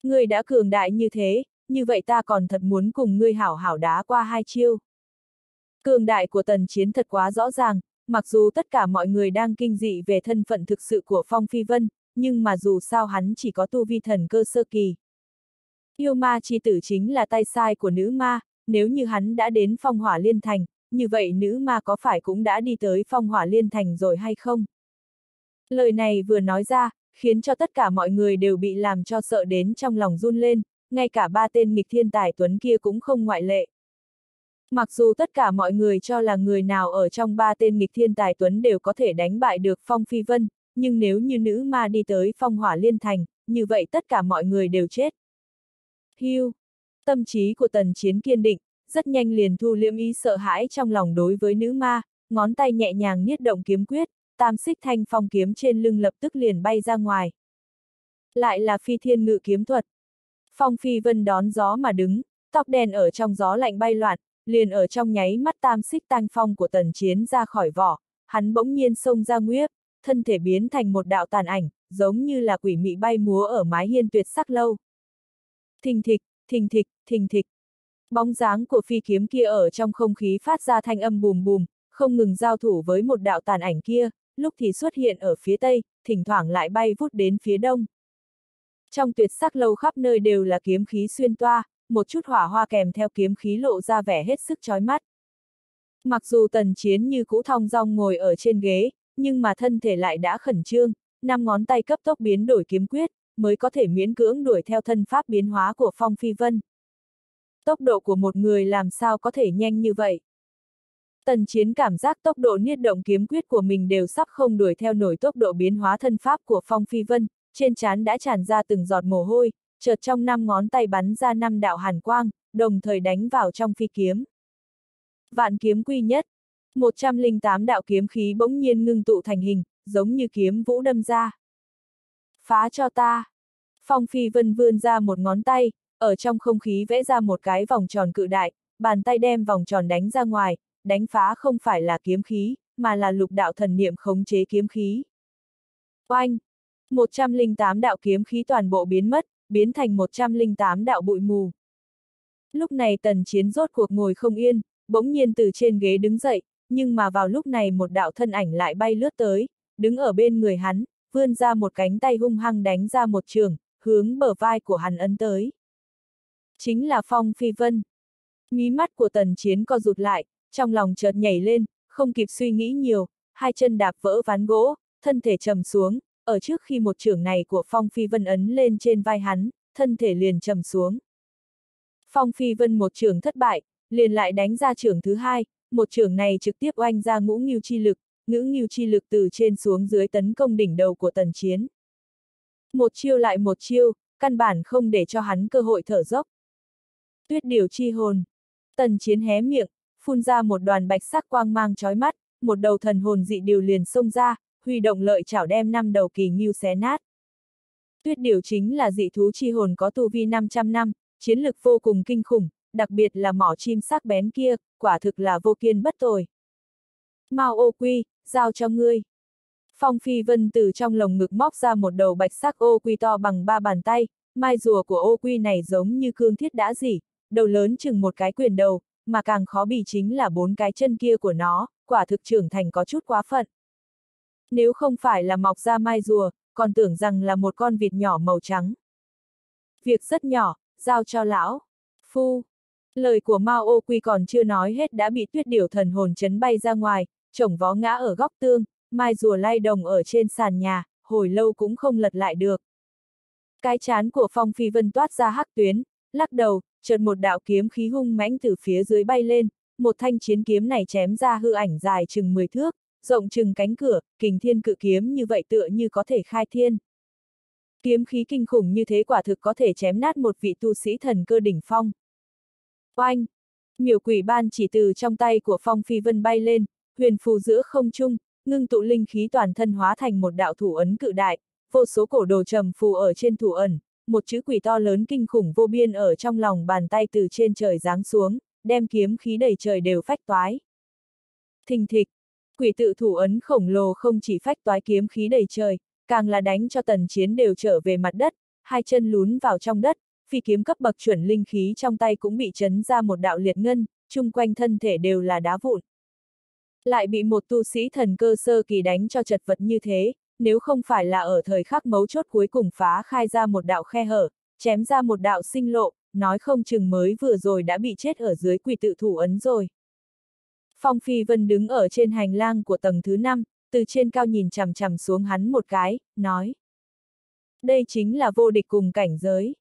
Người đã cường đại như thế, như vậy ta còn thật muốn cùng ngươi hảo hảo đá qua hai chiêu. Cường đại của tần chiến thật quá rõ ràng, mặc dù tất cả mọi người đang kinh dị về thân phận thực sự của Phong Phi Vân, nhưng mà dù sao hắn chỉ có tu vi thần cơ sơ kỳ. Yêu ma chi tử chính là tay sai của nữ ma, nếu như hắn đã đến phong hỏa liên thành, như vậy nữ ma có phải cũng đã đi tới phong hỏa liên thành rồi hay không? Lời này vừa nói ra, khiến cho tất cả mọi người đều bị làm cho sợ đến trong lòng run lên, ngay cả ba tên nghịch thiên tài tuấn kia cũng không ngoại lệ. Mặc dù tất cả mọi người cho là người nào ở trong ba tên nghịch thiên tài tuấn đều có thể đánh bại được Phong Phi Vân, nhưng nếu như nữ ma đi tới Phong Hỏa Liên Thành, như vậy tất cả mọi người đều chết. Hưu! Tâm trí của tần chiến kiên định, rất nhanh liền thu liễm ý sợ hãi trong lòng đối với nữ ma, ngón tay nhẹ nhàng niết động kiếm quyết, tam xích thanh phong kiếm trên lưng lập tức liền bay ra ngoài. Lại là phi thiên ngự kiếm thuật. Phong phi vân đón gió mà đứng, tóc đen ở trong gió lạnh bay loạn, liền ở trong nháy mắt tam xích tang phong của tần chiến ra khỏi vỏ, hắn bỗng nhiên xông ra nguyếp, thân thể biến thành một đạo tàn ảnh, giống như là quỷ mị bay múa ở mái hiên tuyệt sắc lâu. Thình thịch, thình thịch, thình thịch. Bóng dáng của phi kiếm kia ở trong không khí phát ra thanh âm bùm bùm, không ngừng giao thủ với một đạo tàn ảnh kia, lúc thì xuất hiện ở phía tây, thỉnh thoảng lại bay vút đến phía đông. Trong tuyệt sắc lâu khắp nơi đều là kiếm khí xuyên toa, một chút hỏa hoa kèm theo kiếm khí lộ ra vẻ hết sức chói mắt. Mặc dù tần chiến như cũ thong dong ngồi ở trên ghế, nhưng mà thân thể lại đã khẩn trương, năm ngón tay cấp tốc biến đổi kiếm quyết, mới có thể miễn cưỡng đuổi theo thân pháp biến hóa của Phong Phi Vân. Tốc độ của một người làm sao có thể nhanh như vậy? Tần chiến cảm giác tốc độ niết động kiếm quyết của mình đều sắp không đuổi theo nổi tốc độ biến hóa thân pháp của Phong Phi Vân, trên trán đã tràn ra từng giọt mồ hôi, chợt trong năm ngón tay bắn ra năm đạo hàn quang, đồng thời đánh vào trong phi kiếm. Vạn kiếm quy nhất, 108 đạo kiếm khí bỗng nhiên ngưng tụ thành hình, giống như kiếm vũ đâm ra. Phá cho ta! Phong Phi Vân vươn ra một ngón tay, ở trong không khí vẽ ra một cái vòng tròn cự đại, bàn tay đem vòng tròn đánh ra ngoài, đánh phá không phải là kiếm khí, mà là lục đạo thần niệm khống chế kiếm khí. Oanh! 108 đạo kiếm khí toàn bộ biến mất, biến thành 108 đạo bụi mù. Lúc này tần chiến rốt cuộc ngồi không yên, bỗng nhiên từ trên ghế đứng dậy, nhưng mà vào lúc này một đạo thân ảnh lại bay lướt tới, đứng ở bên người hắn, vươn ra một cánh tay hung hăng đánh ra một trường, hướng bờ vai của hắn ấn tới. Chính là Phong Phi Vân. Mí mắt của tần chiến co rụt lại, trong lòng chợt nhảy lên, không kịp suy nghĩ nhiều, hai chân đạp vỡ ván gỗ, thân thể trầm xuống, ở trước khi một trường này của Phong Phi Vân ấn lên trên vai hắn, thân thể liền trầm xuống. Phong Phi Vân một trường thất bại, liền lại đánh ra trường thứ hai, một trường này trực tiếp oanh ra ngũ nghiêu chi lực, ngũ nghiêu chi lực từ trên xuống dưới tấn công đỉnh đầu của tần chiến. Một chiêu lại một chiêu, căn bản không để cho hắn cơ hội thở dốc. Tuyết điều chi hồn. Tần chiến hé miệng, phun ra một đoàn bạch sắc quang mang chói mắt, một đầu thần hồn dị điều liền xông ra, huy động lợi chảo đem năm đầu kỳ nghiêu xé nát. Tuyết điều chính là dị thú chi hồn có tu vi 500 năm, chiến lực vô cùng kinh khủng, đặc biệt là mỏ chim sắc bén kia, quả thực là vô kiên bất tồi. Mao ô quy, giao cho ngươi. Phong Phi Vân từ trong lồng ngực móc ra một đầu bạch sắc ô quy to bằng ba bàn tay, mai rùa của ô quy này giống như cương thiết đã dỉ, đầu lớn chừng một cái quyền đầu, mà càng khó bì chính là bốn cái chân kia của nó, quả thực trưởng thành có chút quá phận. Nếu không phải là mọc ra mai rùa, còn tưởng rằng là một con vịt nhỏ màu trắng. Việc rất nhỏ, giao cho lão. Phu. Lời của Mao Ô Quy còn chưa nói hết đã bị tuyết điểu thần hồn chấn bay ra ngoài, chồng vó ngã ở góc tương, mai rùa lay đồng ở trên sàn nhà, hồi lâu cũng không lật lại được. Cái chán của Phong Phi Vân toát ra hắc tuyến, lắc đầu, chợt một đạo kiếm khí hung mãnh từ phía dưới bay lên, một thanh chiến kiếm này chém ra hư ảnh dài chừng 10 thước, rộng chừng cánh cửa, kình thiên cự kiếm như vậy tựa như có thể khai thiên. Kiếm khí kinh khủng như thế quả thực có thể chém nát một vị tu sĩ thần cơ đỉnh phong. Oanh! Miểu quỷ ban chỉ từ trong tay của Phong Phi Vân bay lên, huyền phù giữa không trung, ngưng tụ linh khí toàn thân hóa thành một đạo thủ ấn cự đại, vô số cổ đồ trầm phù ở trên thủ ẩn, một chữ quỷ to lớn kinh khủng vô biên ở trong lòng bàn tay từ trên trời giáng xuống, đem kiếm khí đầy trời đều phách toái. Thình thịch, quỷ tự thủ ấn khổng lồ không chỉ phách toái kiếm khí đầy trời, càng là đánh cho tần chiến đều trở về mặt đất, hai chân lún vào trong đất, phi kiếm cấp bậc chuẩn linh khí trong tay cũng bị chấn ra một đạo liệt ngân, chung quanh thân thể đều là đá vụn. Lại bị một tu sĩ thần cơ sơ kỳ đánh cho chật vật như thế, nếu không phải là ở thời khắc mấu chốt cuối cùng phá khai ra một đạo khe hở, chém ra một đạo sinh lộ, nói không chừng mới vừa rồi đã bị chết ở dưới quỷ tự thủ ấn rồi. Phong Phi Vân đứng ở trên hành lang của tầng thứ 5, từ trên cao nhìn chằm chằm xuống hắn một cái, nói. Đây chính là vô địch cùng cảnh giới.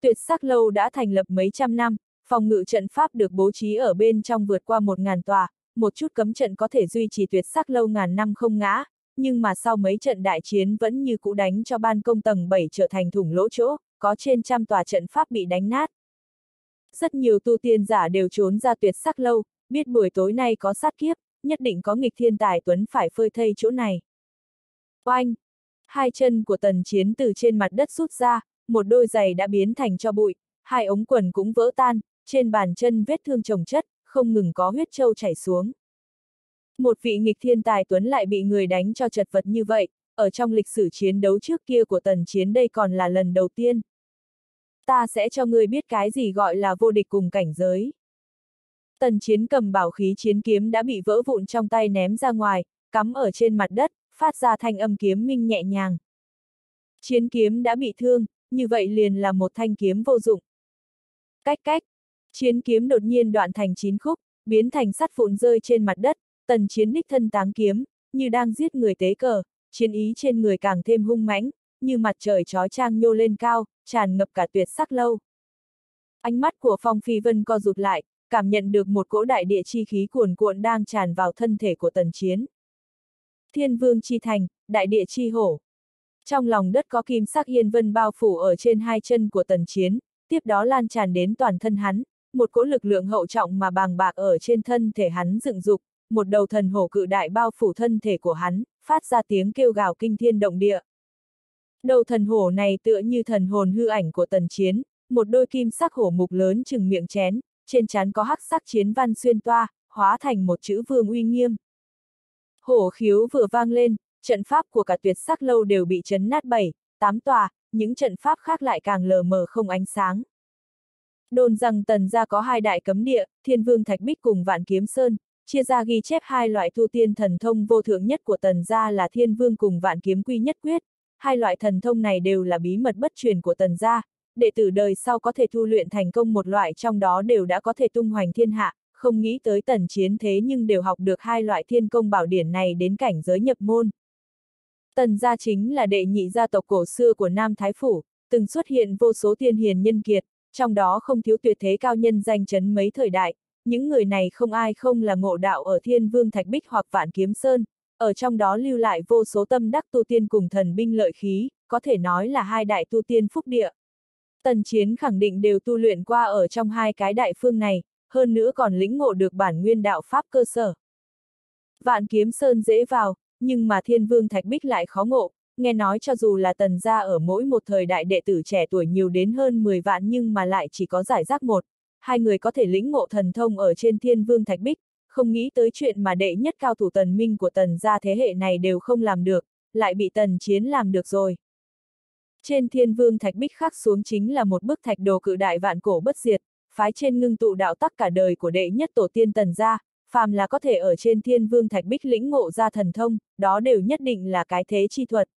Tuyệt sắc lâu đã thành lập mấy trăm năm, phòng ngự trận pháp được bố trí ở bên trong vượt qua một ngàn tòa, một chút cấm trận có thể duy trì tuyệt sắc lâu ngàn năm không ngã, nhưng mà sau mấy trận đại chiến vẫn như cũ đánh cho ban công tầng 7 trở thành thủng lỗ chỗ, có trên trăm tòa trận pháp bị đánh nát. Rất nhiều tu tiên giả đều trốn ra tuyệt sắc lâu, biết buổi tối nay có sát kiếp, nhất định có nghịch thiên tài tuấn phải phơi thây chỗ này. Oanh! Hai chân của tần chiến từ trên mặt đất rút ra, một đôi giày đã biến thành cho bụi, hai ống quần cũng vỡ tan, trên bàn chân vết thương chồng chất, không ngừng có huyết trâu chảy xuống. Một vị nghịch thiên tài tuấn lại bị người đánh cho chật vật như vậy, ở trong lịch sử chiến đấu trước kia của tần chiến đây còn là lần đầu tiên. Ta sẽ cho ngươi biết cái gì gọi là vô địch cùng cảnh giới. Tần chiến cầm bảo khí chiến kiếm đã bị vỡ vụn trong tay ném ra ngoài, cắm ở trên mặt đất, phát ra thanh âm kiếm minh nhẹ nhàng. Chiến kiếm đã bị thương, như vậy liền là một thanh kiếm vô dụng. Cách cách, chiến kiếm đột nhiên đoạn thành chín khúc, biến thành sắt vụn rơi trên mặt đất, tần chiến đích thân táng kiếm, như đang giết người tế cờ, chiến ý trên người càng thêm hung mãnh, như mặt trời trói trang nhô lên cao, tràn ngập cả tuyệt sắc lâu. Ánh mắt của Phong Phi Vân co rụt lại, cảm nhận được một cỗ đại địa chi khí cuồn cuộn đang tràn vào thân thể của tần chiến. Thiên vương chi thành, đại địa chi hổ. Trong lòng đất có kim sắc yên vân bao phủ ở trên hai chân của tần chiến, tiếp đó lan tràn đến toàn thân hắn, một cỗ lực lượng hậu trọng mà bàng bạc ở trên thân thể hắn dựng dục, một đầu thần hổ cự đại bao phủ thân thể của hắn, phát ra tiếng kêu gào kinh thiên động địa. Đầu thần hổ này tựa như thần hồn hư ảnh của tần chiến, một đôi kim sắc hổ mục lớn chừng miệng chén, trên trán có hắc sắc chiến văn xuyên toa, hóa thành một chữ vương uy nghiêm. Hổ khiếu vừa vang lên, trận pháp của cả tuyệt sắc lâu đều bị chấn nát bảy, tám tòa, những trận pháp khác lại càng lờ mờ không ánh sáng. Đồn rằng tần gia có hai đại cấm địa, thiên vương thạch bích cùng vạn kiếm sơn, chia ra ghi chép hai loại tu tiên thần thông vô thượng nhất của tần gia là thiên vương cùng vạn kiếm quy nhất quyết. Hai loại thần thông này đều là bí mật bất truyền của tần gia, đệ tử đời sau có thể thu luyện thành công một loại trong đó đều đã có thể tung hoành thiên hạ, không nghĩ tới tần chiến thế nhưng đều học được hai loại thiên công bảo điển này đến cảnh giới nhập môn. Tần gia chính là đệ nhị gia tộc cổ xưa của Nam Thái Phủ, từng xuất hiện vô số tiên hiền nhân kiệt, trong đó không thiếu tuyệt thế cao nhân danh chấn mấy thời đại, những người này không ai không là ngộ đạo ở Thiên Vương Thạch Bích hoặc Vạn Kiếm Sơn, ở trong đó lưu lại vô số tâm đắc tu tiên cùng thần binh lợi khí, có thể nói là hai đại tu tiên phúc địa. Tần Chiến khẳng định đều tu luyện qua ở trong hai cái đại phương này, hơn nữa còn lĩnh ngộ được bản nguyên đạo pháp cơ sở. Vạn Kiếm Sơn dễ vào, nhưng mà Thiên Vương Thạch Bích lại khó ngộ, nghe nói cho dù là tần gia ở mỗi một thời đại đệ tử trẻ tuổi nhiều đến hơn 10 vạn nhưng mà lại chỉ có giải rác một, hai người có thể lĩnh ngộ thần thông ở trên thiên vương thạch bích, không nghĩ tới chuyện mà đệ nhất cao thủ tần minh của tần gia thế hệ này đều không làm được, lại bị tần chiến làm được rồi. Trên thiên vương thạch bích khắc xuống chính là một bức thạch đồ cự đại vạn cổ bất diệt, phái trên ngưng tụ đạo tắc cả đời của đệ nhất tổ tiên tần gia, phàm là có thể ở trên thiên vương thạch bích lĩnh ngộ ra thần thông, đó đều nhất định là cái thế chi thuật.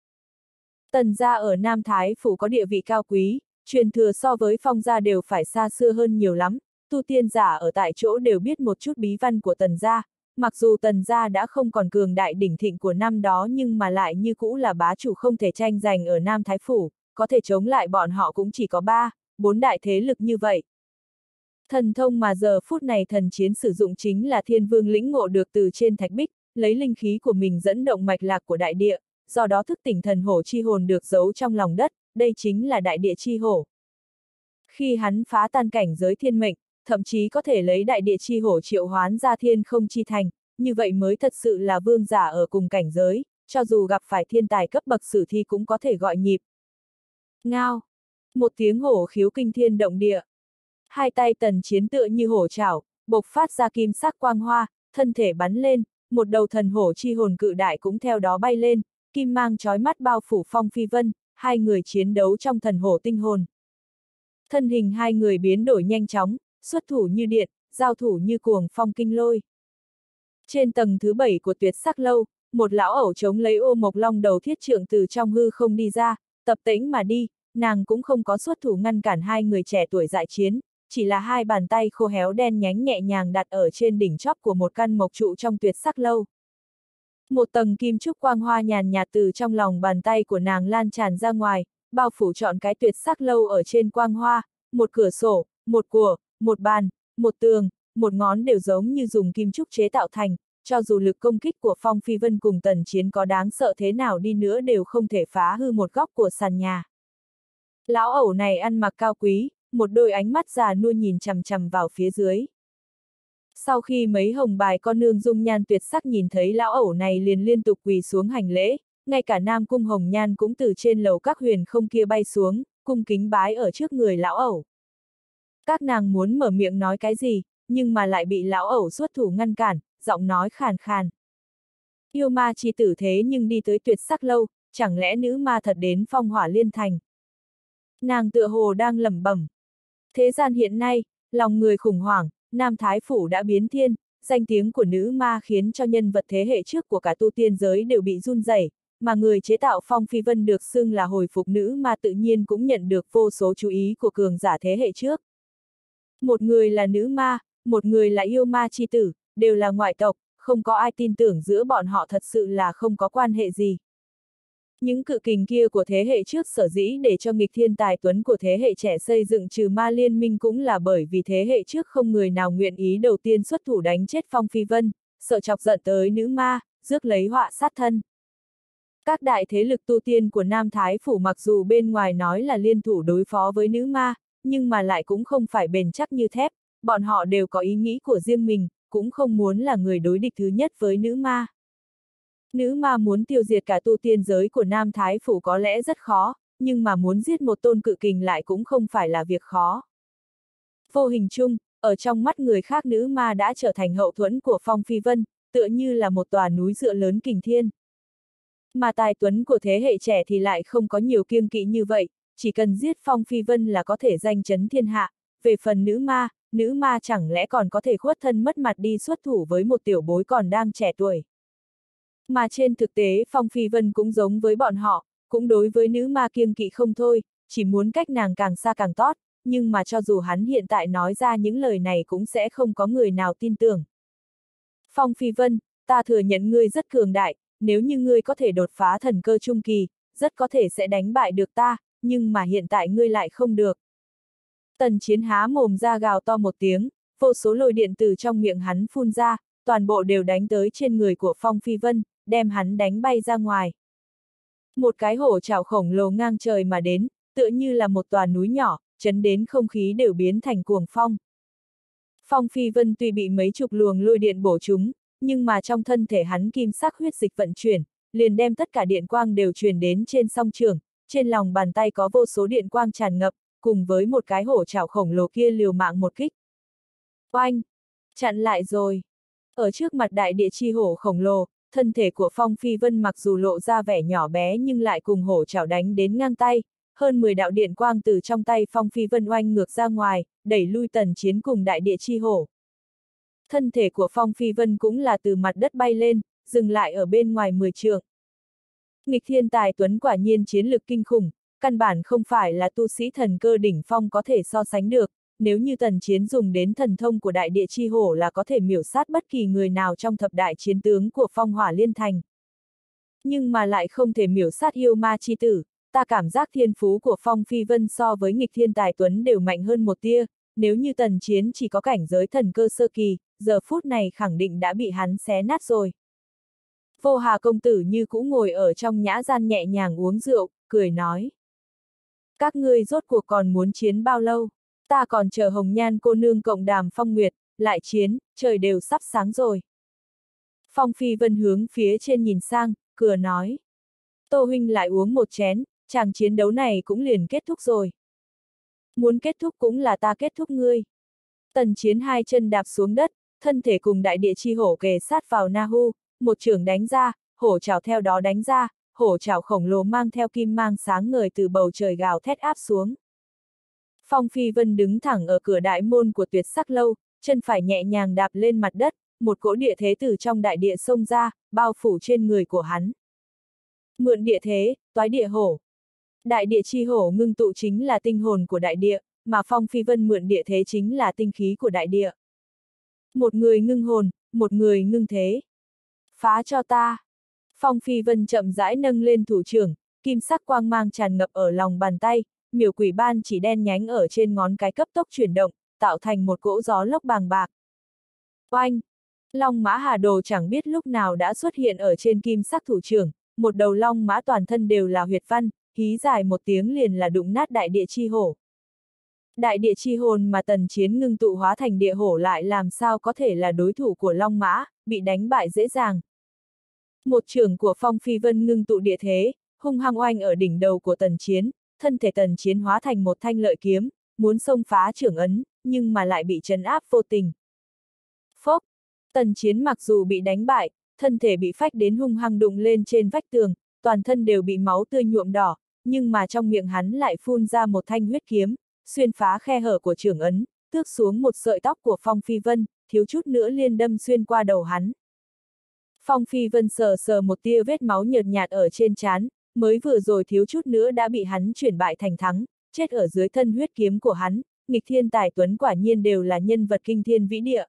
Tần gia ở Nam Thái Phủ có địa vị cao quý, truyền thừa so với phong gia đều phải xa xưa hơn nhiều lắm, tu tiên giả ở tại chỗ đều biết một chút bí văn của tần gia, mặc dù tần gia đã không còn cường đại đỉnh thịnh của năm đó nhưng mà lại như cũ là bá chủ không thể tranh giành ở Nam Thái Phủ, có thể chống lại bọn họ cũng chỉ có ba, bốn đại thế lực như vậy. Thần thông mà giờ phút này thần chiến sử dụng chính là thiên vương lĩnh ngộ được từ trên thạch bích, lấy linh khí của mình dẫn động mạch lạc của đại địa, do đó thức tỉnh thần hổ chi hồn được giấu trong lòng đất, đây chính là đại địa chi hổ. Khi hắn phá tan cảnh giới thiên mệnh, thậm chí có thể lấy đại địa chi hổ triệu hoán ra thiên không chi thành, như vậy mới thật sự là vương giả ở cùng cảnh giới, cho dù gặp phải thiên tài cấp bậc sử thi cũng có thể gọi nhịp. Ngao! Một tiếng hổ khiếu kinh thiên động địa. Hai tay tần chiến tựa như hổ chảo, bộc phát ra kim sắc quang hoa, thân thể bắn lên, một đầu thần hổ chi hồn cự đại cũng theo đó bay lên, kim mang chói mắt bao phủ phong phi vân, hai người chiến đấu trong thần hổ tinh hồn. Thân hình hai người biến đổi nhanh chóng, xuất thủ như điện, giao thủ như cuồng phong kinh lôi. Trên tầng thứ bảy của tuyệt sắc lâu, một lão ẩu chống lấy ô mộc long đầu thiết trượng từ trong hư không đi ra, tập tĩnh mà đi, nàng cũng không có xuất thủ ngăn cản hai người trẻ tuổi dại chiến, chỉ là hai bàn tay khô héo đen nhánh nhẹ nhàng đặt ở trên đỉnh chóp của một căn mộc trụ trong tuyệt sắc lâu. Một tầng kim trúc quang hoa nhàn nhạt từ trong lòng bàn tay của nàng lan tràn ra ngoài, bao phủ trọn cái tuyệt sắc lâu ở trên quang hoa, một cửa sổ, một của, một bàn, một tường, một ngón đều giống như dùng kim trúc chế tạo thành, cho dù lực công kích của Phong Phi Vân cùng tần chiến có đáng sợ thế nào đi nữa đều không thể phá hư một góc của sàn nhà. Lão ẩu này ăn mặc cao quý, một đôi ánh mắt già nua nhìn chằm chằm vào phía dưới. Sau khi mấy hồng bài con nương dung nhan tuyệt sắc nhìn thấy lão ẩu này liền liên tục quỳ xuống hành lễ, ngay cả nam cung hồng nhan cũng từ trên lầu các huyền không kia bay xuống, cung kính bái ở trước người lão ẩu. Các nàng muốn mở miệng nói cái gì, nhưng mà lại bị lão ẩu xuất thủ ngăn cản, giọng nói khàn khàn. Yêu ma chi tử thế nhưng đi tới tuyệt sắc lâu, chẳng lẽ nữ ma thật đến phong hỏa liên thành. Nàng tựa hồ đang lẩm bẩm. Thế gian hiện nay, lòng người khủng hoảng, Nam Thái Phủ đã biến thiên, danh tiếng của nữ ma khiến cho nhân vật thế hệ trước của cả tu tiên giới đều bị run rẩy, mà người chế tạo Phong Phi Vân được xưng là hồi phục nữ ma tự nhiên cũng nhận được vô số chú ý của cường giả thế hệ trước. Một người là nữ ma, một người là yêu ma chi tử, đều là ngoại tộc, không có ai tin tưởng giữa bọn họ thật sự là không có quan hệ gì. Những cự kình kia của thế hệ trước sở dĩ để cho nghịch thiên tài tuấn của thế hệ trẻ xây dựng trừ ma liên minh cũng là bởi vì thế hệ trước không người nào nguyện ý đầu tiên xuất thủ đánh chết Phong Phi Vân, sợ chọc giận tới nữ ma, rước lấy họa sát thân. Các đại thế lực tu tiên của Nam Thái Phủ mặc dù bên ngoài nói là liên thủ đối phó với nữ ma, nhưng mà lại cũng không phải bền chắc như thép, bọn họ đều có ý nghĩ của riêng mình, cũng không muốn là người đối địch thứ nhất với nữ ma. Nữ ma muốn tiêu diệt cả tu tiên giới của Nam Thái Phủ có lẽ rất khó, nhưng mà muốn giết một tôn cự kình lại cũng không phải là việc khó. Vô hình chung, ở trong mắt người khác nữ ma đã trở thành hậu thuẫn của Phong Phi Vân, tựa như là một tòa núi dựa lớn kình thiên. Mà tài tuấn của thế hệ trẻ thì lại không có nhiều kiêng kỵ như vậy, chỉ cần giết Phong Phi Vân là có thể danh chấn thiên hạ, về phần nữ ma, nữ ma chẳng lẽ còn có thể khuất thân mất mặt đi xuất thủ với một tiểu bối còn đang trẻ tuổi. Mà trên thực tế Phong Phi Vân cũng giống với bọn họ, cũng đối với nữ ma kiêng kỵ không thôi, chỉ muốn cách nàng càng xa càng tốt, nhưng mà cho dù hắn hiện tại nói ra những lời này cũng sẽ không có người nào tin tưởng. Phong Phi Vân, ta thừa nhận ngươi rất cường đại, nếu như ngươi có thể đột phá thần cơ trung kỳ, rất có thể sẽ đánh bại được ta, nhưng mà hiện tại ngươi lại không được. Tần chiến há mồm ra gào to một tiếng, vô số lôi điện từ trong miệng hắn phun ra, toàn bộ đều đánh tới trên người của Phong Phi Vân, đem hắn đánh bay ra ngoài. Một cái hổ trảo khổng lồ ngang trời mà đến, tựa như là một tòa núi nhỏ, chấn đến không khí đều biến thành cuồng phong. Phong Phi Vân tuy bị mấy chục luồng lôi điện bổ chúng, nhưng mà trong thân thể hắn kim sắc huyết dịch vận chuyển, liền đem tất cả điện quang đều truyền đến trên song trường, trên lòng bàn tay có vô số điện quang tràn ngập, cùng với một cái hổ chảo khổng lồ kia liều mạng một kích. Oanh! Chặn lại rồi! Ở trước mặt đại địa chi hổ khổng lồ, thân thể của Phong Phi Vân mặc dù lộ ra vẻ nhỏ bé nhưng lại cùng hổ chảo đánh đến ngang tay, hơn 10 đạo điện quang từ trong tay Phong Phi Vân oanh ngược ra ngoài, đẩy lui tần chiến cùng đại địa chi hổ. Thân thể của Phong Phi Vân cũng là từ mặt đất bay lên, dừng lại ở bên ngoài 10 trượng. Nghịch thiên tài tuấn quả nhiên chiến lực kinh khủng, căn bản không phải là tu sĩ thần cơ đỉnh phong có thể so sánh được, nếu như tần chiến dùng đến thần thông của đại địa chi hổ là có thể miểu sát bất kỳ người nào trong thập đại chiến tướng của phong hỏa liên thành. Nhưng mà lại không thể miểu sát yêu ma chi tử, ta cảm giác thiên phú của phong phi vân so với nghịch thiên tài tuấn đều mạnh hơn một tia, nếu như tần chiến chỉ có cảnh giới thần cơ sơ kỳ, giờ phút này khẳng định đã bị hắn xé nát rồi. Vô hà công tử như cũ ngồi ở trong nhã gian nhẹ nhàng uống rượu, cười nói. Các ngươi rốt cuộc còn muốn chiến bao lâu? Ta còn chờ hồng nhan cô nương cộng đàm phong nguyệt, lại chiến, trời đều sắp sáng rồi. Phong phi vân hướng phía trên nhìn sang, cửa nói. Tô huynh lại uống một chén, chàng chiến đấu này cũng liền kết thúc rồi. Muốn kết thúc cũng là ta kết thúc ngươi. Tần chiến hai chân đạp xuống đất, thân thể cùng đại địa chi hổ kề sát vào Nahu, một trường đánh ra, hổ chảo theo đó đánh ra, hổ chảo khổng lồ mang theo kim mang sáng ngời từ bầu trời gào thét áp xuống. Phong Phi Vân đứng thẳng ở cửa đại môn của tuyệt sắc lâu, chân phải nhẹ nhàng đạp lên mặt đất, một cỗ địa thế từ trong đại địa xông ra, bao phủ trên người của hắn. Mượn địa thế, toái địa hổ. Đại địa chi hổ ngưng tụ chính là tinh hồn của đại địa, mà Phong Phi Vân mượn địa thế chính là tinh khí của đại địa. Một người ngưng hồn, một người ngưng thế. Phá cho ta. Phong Phi Vân chậm rãi nâng lên thủ trưởng, kim sắc quang mang tràn ngập ở lòng bàn tay, miểu quỷ ban chỉ đen nhánh ở trên ngón cái cấp tốc chuyển động, tạo thành một cỗ gió lốc bàng bạc. Oanh! Long mã hà đồ chẳng biết lúc nào đã xuất hiện ở trên kim sắc thủ trưởng, một đầu long mã toàn thân đều là huyệt văn, hí dài một tiếng liền là đụng nát đại địa chi hổ. Đại địa chi hồn mà tần chiến ngưng tụ hóa thành địa hổ lại làm sao có thể là đối thủ của long mã, bị đánh bại dễ dàng. Một trưởng của phong phi vân ngưng tụ địa thế, hung hăng oanh ở đỉnh đầu của tần chiến, thân thể tần chiến hóa thành một thanh lợi kiếm, muốn xông phá trưởng ấn, nhưng mà lại bị trấn áp vô tình. Phốc! Tần chiến mặc dù bị đánh bại, thân thể bị phách đến hung hăng đụng lên trên vách tường, toàn thân đều bị máu tươi nhuộm đỏ, nhưng mà trong miệng hắn lại phun ra một thanh huyết kiếm, xuyên phá khe hở của trưởng ấn, tước xuống một sợi tóc của Phong Phi Vân, thiếu chút nữa liên đâm xuyên qua đầu hắn. Phong Phi Vân sờ sờ một tia vết máu nhợt nhạt ở trên trán, mới vừa rồi thiếu chút nữa đã bị hắn chuyển bại thành thắng, chết ở dưới thân huyết kiếm của hắn, nghịch thiên tài tuấn quả nhiên đều là nhân vật kinh thiên vĩ địa.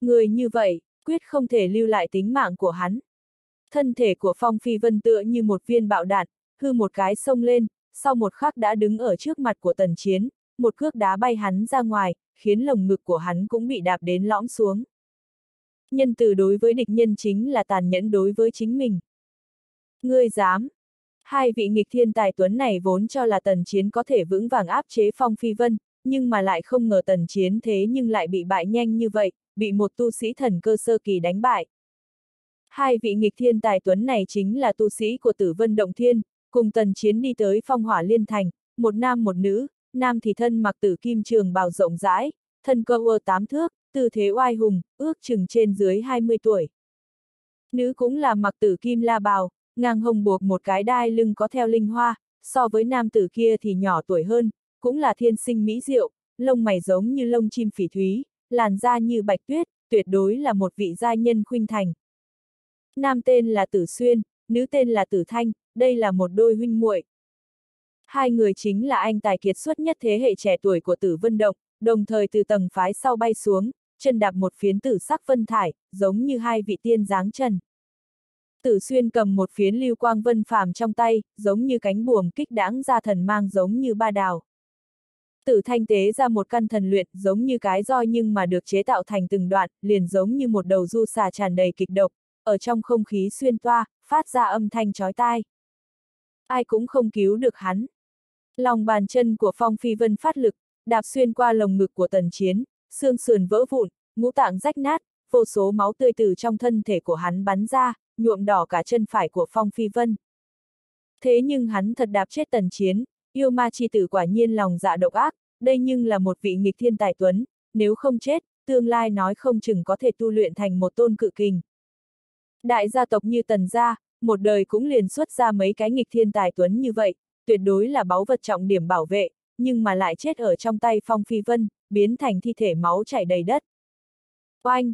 Người như vậy, quyết không thể lưu lại tính mạng của hắn. Thân thể của Phong Phi Vân tựa như một viên bạo đạn, hư một cái sông lên, sau một khắc đã đứng ở trước mặt của tần chiến, một cước đá bay hắn ra ngoài, khiến lồng ngực của hắn cũng bị đạp đến lõm xuống. Nhân từ đối với địch nhân chính là tàn nhẫn đối với chính mình. Ngươi dám! Hai vị nghịch thiên tài tuấn này vốn cho là tần chiến có thể vững vàng áp chế phong phi vân, nhưng mà lại không ngờ tần chiến thế nhưng lại bị bại nhanh như vậy, bị một tu sĩ thần cơ sơ kỳ đánh bại. Hai vị nghịch thiên tài tuấn này chính là tu sĩ của tử vân động thiên, cùng tần chiến đi tới phong hỏa liên thành, một nam một nữ, nam thì thân mặc tử kim trường bào rộng rãi, thân cơ ơ tám thước, tư thế oai hùng, ước chừng trên dưới 20 tuổi. Nữ cũng là mặc tử kim la bào, ngang hồng buộc một cái đai lưng có theo linh hoa, so với nam tử kia thì nhỏ tuổi hơn, cũng là thiên sinh mỹ diệu, lông mày giống như lông chim phỉ thúy, làn da như bạch tuyết, tuyệt đối là một vị gia nhân khuynh thành. Nam tên là Tử Xuyên, nữ tên là Tử Thanh, đây là một đôi huynh muội. Hai người chính là anh tài kiệt xuất nhất thế hệ trẻ tuổi của Tử Vân Động, đồng thời từ tầng phái sau bay xuống, chân đạp một phiến tử sắc vân thải, giống như hai vị tiên dáng trần. Tử Xuyên cầm một phiến lưu quang vân phàm trong tay, giống như cánh buồm kích đãng ra thần mang giống như ba đào. Tử thanh tế ra một căn thần luyện giống như cái roi nhưng mà được chế tạo thành từng đoạn, liền giống như một đầu du xà tràn đầy kịch độc, ở trong không khí xuyên toa, phát ra âm thanh chói tai. Ai cũng không cứu được hắn. Lòng bàn chân của Phong Phi Vân phát lực, đạp xuyên qua lồng ngực của tần chiến, xương sườn vỡ vụn, ngũ tạng rách nát, vô số máu tươi từ trong thân thể của hắn bắn ra, nhuộm đỏ cả chân phải của Phong Phi Vân. Thế nhưng hắn thật đạp chết tần chiến, yêu ma chi tử quả nhiên lòng dạ độc ác, đây nhưng là một vị nghịch thiên tài tuấn, nếu không chết, tương lai nói không chừng có thể tu luyện thành một tôn cự kình. Đại gia tộc như tần gia, một đời cũng liền xuất ra mấy cái nghịch thiên tài tuấn như vậy, tuyệt đối là báu vật trọng điểm bảo vệ, nhưng mà lại chết ở trong tay Phong Phi Vân, biến thành thi thể máu chảy đầy đất. Oanh!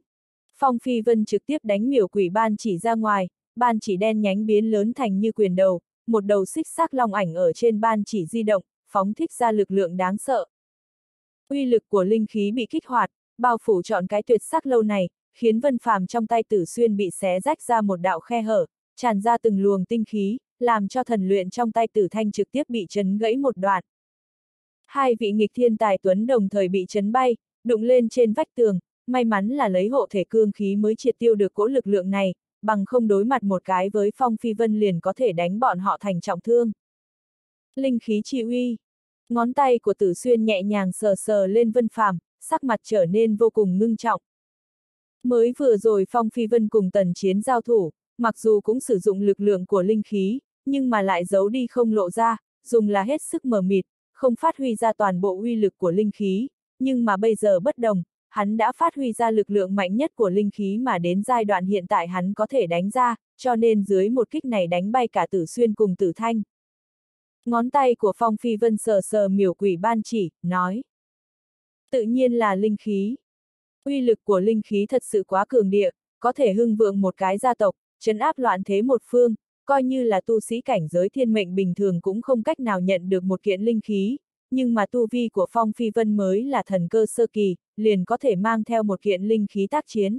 Phong Phi Vân trực tiếp đánh miểu quỷ ban chỉ ra ngoài, ban chỉ đen nhánh biến lớn thành như quyền đầu, một đầu xích xác long ảnh ở trên ban chỉ di động, phóng thích ra lực lượng đáng sợ. Uy lực của linh khí bị kích hoạt, bao phủ trọn cái tuyệt sắc lâu này, khiến vân phàm trong tay tử xuyên bị xé rách ra một đạo khe hở, tràn ra từng luồng tinh khí, làm cho thần luyện trong tay tử thanh trực tiếp bị chấn gãy một đoạn. Hai vị nghịch thiên tài tuấn đồng thời bị chấn bay, đụng lên trên vách tường, may mắn là lấy hộ thể cương khí mới triệt tiêu được cỗ lực lượng này, bằng không đối mặt một cái với Phong Phi Vân liền có thể đánh bọn họ thành trọng thương. Linh khí chi uy. Ngón tay của Tử Xuyên nhẹ nhàng sờ sờ lên Vân Phàm, sắc mặt trở nên vô cùng ngưng trọng. Mới vừa rồi Phong Phi Vân cùng tần chiến giao thủ, mặc dù cũng sử dụng lực lượng của linh khí, nhưng mà lại giấu đi không lộ ra, dùng là hết sức mờ mịt, không phát huy ra toàn bộ uy lực của linh khí, nhưng mà bây giờ bất đồng, hắn đã phát huy ra lực lượng mạnh nhất của linh khí mà đến giai đoạn hiện tại hắn có thể đánh ra, cho nên dưới một kích này đánh bay cả tử xuyên cùng tử thanh. Ngón tay của Phong Phi Vân sờ sờ miểu quỷ ban chỉ, nói. Tự nhiên là linh khí. Uy lực của linh khí thật sự quá cường địa, có thể hưng vượng một cái gia tộc, chấn áp loạn thế một phương, coi như là tu sĩ cảnh giới thiên mệnh bình thường cũng không cách nào nhận được một kiện linh khí, nhưng mà tu vi của Phong Phi Vân mới là thần cơ sơ kỳ, liền có thể mang theo một kiện linh khí tác chiến.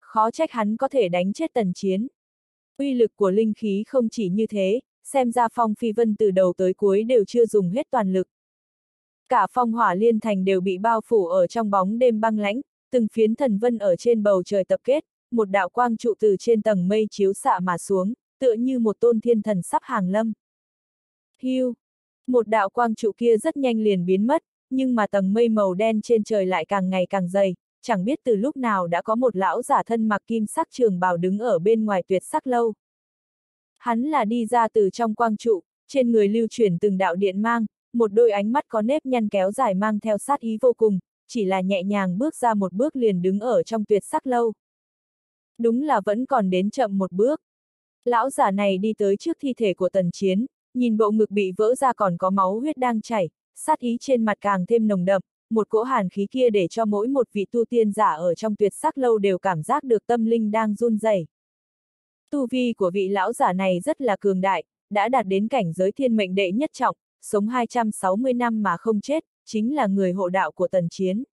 Khó trách hắn có thể đánh chết tần chiến. Uy lực của linh khí không chỉ như thế, xem ra Phong Phi Vân từ đầu tới cuối đều chưa dùng hết toàn lực. Cả phong hỏa liên thành đều bị bao phủ ở trong bóng đêm băng lãnh, từng phiến thần vân ở trên bầu trời tập kết, một đạo quang trụ từ trên tầng mây chiếu xạ mà xuống, tựa như một tôn thiên thần sắp hàng lâm. Hưu! Một đạo quang trụ kia rất nhanh liền biến mất, nhưng mà tầng mây màu đen trên trời lại càng ngày càng dày, chẳng biết từ lúc nào đã có một lão giả thân mặc kim sắc trường bào đứng ở bên ngoài tuyệt sắc lâu. Hắn là đi ra từ trong quang trụ, trên người lưu chuyển từng đạo điện mang, một đôi ánh mắt có nếp nhăn kéo dài mang theo sát ý vô cùng, chỉ là nhẹ nhàng bước ra một bước liền đứng ở trong tuyệt sắc lâu. Đúng là vẫn còn đến chậm một bước. Lão giả này đi tới trước thi thể của tần chiến, nhìn bộ ngực bị vỡ ra còn có máu huyết đang chảy, sát ý trên mặt càng thêm nồng đậm, một cỗ hàn khí kia để cho mỗi một vị tu tiên giả ở trong tuyệt sắc lâu đều cảm giác được tâm linh đang run rẩy. Tu vi của vị lão giả này rất là cường đại, đã đạt đến cảnh giới thiên mệnh đệ nhất trọng, sống 260 năm mà không chết, chính là người hộ đạo của tần chiến.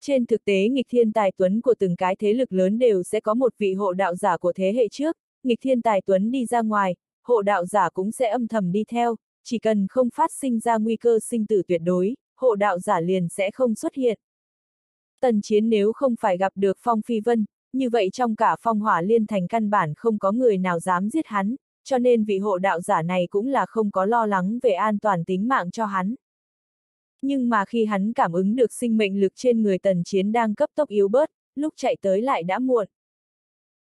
Trên thực tế nghịch thiên tài tuấn của từng cái thế lực lớn đều sẽ có một vị hộ đạo giả của thế hệ trước, nghịch thiên tài tuấn đi ra ngoài, hộ đạo giả cũng sẽ âm thầm đi theo, chỉ cần không phát sinh ra nguy cơ sinh tử tuyệt đối, hộ đạo giả liền sẽ không xuất hiện. Tần chiến nếu không phải gặp được Phong Phi Vân, như vậy trong cả phong hỏa liên thành căn bản không có người nào dám giết hắn, cho nên vị hộ đạo giả này cũng là không có lo lắng về an toàn tính mạng cho hắn. Nhưng mà khi hắn cảm ứng được sinh mệnh lực trên người tần chiến đang cấp tốc yếu bớt, lúc chạy tới lại đã muộn.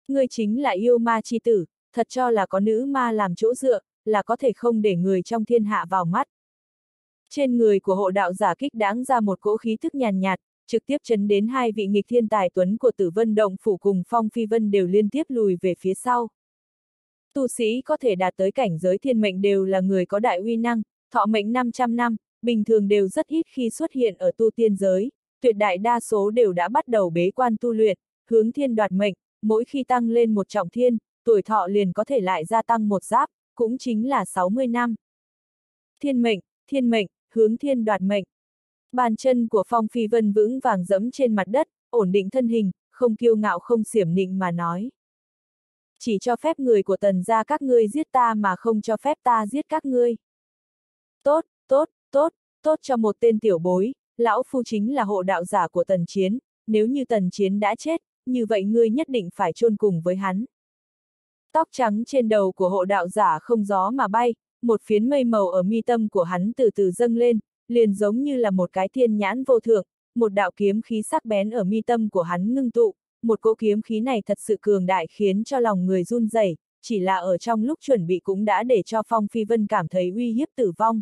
Người chính là yêu ma chi tử, thật cho là có nữ ma làm chỗ dựa, là có thể không để người trong thiên hạ vào mắt. Trên người của hộ đạo giả kích đáng ra một cỗ khí thức nhàn nhạt, trực tiếp chấn đến hai vị nghịch thiên tài tuấn của tử vân động phủ cùng phong phi vân đều liên tiếp lùi về phía sau. Tu sĩ có thể đạt tới cảnh giới thiên mệnh đều là người có đại uy năng, thọ mệnh 500 năm, bình thường đều rất ít khi xuất hiện ở tu tiên giới, tuyệt đại đa số đều đã bắt đầu bế quan tu luyện, hướng thiên đoạt mệnh, mỗi khi tăng lên một trọng thiên, tuổi thọ liền có thể lại gia tăng một giáp, cũng chính là 60 năm. Thiên mệnh, thiên mệnh, hướng thiên đoạt mệnh. Bàn chân của Phong Phi Vân vững vàng dẫm trên mặt đất, ổn định thân hình, không kiêu ngạo không xiểm nịnh mà nói. Chỉ cho phép người của tần gia các ngươi giết ta mà không cho phép ta giết các ngươi. Tốt, tốt, tốt, tốt cho một tên tiểu bối, lão phu chính là hộ đạo giả của tần chiến, nếu như tần chiến đã chết, như vậy ngươi nhất định phải chôn cùng với hắn. Tóc trắng trên đầu của hộ đạo giả không gió mà bay, một phiến mây màu ở mi tâm của hắn từ từ dâng lên, liền giống như là một cái thiên nhãn vô thượng, một đạo kiếm khí sắc bén ở mi tâm của hắn ngưng tụ, một cỗ kiếm khí này thật sự cường đại khiến cho lòng người run rẩy, chỉ là ở trong lúc chuẩn bị cũng đã để cho Phong Phi Vân cảm thấy uy hiếp tử vong.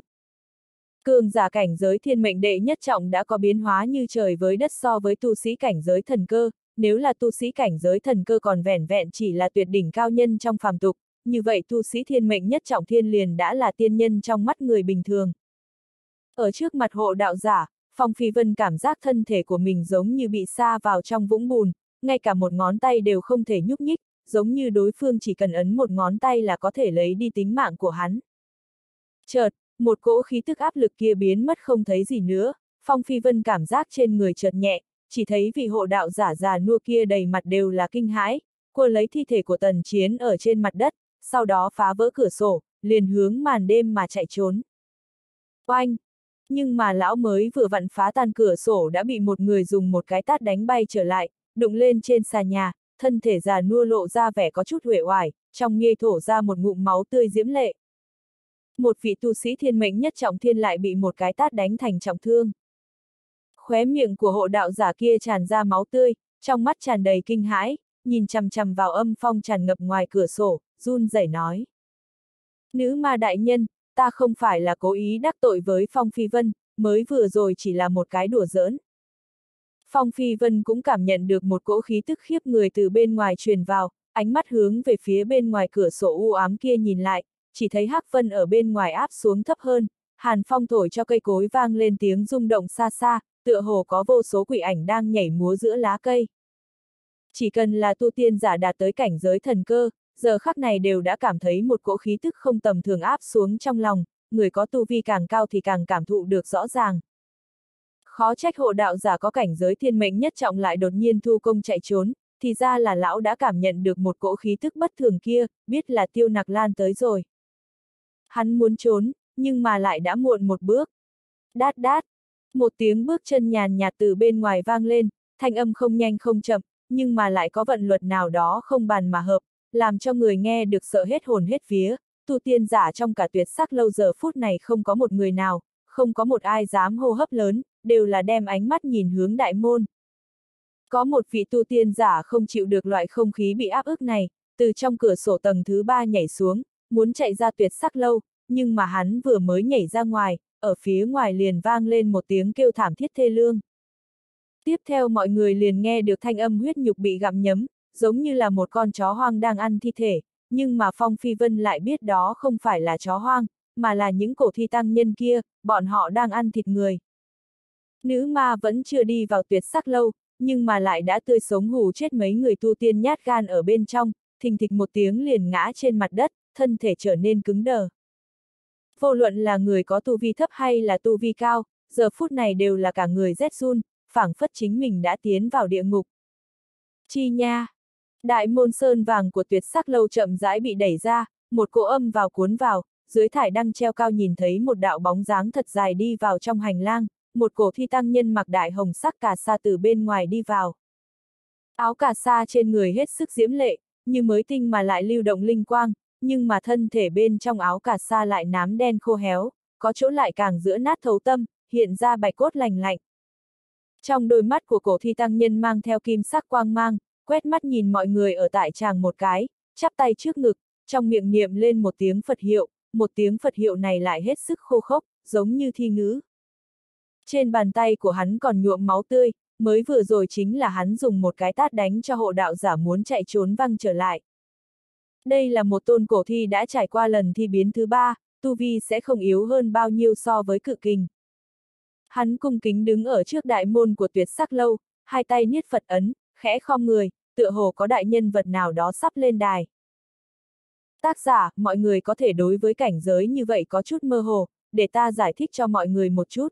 Cường giả cảnh giới thiên mệnh đệ nhất trọng đã có biến hóa như trời với đất so với tu sĩ cảnh giới thần cơ, nếu là tu sĩ cảnh giới thần cơ còn vẻn vẹn chỉ là tuyệt đỉnh cao nhân trong phàm tục, như vậy tu sĩ thiên mệnh nhất trọng thiên liền đã là tiên nhân trong mắt người bình thường. Ở trước mặt hộ đạo giả, Phong Phi Vân cảm giác thân thể của mình giống như bị sa vào trong vũng bùn, ngay cả một ngón tay đều không thể nhúc nhích, giống như đối phương chỉ cần ấn một ngón tay là có thể lấy đi tính mạng của hắn. Chợt, một cỗ khí tức áp lực kia biến mất không thấy gì nữa, Phong Phi Vân cảm giác trên người chợt nhẹ, chỉ thấy vị hộ đạo giả già nua kia đầy mặt đều là kinh hãi, cô lấy thi thể của tần chiến ở trên mặt đất, sau đó phá vỡ cửa sổ, liền hướng màn đêm mà chạy trốn. Oanh! Nhưng mà lão mới vừa vặn phá tan cửa sổ đã bị một người dùng một cái tát đánh bay trở lại, đụng lên trên xà nhà, thân thể già nua lộ ra vẻ có chút huệ oải, trong nghê thổ ra một ngụm máu tươi diễm lệ. Một vị tu sĩ thiên mệnh nhất trọng thiên lại bị một cái tát đánh thành trọng thương. Khóe miệng của hộ đạo giả kia tràn ra máu tươi, trong mắt tràn đầy kinh hãi, nhìn chằm chằm vào âm phong tràn ngập ngoài cửa sổ, run rẩy nói. Nữ ma đại nhân, ta không phải là cố ý đắc tội với Phong Phi Vân, mới vừa rồi chỉ là một cái đùa giỡn. Phong Phi Vân cũng cảm nhận được một cỗ khí tức khiếp người từ bên ngoài truyền vào, ánh mắt hướng về phía bên ngoài cửa sổ u ám kia nhìn lại, chỉ thấy Hắc Vân ở bên ngoài áp xuống thấp hơn, hàn phong thổi cho cây cối vang lên tiếng rung động xa xa, tựa hồ có vô số quỷ ảnh đang nhảy múa giữa lá cây. Chỉ cần là tu tiên giả đạt tới cảnh giới thần cơ, giờ khắc này đều đã cảm thấy một cỗ khí tức không tầm thường áp xuống trong lòng, người có tu vi càng cao thì càng cảm thụ được rõ ràng. Khó trách hộ đạo giả có cảnh giới thiên mệnh nhất trọng lại đột nhiên thu công chạy trốn, thì ra là lão đã cảm nhận được một cỗ khí tức bất thường kia, biết là tiêu nặc lan tới rồi. Hắn muốn trốn, nhưng mà lại đã muộn một bước. Đát đát, một tiếng bước chân nhàn nhạt từ bên ngoài vang lên, thanh âm không nhanh không chậm, nhưng mà lại có vận luật nào đó không bàn mà hợp, làm cho người nghe được sợ hết hồn hết vía, tu tiên giả trong cả tuyệt sắc lâu giờ phút này không có một người nào, không có một ai dám hô hấp lớn, đều là đem ánh mắt nhìn hướng đại môn. Có một vị tu tiên giả không chịu được loại không khí bị áp ức này, từ trong cửa sổ tầng thứ ba nhảy xuống, muốn chạy ra tuyệt sắc lâu, nhưng mà hắn vừa mới nhảy ra ngoài, ở phía ngoài liền vang lên một tiếng kêu thảm thiết thê lương. Tiếp theo mọi người liền nghe được thanh âm huyết nhục bị gặm nhấm, giống như là một con chó hoang đang ăn thi thể, nhưng mà Phong Phi Vân lại biết đó không phải là chó hoang, mà là những cổ thi tăng nhân kia, bọn họ đang ăn thịt người. Nữ ma vẫn chưa đi vào tuyệt sắc lâu, nhưng mà lại đã tươi sống hù chết mấy người tu tiên nhát gan ở bên trong, thình thịch một tiếng liền ngã trên mặt đất, thân thể trở nên cứng đờ. Vô luận là người có tu vi thấp hay là tu vi cao, giờ phút này đều là cả người rét run, phảng phất chính mình đã tiến vào địa ngục. Chi nha! Đại môn sơn vàng của tuyệt sắc lâu chậm rãi bị đẩy ra, một cỗ âm vào cuốn vào, dưới thải đăng treo cao nhìn thấy một đạo bóng dáng thật dài đi vào trong hành lang, một cổ thi tăng nhân mặc đại hồng sắc cà sa từ bên ngoài đi vào. Áo cà sa trên người hết sức diễm lệ, như mới tinh mà lại lưu động linh quang, nhưng mà thân thể bên trong áo cà sa lại nám đen khô héo, có chỗ lại càng giữa nát thấu tâm, hiện ra bạch cốt lành lạnh. Trong đôi mắt của cổ thi tăng nhân mang theo kim sắc quang mang, quét mắt nhìn mọi người ở tại tràng một cái, chắp tay trước ngực, trong miệng niệm lên một tiếng Phật hiệu, một tiếng Phật hiệu này lại hết sức khô khốc, giống như thi ngữ. Trên bàn tay của hắn còn nhuộm máu tươi, mới vừa rồi chính là hắn dùng một cái tát đánh cho hộ đạo giả muốn chạy trốn văng trở lại. Đây là một tôn cổ thi đã trải qua lần thi biến thứ ba, tu vi sẽ không yếu hơn bao nhiêu so với cự kình. Hắn cung kính đứng ở trước đại môn của tuyệt sắc lâu, hai tay niết Phật ấn, khẽ khom người, tựa hồ có đại nhân vật nào đó sắp lên đài. Tác giả, mọi người có thể đối với cảnh giới như vậy có chút mơ hồ, để ta giải thích cho mọi người một chút.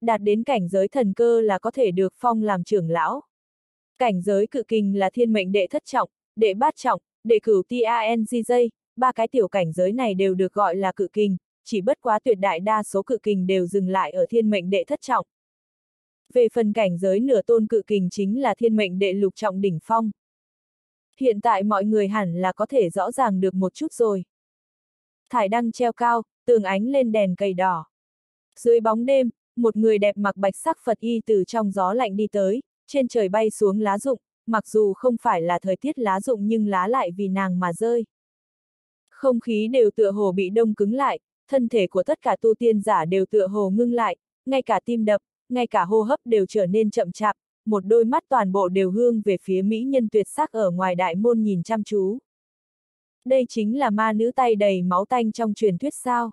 Đạt đến cảnh giới thần cơ là có thể được phong làm trưởng lão. Cảnh giới cự kinh là thiên mệnh đệ thất trọng, đệ bát trọng, đệ cửu TANGJ, ba cái tiểu cảnh giới này đều được gọi là cự kinh, chỉ bất quá tuyệt đại đa số cự kình đều dừng lại ở thiên mệnh đệ thất trọng. Về phần cảnh giới nửa tôn cự kình chính là thiên mệnh đệ lục trọng đỉnh phong. Hiện tại mọi người hẳn là có thể rõ ràng được một chút rồi. Thải đăng treo cao, tường ánh lên đèn cây đỏ. Dưới bóng đêm, một người đẹp mặc bạch sắc Phật y từ trong gió lạnh đi tới, trên trời bay xuống lá rụng, mặc dù không phải là thời tiết lá rụng nhưng lá lại vì nàng mà rơi. Không khí đều tựa hồ bị đông cứng lại, thân thể của tất cả tu tiên giả đều tựa hồ ngưng lại, ngay cả tim đập, ngay cả hô hấp đều trở nên chậm chạp, một đôi mắt toàn bộ đều hương về phía mỹ nhân tuyệt sắc ở ngoài đại môn nhìn chăm chú. Đây chính là ma nữ tay đầy máu tanh trong truyền thuyết sao.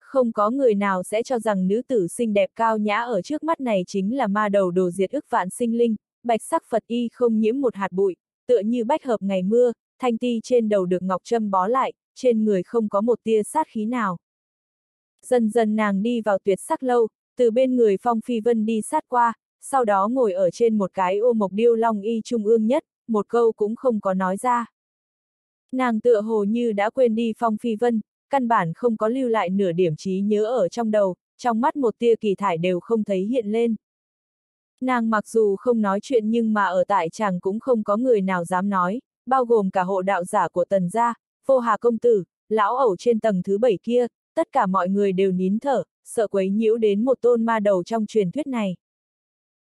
Không có người nào sẽ cho rằng nữ tử xinh đẹp cao nhã ở trước mắt này chính là ma đầu đồ diệt ức vạn sinh linh, bạch sắc Phật y không nhiễm một hạt bụi, tựa như bách hợp ngày mưa, thanh ti trên đầu được ngọc trâm bó lại, trên người không có một tia sát khí nào. Dần dần nàng đi vào tuyệt sắc lâu, từ bên người Phong Phi Vân đi sát qua, sau đó ngồi ở trên một cái ô mộc điêu long y trung ương nhất, một câu cũng không có nói ra. Nàng tựa hồ như đã quên đi Phong Phi Vân, căn bản không có lưu lại nửa điểm trí nhớ ở trong đầu, trong mắt một tia kỳ thải đều không thấy hiện lên. Nàng mặc dù không nói chuyện nhưng mà ở tại chàng cũng không có người nào dám nói, bao gồm cả hộ đạo giả của tần gia, vô hà công tử, lão ẩu trên tầng thứ bảy kia, tất cả mọi người đều nín thở, sợ quấy nhiễu đến một tôn ma đầu trong truyền thuyết này.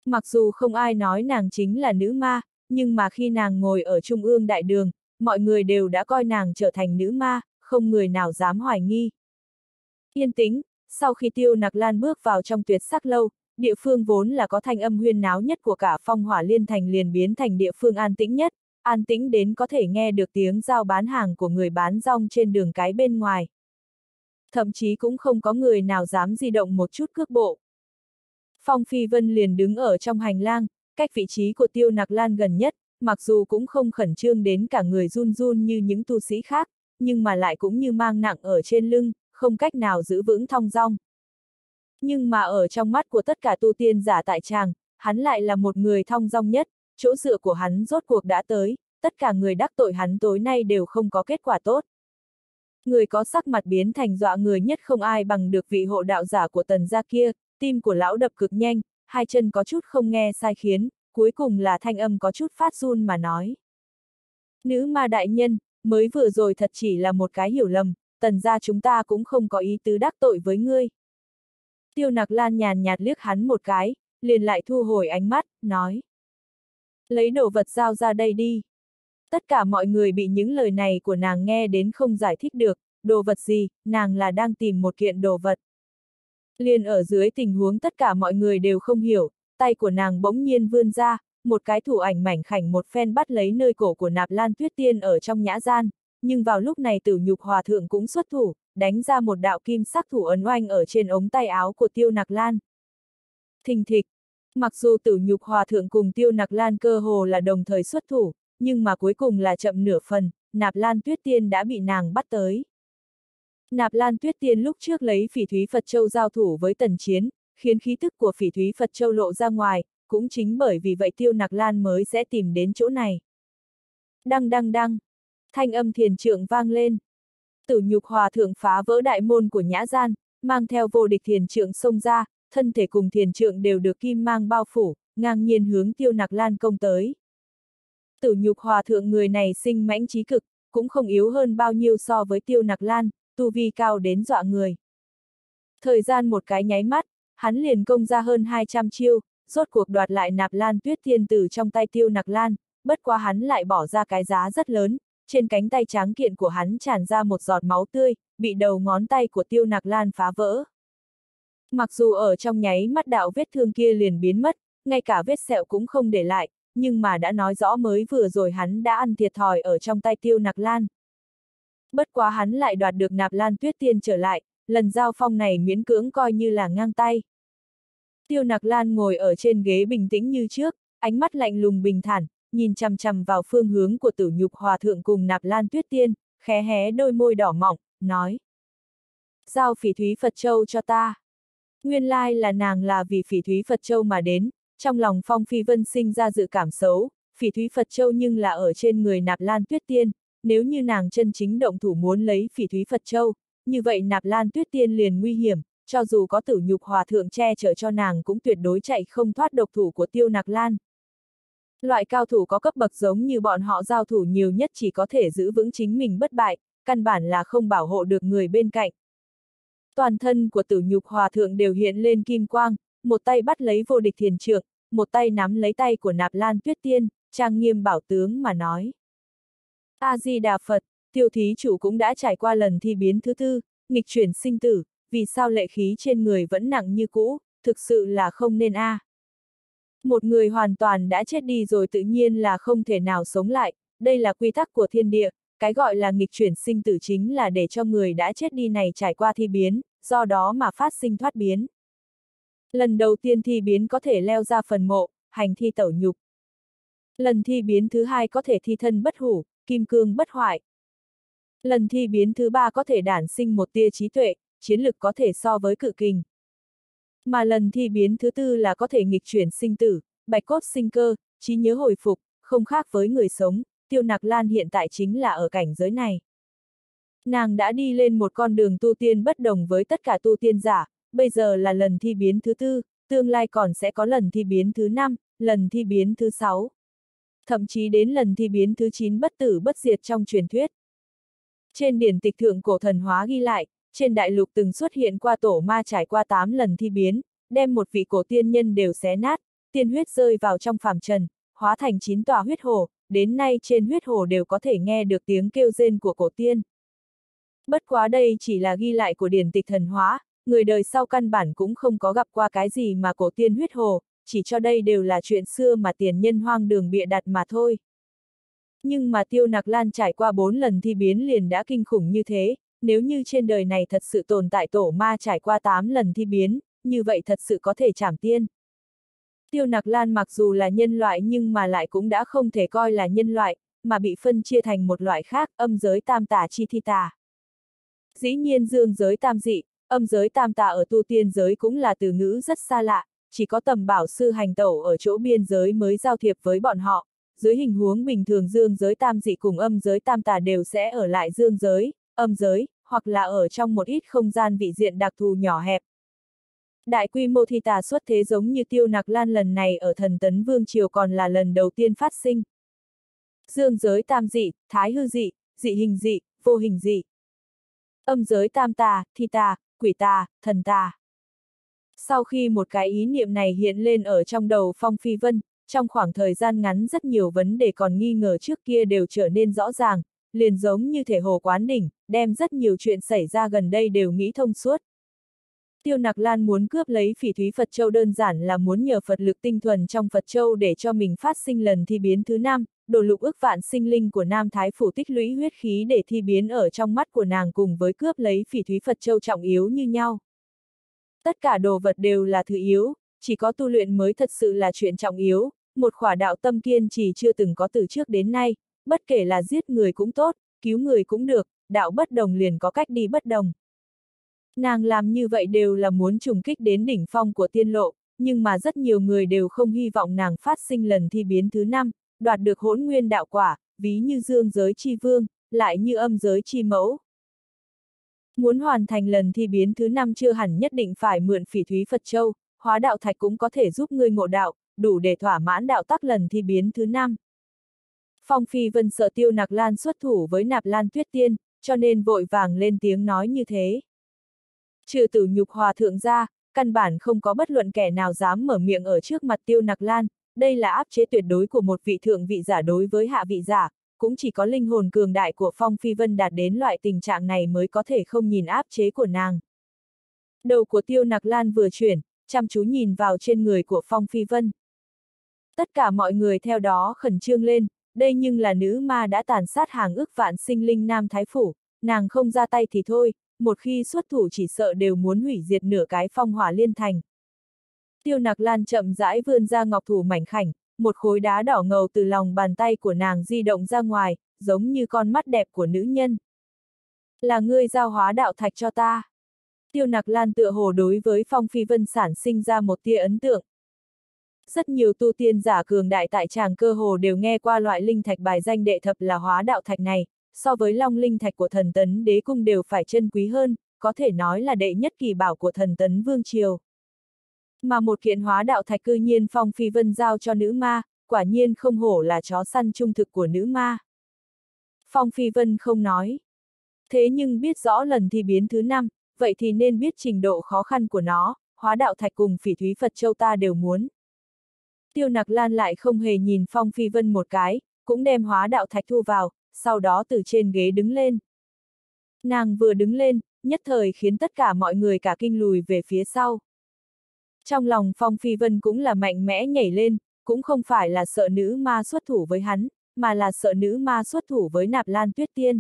Mặc dù không ai nói nàng chính là nữ ma, nhưng mà khi nàng ngồi ở trung ương đại đường, mọi người đều đã coi nàng trở thành nữ ma, không người nào dám hoài nghi. Yên tĩnh, sau khi tiêu nặc lan bước vào trong tuyệt sắc lâu, địa phương vốn là có thanh âm huyên náo nhất của cả phong hỏa liên thành liền biến thành địa phương an tĩnh nhất, an tĩnh đến có thể nghe được tiếng giao bán hàng của người bán rong trên đường cái bên ngoài. Thậm chí cũng không có người nào dám di động một chút cước bộ. Phong Phi Vân liền đứng ở trong hành lang, cách vị trí của tiêu nặc lan gần nhất, mặc dù cũng không khẩn trương đến cả người run run như những tu sĩ khác, nhưng mà lại cũng như mang nặng ở trên lưng, không cách nào giữ vững thong dong. Nhưng mà ở trong mắt của tất cả tu tiên giả tại tràng, hắn lại là một người thong dong nhất, chỗ dựa của hắn rốt cuộc đã tới, tất cả người đắc tội hắn tối nay đều không có kết quả tốt. Người có sắc mặt biến thành dọa người nhất không ai bằng được vị hộ đạo giả của tần gia kia, tim của lão đập cực nhanh, hai chân có chút không nghe sai khiến, cuối cùng là thanh âm có chút phát run mà nói. Nữ ma đại nhân, mới vừa rồi thật chỉ là một cái hiểu lầm, tần gia chúng ta cũng không có ý tứ đắc tội với ngươi. Tiêu nặc lan nhàn nhạt liếc hắn một cái, liền lại thu hồi ánh mắt, nói. Lấy đồ vật giao ra đây đi. Tất cả mọi người bị những lời này của nàng nghe đến không giải thích được, đồ vật gì, nàng là đang tìm một kiện đồ vật. Liền ở dưới tình huống tất cả mọi người đều không hiểu, tay của nàng bỗng nhiên vươn ra, một cái thủ ảnh mảnh khảnh một phen bắt lấy nơi cổ của nạp lan tuyết tiên ở trong nhã gian, nhưng vào lúc này tử nhục hòa thượng cũng xuất thủ, đánh ra một đạo kim sắc thủ ấn oanh ở trên ống tay áo của tiêu nặc lan. Thình thịch, mặc dù tử nhục hòa thượng cùng tiêu nặc lan cơ hồ là đồng thời xuất thủ, nhưng mà cuối cùng là chậm nửa phần, nạp lan tuyết tiên đã bị nàng bắt tới. Nạp Lan Tuyết Tiên lúc trước lấy phỉ thúy Phật Châu giao thủ với tần chiến, khiến khí tức của phỉ thúy Phật Châu lộ ra ngoài, cũng chính bởi vì vậy Tiêu Nặc Lan mới sẽ tìm đến chỗ này. Đăng đăng đăng, thanh âm thiền trượng vang lên. Tử nhục hòa thượng phá vỡ đại môn của nhã gian, mang theo vô địch thiền trượng xông ra, thân thể cùng thiền trượng đều được kim mang bao phủ, ngang nhiên hướng Tiêu Nặc Lan công tới. Tử nhục hòa thượng người này sinh mãnh trí cực, cũng không yếu hơn bao nhiêu so với Tiêu Nặc Lan, tu vi cao đến dọa người. Thời gian một cái nháy mắt, hắn liền công ra hơn 200 chiêu, rốt cuộc đoạt lại nạp lan tuyết thiên tử trong tay tiêu nặc lan, bất quá hắn lại bỏ ra cái giá rất lớn, trên cánh tay tráng kiện của hắn tràn ra một giọt máu tươi, bị đầu ngón tay của tiêu nặc lan phá vỡ. Mặc dù ở trong nháy mắt đạo vết thương kia liền biến mất, ngay cả vết sẹo cũng không để lại, nhưng mà đã nói rõ mới vừa rồi hắn đã ăn thiệt thòi ở trong tay tiêu nặc lan. Bất quá hắn lại đoạt được nạp lan tuyết tiên trở lại, lần giao phong này miễn cưỡng coi như là ngang tay. Tiêu nặc lan ngồi ở trên ghế bình tĩnh như trước, ánh mắt lạnh lùng bình thản, nhìn chằm chằm vào phương hướng của tử nhục hòa thượng cùng nạp lan tuyết tiên, khé hé đôi môi đỏ mọng nói. Giao phỉ thúy Phật Châu cho ta. Nguyên lai là nàng là vì phỉ thúy Phật Châu mà đến, trong lòng Phong Phi Vân sinh ra dự cảm xấu, phỉ thúy Phật Châu nhưng là ở trên người nạp lan tuyết tiên, nếu như nàng chân chính động thủ muốn lấy phỉ thúy Phật Châu, như vậy nạp lan tuyết tiên liền nguy hiểm, cho dù có tử nhục hòa thượng che chở cho nàng cũng tuyệt đối chạy không thoát độc thủ của tiêu nạc lan. Loại cao thủ có cấp bậc giống như bọn họ giao thủ nhiều nhất chỉ có thể giữ vững chính mình bất bại, căn bản là không bảo hộ được người bên cạnh. Toàn thân của tử nhục hòa thượng đều hiện lên kim quang, một tay bắt lấy vô địch thiền trượng, một tay nắm lấy tay của nạp lan tuyết tiên, trang nghiêm bảo tướng mà nói. A-di-đà Phật, tiêu thí chủ cũng đã trải qua lần thi biến thứ tư, nghịch chuyển sinh tử, vì sao lệ khí trên người vẫn nặng như cũ, thực sự là không nên a. À. Một người hoàn toàn đã chết đi rồi tự nhiên là không thể nào sống lại, đây là quy tắc của thiên địa, cái gọi là nghịch chuyển sinh tử chính là để cho người đã chết đi này trải qua thi biến, do đó mà phát sinh thoát biến. Lần đầu tiên thi biến có thể leo ra phần mộ, hành thi tẩu nhục. Lần thi biến thứ hai có thể thi thân bất hủ, kim cương bất hoại. Lần thi biến thứ ba có thể đản sinh một tia trí tuệ, chiến lực có thể so với cự kình. Mà lần thi biến thứ tư là có thể nghịch chuyển sinh tử, bạch cốt sinh cơ, trí nhớ hồi phục, không khác với người sống, tiêu nặc lan hiện tại chính là ở cảnh giới này. Nàng đã đi lên một con đường tu tiên bất đồng với tất cả tu tiên giả, bây giờ là lần thi biến thứ tư, tương lai còn sẽ có lần thi biến thứ năm, lần thi biến thứ sáu. Thậm chí đến lần thi biến thứ chín bất tử bất diệt trong truyền thuyết. Trên điển tịch thượng cổ thần hóa ghi lại, trên đại lục từng xuất hiện qua tổ ma trải qua 8 lần thi biến, đem một vị cổ tiên nhân đều xé nát, tiên huyết rơi vào trong phàm trần, hóa thành chín tòa huyết hồ, đến nay trên huyết hồ đều có thể nghe được tiếng kêu rên của cổ tiên. Bất quá đây chỉ là ghi lại của điển tịch thần hóa, người đời sau căn bản cũng không có gặp qua cái gì mà cổ tiên huyết hồ, chỉ cho đây đều là chuyện xưa mà tiền nhân hoang đường bịa đặt mà thôi. Nhưng mà tiêu nặc lan trải qua bốn lần thi biến liền đã kinh khủng như thế, nếu như trên đời này thật sự tồn tại tổ ma trải qua 8 lần thi biến, như vậy thật sự có thể trảm tiên. Tiêu nặc lan mặc dù là nhân loại nhưng mà lại cũng đã không thể coi là nhân loại, mà bị phân chia thành một loại khác, âm giới tam tà chi thi tà. Dĩ nhiên dương giới tam dị, âm giới tam tà ở tu tiên giới cũng là từ ngữ rất xa lạ, chỉ có tầm bảo sư hành tẩu ở chỗ biên giới mới giao thiệp với bọn họ. Dưới hình huống bình thường dương giới tam dị cùng âm giới tam tà đều sẽ ở lại dương giới, âm giới, hoặc là ở trong một ít không gian vị diện đặc thù nhỏ hẹp. Đại quy mô thi tà xuất thế giống như tiêu nặc lan lần này ở thần tấn vương triều còn là lần đầu tiên phát sinh. Dương giới tam dị, thái hư dị, dị hình dị, vô hình dị. Âm giới tam tà, thi tà, quỷ tà, thần tà. Sau khi một cái ý niệm này hiện lên ở trong đầu Phong Phi Vân, trong khoảng thời gian ngắn rất nhiều vấn đề còn nghi ngờ trước kia đều trở nên rõ ràng, liền giống như thể hồ quán đỉnh, đem rất nhiều chuyện xảy ra gần đây đều nghĩ thông suốt. Tiêu Nặc Lan muốn cướp lấy phỉ thúy Phật Châu đơn giản là muốn nhờ Phật lực tinh thuần trong Phật Châu để cho mình phát sinh lần thi biến thứ năm, đồ lục ước vạn sinh linh của Nam Thái Phủ tích lũy huyết khí để thi biến ở trong mắt của nàng cùng với cướp lấy phỉ thúy Phật Châu trọng yếu như nhau. Tất cả đồ vật đều là thứ yếu, chỉ có tu luyện mới thật sự là chuyện trọng yếu, một khỏa đạo tâm kiên trì chưa từng có từ trước đến nay, bất kể là giết người cũng tốt, cứu người cũng được, đạo bất đồng liền có cách đi bất đồng. Nàng làm như vậy đều là muốn trùng kích đến đỉnh phong của tiên lộ, nhưng mà rất nhiều người đều không hy vọng nàng phát sinh lần thi biến thứ năm, đoạt được hỗn nguyên đạo quả, ví như dương giới chi vương, lại như âm giới chi mẫu. Muốn hoàn thành lần thi biến thứ năm chưa hẳn nhất định phải mượn phỉ thúy Phật Châu, hóa đạo thạch cũng có thể giúp ngươi ngộ đạo, đủ để thỏa mãn đạo tắc lần thi biến thứ năm. Phong Phi Vân sợ tiêu nặc lan xuất thủ với nạp lan tuyết tiên, cho nên vội vàng lên tiếng nói như thế. Trừ tử nhục hòa thượng ra, căn bản không có bất luận kẻ nào dám mở miệng ở trước mặt tiêu nặc lan, đây là áp chế tuyệt đối của một vị thượng vị giả đối với hạ vị giả, cũng chỉ có linh hồn cường đại của Phong Phi Vân đạt đến loại tình trạng này mới có thể không nhìn áp chế của nàng. Đầu của tiêu nặc lan vừa chuyển, chăm chú nhìn vào trên người của Phong Phi Vân. Tất cả mọi người theo đó khẩn trương lên, đây nhưng là nữ ma đã tàn sát hàng ước vạn sinh linh nam thái phủ, nàng không ra tay thì thôi, một khi xuất thủ chỉ sợ đều muốn hủy diệt nửa cái phong hỏa liên thành. Tiêu nặc lan chậm rãi vươn ra ngọc thủ mảnh khảnh, một khối đá đỏ ngầu từ lòng bàn tay của nàng di động ra ngoài, giống như con mắt đẹp của nữ nhân. Là ngươi giao hóa đạo thạch cho ta. Tiêu nặc lan tựa hồ đối với phong phi vân sản sinh ra một tia ấn tượng. Rất nhiều tu tiên giả cường đại tại tràng cơ hồ đều nghe qua loại linh thạch bài danh đệ thập là hóa đạo thạch này, so với long linh thạch của thần tấn đế cung đều phải chân quý hơn, có thể nói là đệ nhất kỳ bảo của thần tấn vương triều. Mà một kiện hóa đạo thạch cư nhiên phong phi vân giao cho nữ ma, quả nhiên không hổ là chó săn trung thực của nữ ma. Phong phi vân không nói. Thế nhưng biết rõ lần thi biến thứ năm, vậy thì nên biết trình độ khó khăn của nó, hóa đạo thạch cùng phỉ thúy Phật Châu ta đều muốn. Tiêu nặc lan lại không hề nhìn Phong Phi Vân một cái, cũng đem hóa đạo thạch thu vào, sau đó từ trên ghế đứng lên. Nàng vừa đứng lên, nhất thời khiến tất cả mọi người cả kinh lùi về phía sau. Trong lòng Phong Phi Vân cũng là mạnh mẽ nhảy lên, cũng không phải là sợ nữ ma xuất thủ với hắn, mà là sợ nữ ma xuất thủ với nạp lan tuyết tiên.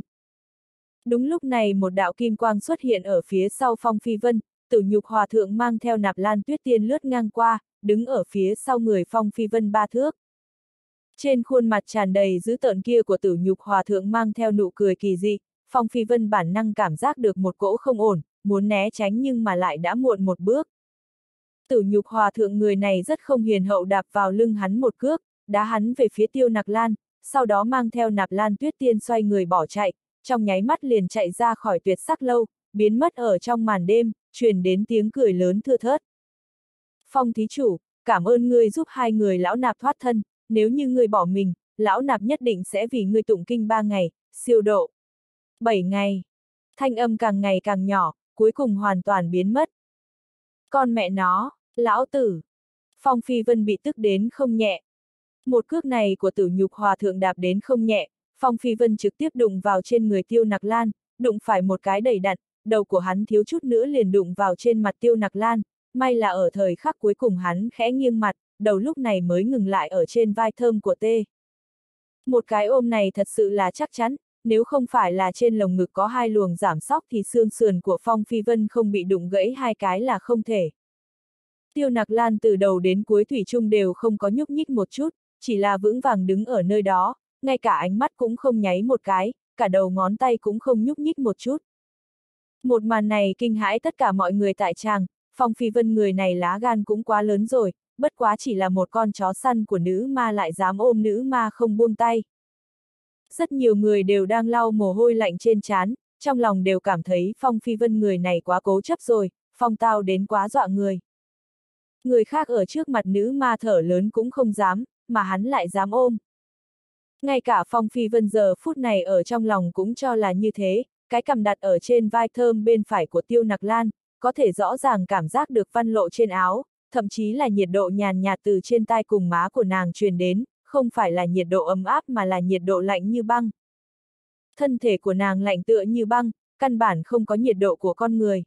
Đúng lúc này một đạo kim quang xuất hiện ở phía sau Phong Phi Vân, tử nhục hòa thượng mang theo nạp lan tuyết tiên lướt ngang qua, đứng ở phía sau người Phong Phi Vân ba thước. Trên khuôn mặt tràn đầy dữ tợn kia của tử nhục hòa thượng mang theo nụ cười kỳ dị, Phong Phi Vân bản năng cảm giác được một cỗ không ổn, muốn né tránh nhưng mà lại đã muộn một bước. Tử nhục hòa thượng người này rất không hiền hậu đạp vào lưng hắn một cước, đá hắn về phía tiêu nạc lan, sau đó mang theo nạp lan tuyết tiên xoay người bỏ chạy, trong nháy mắt liền chạy ra khỏi tuyệt sắc lâu, biến mất ở trong màn đêm, truyền đến tiếng cười lớn thưa thớt. Phong thí chủ, cảm ơn ngươi giúp hai người lão nạp thoát thân, nếu như ngươi bỏ mình, lão nạp nhất định sẽ vì ngươi tụng kinh ba ngày, siêu độ. Bảy ngày. Thanh âm càng ngày càng nhỏ, cuối cùng hoàn toàn biến mất. Con mẹ nó, lão tử. Phong Phi Vân bị tức đến không nhẹ. Một cước này của tử nhục hòa thượng đạp đến không nhẹ, Phong Phi Vân trực tiếp đụng vào trên người tiêu nặc lan, đụng phải một cái đầy đặn, đầu của hắn thiếu chút nữa liền đụng vào trên mặt tiêu nặc lan, may là ở thời khắc cuối cùng hắn khẽ nghiêng mặt, đầu lúc này mới ngừng lại ở trên vai thơm của tê. Một cái ôm này thật sự là chắc chắn, nếu không phải là trên lồng ngực có hai luồng giảm sóc thì xương sườn của Phong Phi Vân không bị đụng gãy hai cái là không thể. Tiêu nặc lan từ đầu đến cuối thủy chung đều không có nhúc nhích một chút, chỉ là vững vàng đứng ở nơi đó, ngay cả ánh mắt cũng không nháy một cái, cả đầu ngón tay cũng không nhúc nhích một chút. Một màn này kinh hãi tất cả mọi người tại tràng, Phong Phi Vân người này lá gan cũng quá lớn rồi, bất quá chỉ là một con chó săn của nữ ma lại dám ôm nữ ma không buông tay. Rất nhiều người đều đang lau mồ hôi lạnh trên trán, trong lòng đều cảm thấy Phong Phi Vân người này quá cố chấp rồi, Phong tao đến quá dọa người. Người khác ở trước mặt nữ ma thở lớn cũng không dám, mà hắn lại dám ôm. Ngay cả Phong Phi Vân giờ phút này ở trong lòng cũng cho là như thế, cái cầm đặt ở trên vai thơm bên phải của Tiêu Nặc Lan, có thể rõ ràng cảm giác được văn lộ trên áo, thậm chí là nhiệt độ nhàn nhạt từ trên tai cùng má của nàng truyền đến, không phải là nhiệt độ ấm áp mà là nhiệt độ lạnh như băng. Thân thể của nàng lạnh tựa như băng, căn bản không có nhiệt độ của con người.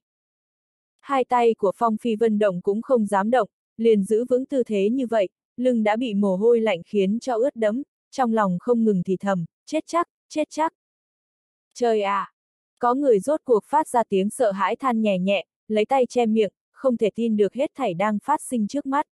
Hai tay của Phong Phi Vân động cũng không dám động, liền giữ vững tư thế như vậy, lưng đã bị mồ hôi lạnh khiến cho ướt đẫm, trong lòng không ngừng thì thầm, chết chắc, chết chắc. Trời ạ! À! Có người rốt cuộc phát ra tiếng sợ hãi than nhẹ nhẹ, lấy tay che miệng, không thể tin được hết thảy đang phát sinh trước mắt.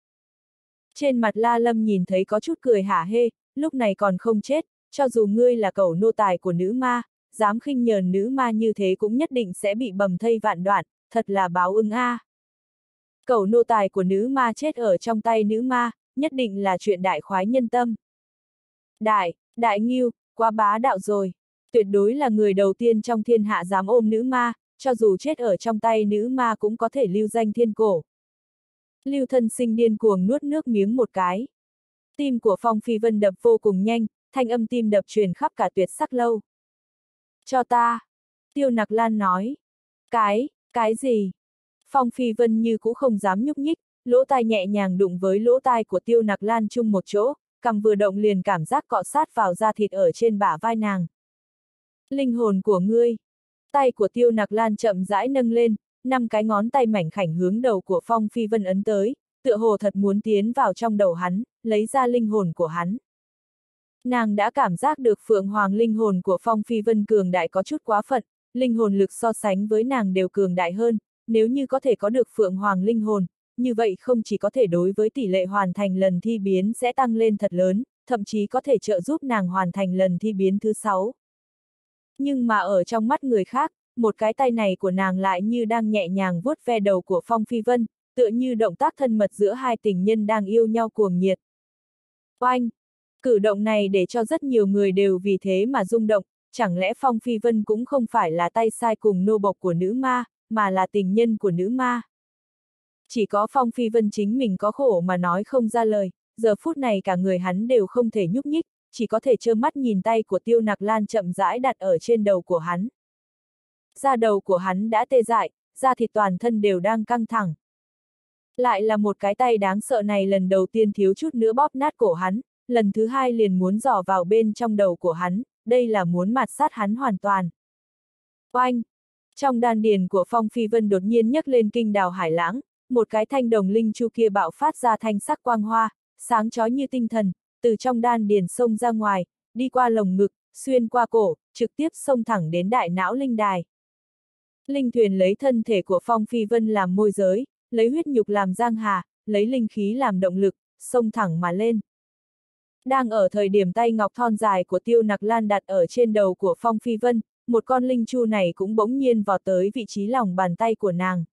Trên mặt La Lâm nhìn thấy có chút cười hả hê, lúc này còn không chết, cho dù ngươi là cẩu nô tài của nữ ma, dám khinh nhờn nữ ma như thế cũng nhất định sẽ bị bầm thây vạn đoạn, thật là báo ứng a. À. Cẩu nô tài của nữ ma chết ở trong tay nữ ma, nhất định là chuyện đại khoái nhân tâm. Đại, đại nghiêu, quá bá đạo rồi. Tuyệt đối là người đầu tiên trong thiên hạ dám ôm nữ ma, cho dù chết ở trong tay nữ ma cũng có thể lưu danh thiên cổ. Lưu thân sinh điên cuồng nuốt nước miếng một cái. Tim của Phong Phi Vân đập vô cùng nhanh, thanh âm tim đập truyền khắp cả tuyệt sắc lâu. Cho ta. Tiêu nặc lan nói. Cái, cái gì? Phong Phi Vân như cũng không dám nhúc nhích, lỗ tai nhẹ nhàng đụng với lỗ tai của tiêu nặc lan chung một chỗ, cầm vừa động liền cảm giác cọ sát vào da thịt ở trên bả vai nàng. Linh hồn của ngươi. Tay của tiêu nặc lan chậm rãi nâng lên, năm cái ngón tay mảnh khảnh hướng đầu của Phong Phi Vân ấn tới, tựa hồ thật muốn tiến vào trong đầu hắn, lấy ra linh hồn của hắn. Nàng đã cảm giác được Phượng Hoàng linh hồn của Phong Phi Vân cường đại có chút quá phận, linh hồn lực so sánh với nàng đều cường đại hơn, nếu như có thể có được Phượng Hoàng linh hồn, như vậy không chỉ có thể đối với tỷ lệ hoàn thành lần thi biến sẽ tăng lên thật lớn, thậm chí có thể trợ giúp nàng hoàn thành lần thi biến thứ sáu. Nhưng mà ở trong mắt người khác, một cái tay này của nàng lại như đang nhẹ nhàng vuốt ve đầu của Phong Phi Vân, tựa như động tác thân mật giữa hai tình nhân đang yêu nhau cuồng nhiệt. Oanh! Cử động này để cho rất nhiều người đều vì thế mà rung động, chẳng lẽ Phong Phi Vân cũng không phải là tay sai cùng nô bộc của nữ ma, mà là tình nhân của nữ ma. Chỉ có Phong Phi Vân chính mình có khổ mà nói không ra lời, giờ phút này cả người hắn đều không thể nhúc nhích, chỉ có thể trơ mắt nhìn tay của tiêu nặc lan chậm rãi đặt ở trên đầu của hắn. Da đầu của hắn đã tê dại, da thịt toàn thân đều đang căng thẳng. Lại là một cái tay đáng sợ này lần đầu tiên thiếu chút nữa bóp nát cổ hắn, lần thứ hai liền muốn dò vào bên trong đầu của hắn, đây là muốn mạt sát hắn hoàn toàn. Oanh! Trong đan điền của Phong Phi Vân đột nhiên nhấc lên kinh đào hải lãng, một cái thanh đồng linh chu kia bạo phát ra thanh sắc quang hoa, sáng chói như tinh thần, từ trong đan điền sông ra ngoài, đi qua lồng ngực, xuyên qua cổ, trực tiếp xông thẳng đến đại não linh đài. Linh thuyền lấy thân thể của Phong Phi Vân làm môi giới, lấy huyết nhục làm giang hà, lấy linh khí làm động lực, xông thẳng mà lên. Đang ở thời điểm tay ngọc thon dài của tiêu nặc lan đặt ở trên đầu của Phong Phi Vân, một con linh chu này cũng bỗng nhiên vào tới vị trí lòng bàn tay của nàng.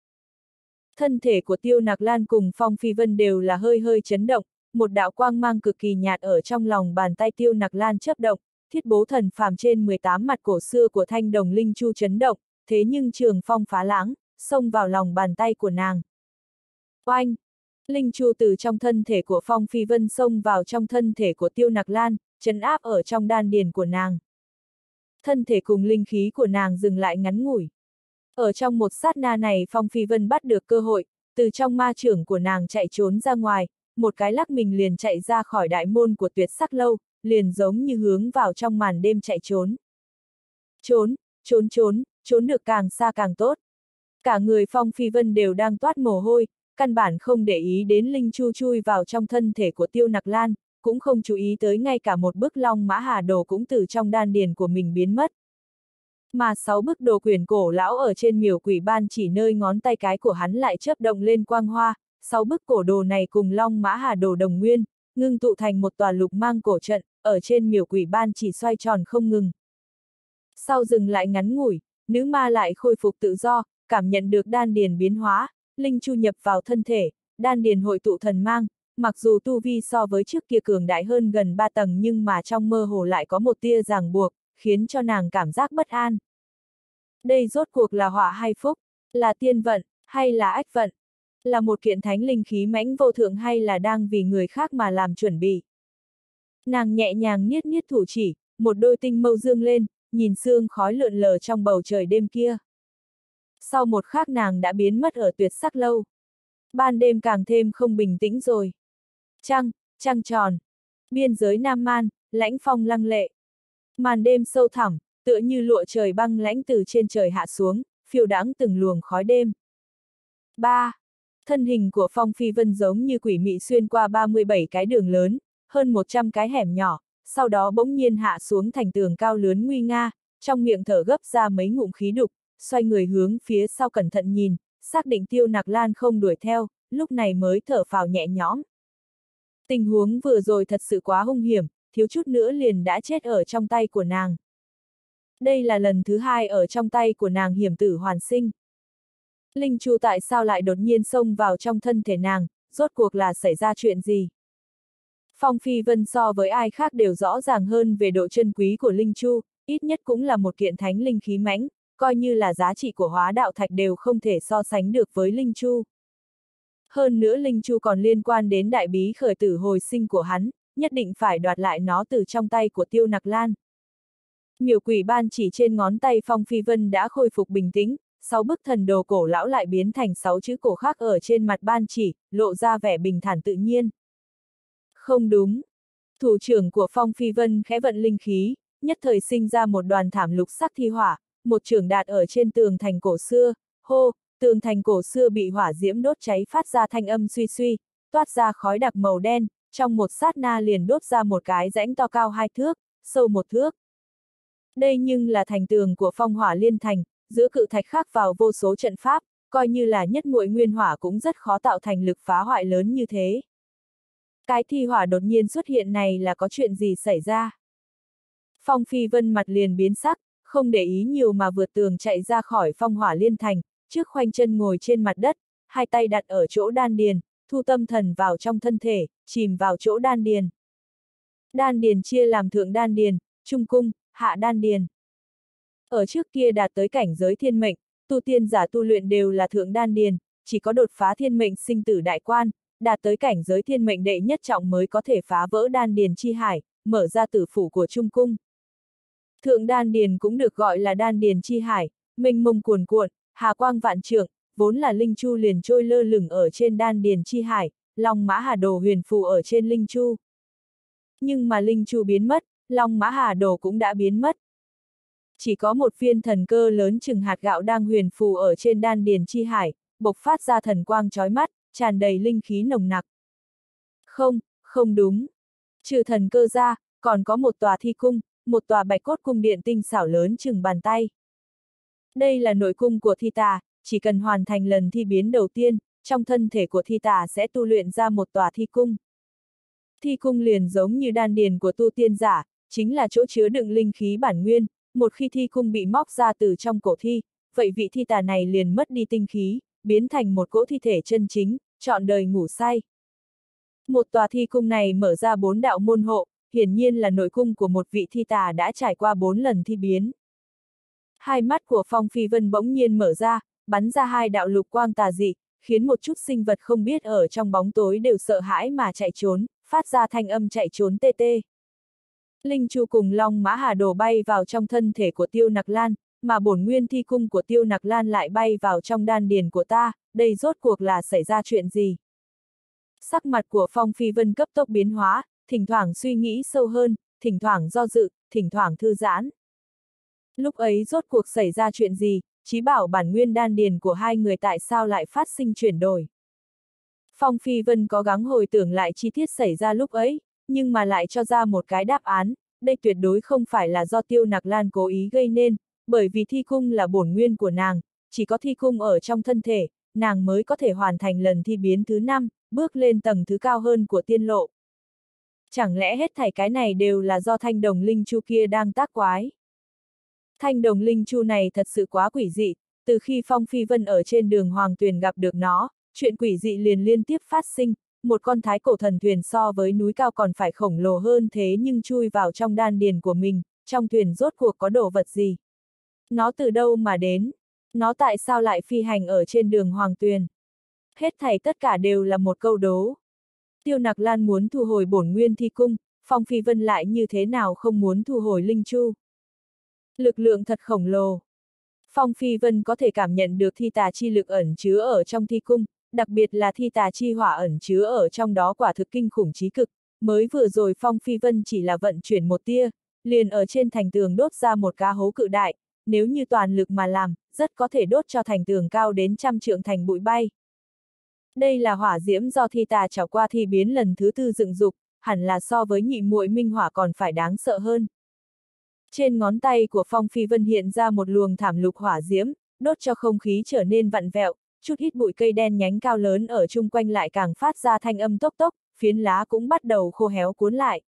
Thân thể của tiêu nặc lan cùng Phong Phi Vân đều là hơi hơi chấn động, một đạo quang mang cực kỳ nhạt ở trong lòng bàn tay tiêu nặc lan chấp động, thiết bố thần phàm trên 18 mặt cổ xưa của thanh đồng linh chu chấn động, thế nhưng trường phong phá lãng, xông vào lòng bàn tay của nàng. Oanh! Linh chu từ trong thân thể của phong phi vân xông vào trong thân thể của tiêu nặc lan, chấn áp ở trong đan điền của nàng. Thân thể cùng linh khí của nàng dừng lại ngắn ngủi. Ở trong một sát na này Phong Phi Vân bắt được cơ hội, từ trong ma trưởng của nàng chạy trốn ra ngoài, một cái lắc mình liền chạy ra khỏi đại môn của tuyệt sắc lâu, liền giống như hướng vào trong màn đêm chạy trốn. Trốn, trốn trốn, trốn được càng xa càng tốt. Cả người Phong Phi Vân đều đang toát mồ hôi, căn bản không để ý đến Linh Chu chui vào trong thân thể của Tiêu Nặc Lan, cũng không chú ý tới ngay cả một bức long mã hà đồ cũng từ trong đan điền của mình biến mất. Mà sáu bức đồ quyền cổ lão ở trên miểu quỷ ban chỉ nơi ngón tay cái của hắn lại chớp động lên quang hoa, sáu bức cổ đồ này cùng long mã hà đồ đồng nguyên, ngưng tụ thành một tòa lục mang cổ trận, ở trên miểu quỷ ban chỉ xoay tròn không ngừng. Sau dừng lại ngắn ngủi, nữ ma lại khôi phục tự do, cảm nhận được đan điền biến hóa, linh chu nhập vào thân thể, đan điền hội tụ thần mang, mặc dù tu vi so với trước kia cường đại hơn gần ba tầng nhưng mà trong mơ hồ lại có một tia ràng buộc, khiến cho nàng cảm giác bất an. Đây rốt cuộc là họa hay phúc, là tiên vận, hay là ách vận, là một kiện thánh linh khí mãnh vô thượng hay là đang vì người khác mà làm chuẩn bị. Nàng nhẹ nhàng niết niết thủ chỉ, một đôi tinh mâu dương lên, nhìn sương khói lượn lờ trong bầu trời đêm kia. Sau một khắc nàng đã biến mất ở tuyệt sắc lâu. Ban đêm càng thêm không bình tĩnh rồi. Trăng, trăng tròn. Biên giới Nam Man, lãnh phong lăng lệ. Màn đêm sâu thẳm, tựa như lụa trời băng lãnh từ trên trời hạ xuống, phiêu đãng từng luồng khói đêm. 3. Thân hình của Phong Phi Vân giống như quỷ mị xuyên qua 37 cái đường lớn, hơn 100 cái hẻm nhỏ, sau đó bỗng nhiên hạ xuống thành tường cao lớn nguy nga, trong miệng thở gấp ra mấy ngụm khí đục, xoay người hướng phía sau cẩn thận nhìn, xác định tiêu nặc lan không đuổi theo, lúc này mới thở phào nhẹ nhõm. Tình huống vừa rồi thật sự quá hung hiểm, thiếu chút nữa liền đã chết ở trong tay của nàng. Đây là lần thứ hai ở trong tay của nàng hiểm tử hoàn sinh. Linh Chu tại sao lại đột nhiên xông vào trong thân thể nàng, rốt cuộc là xảy ra chuyện gì? Phong Phi Vân so với ai khác đều rõ ràng hơn về độ chân quý của Linh Chu, ít nhất cũng là một kiện thánh linh khí mãnh, coi như là giá trị của hóa đạo thạch đều không thể so sánh được với Linh Chu. Hơn nữa Linh Chu còn liên quan đến đại bí khởi tử hồi sinh của hắn, nhất định phải đoạt lại nó từ trong tay của Tiêu Nặc Lan. Miểu quỷ ban chỉ trên ngón tay Phong Phi Vân đã khôi phục bình tĩnh, sáu bức thần đồ cổ lão lại biến thành sáu chữ cổ khác ở trên mặt ban chỉ, lộ ra vẻ bình thản tự nhiên. Không đúng. Thủ trưởng của Phong Phi Vân khẽ vận linh khí, nhất thời sinh ra một đoàn thảm lục sắc thi hỏa, một trường đạt ở trên tường thành cổ xưa, hô, tường thành cổ xưa bị hỏa diễm đốt cháy phát ra thanh âm suy suy, toát ra khói đặc màu đen, trong một sát na liền đốt ra một cái rãnh to cao hai thước, sâu một thước. Đây nhưng là thành tường của phong hỏa liên thành, giữa cự thạch khác vào vô số trận pháp, coi như là nhất muội nguyên hỏa cũng rất khó tạo thành lực phá hoại lớn như thế. Cái thi hỏa đột nhiên xuất hiện này là có chuyện gì xảy ra? Phong Phi Vân mặt liền biến sắc, không để ý nhiều mà vượt tường chạy ra khỏi phong hỏa liên thành, trước khoanh chân ngồi trên mặt đất, hai tay đặt ở chỗ đan điền, thu tâm thần vào trong thân thể, chìm vào chỗ đan điền. Đan điền chia làm thượng đan điền, trung cung, hạ đan điền. Ở trước kia đạt tới cảnh giới thiên mệnh, tu tiên giả tu luyện đều là thượng đan điền, chỉ có đột phá thiên mệnh sinh tử đại quan, đạt tới cảnh giới thiên mệnh đệ nhất trọng mới có thể phá vỡ đan điền chi hải, mở ra tử phủ của trung cung. Thượng đan điền cũng được gọi là đan điền chi hải, minh mông cuồn cuộn, hà quang vạn trượng, vốn là linh chu liền trôi lơ lửng ở trên đan điền chi hải, long mã hà đồ huyền phù ở trên linh chu. Nhưng mà linh chu biến mất, long mã hà đồ cũng đã biến mất. Chỉ có một viên thần cơ lớn chừng hạt gạo đang huyền phù ở trên đan điền chi hải, bộc phát ra thần quang chói mắt, tràn đầy linh khí nồng nặc. Không, không đúng. Trừ thần cơ ra, còn có một tòa thi cung, một tòa bạch cốt cung điện tinh xảo lớn chừng bàn tay. Đây là nội cung của thi tà, chỉ cần hoàn thành lần thi biến đầu tiên, trong thân thể của thi tà sẽ tu luyện ra một tòa thi cung. Thi cung liền giống như đan điền của tu tiên giả, chính là chỗ chứa đựng linh khí bản nguyên, một khi thi cung bị móc ra từ trong cổ thi, vậy vị thi tà này liền mất đi tinh khí, biến thành một cỗ thi thể chân chính, chọn đời ngủ say. Một tòa thi cung này mở ra bốn đạo môn hộ, hiển nhiên là nội cung của một vị thi tà đã trải qua bốn lần thi biến. Hai mắt của Phong Phi Vân bỗng nhiên mở ra, bắn ra hai đạo lục quang tà dị, khiến một chút sinh vật không biết ở trong bóng tối đều sợ hãi mà chạy trốn, phát ra thanh âm chạy trốn tê tê. Linh Chu cùng Long Mã Hà Đồ bay vào trong thân thể của Tiêu Nặc Lan, mà bổn nguyên thi cung của Tiêu Nặc Lan lại bay vào trong đan điền của ta, đây rốt cuộc là xảy ra chuyện gì? Sắc mặt của Phong Phi Vân cấp tốc biến hóa, thỉnh thoảng suy nghĩ sâu hơn, thỉnh thoảng do dự, thỉnh thoảng thư giãn. Lúc ấy rốt cuộc xảy ra chuyện gì, chí bảo bản nguyên đan điền của hai người tại sao lại phát sinh chuyển đổi. Phong Phi Vân có gắng hồi tưởng lại chi tiết xảy ra lúc ấy, nhưng mà lại cho ra một cái đáp án, đây tuyệt đối không phải là do tiêu nặc lan cố ý gây nên, bởi vì thi cung là bổn nguyên của nàng, chỉ có thi cung ở trong thân thể, nàng mới có thể hoàn thành lần thi biến thứ năm, bước lên tầng thứ cao hơn của tiên lộ. Chẳng lẽ hết thảy cái này đều là do thanh đồng linh chu kia đang tác quái? Thanh đồng linh chu này thật sự quá quỷ dị, từ khi Phong Phi Vân ở trên đường Hoàng Tuyền gặp được nó, chuyện quỷ dị liền liên tiếp phát sinh, một con thái cổ thần thuyền so với núi cao còn phải khổng lồ hơn thế nhưng chui vào trong đan điền của mình, trong thuyền rốt cuộc có đồ vật gì? Nó từ đâu mà đến? Nó tại sao lại phi hành ở trên đường Hoàng Tuyền? Hết thảy tất cả đều là một câu đố. Tiêu Nặc Lan muốn thu hồi bổn nguyên thi cung, Phong Phi Vân lại như thế nào không muốn thu hồi Linh Chu. Lực lượng thật khổng lồ. Phong Phi Vân có thể cảm nhận được thi tà chi lực ẩn chứa ở trong thi cung, đặc biệt là thi tà chi hỏa ẩn chứa ở trong đó quả thực kinh khủng trí cực. Mới vừa rồi Phong Phi Vân chỉ là vận chuyển một tia, liền ở trên thành tường đốt ra một cá hố cự đại, nếu như toàn lực mà làm, rất có thể đốt cho thành tường cao đến trăm trượng thành bụi bay. Đây là hỏa diễm do thi tà trào qua thi biến lần thứ tư dựng dục, hẳn là so với nhị muội minh hỏa còn phải đáng sợ hơn. Trên ngón tay của Phong Phi Vân hiện ra một luồng thảm lục hỏa diễm, đốt cho không khí trở nên vặn vẹo, chút ít bụi cây đen nhánh cao lớn ở chung quanh lại càng phát ra thanh âm tốc tốc, phiến lá cũng bắt đầu khô héo cuốn lại.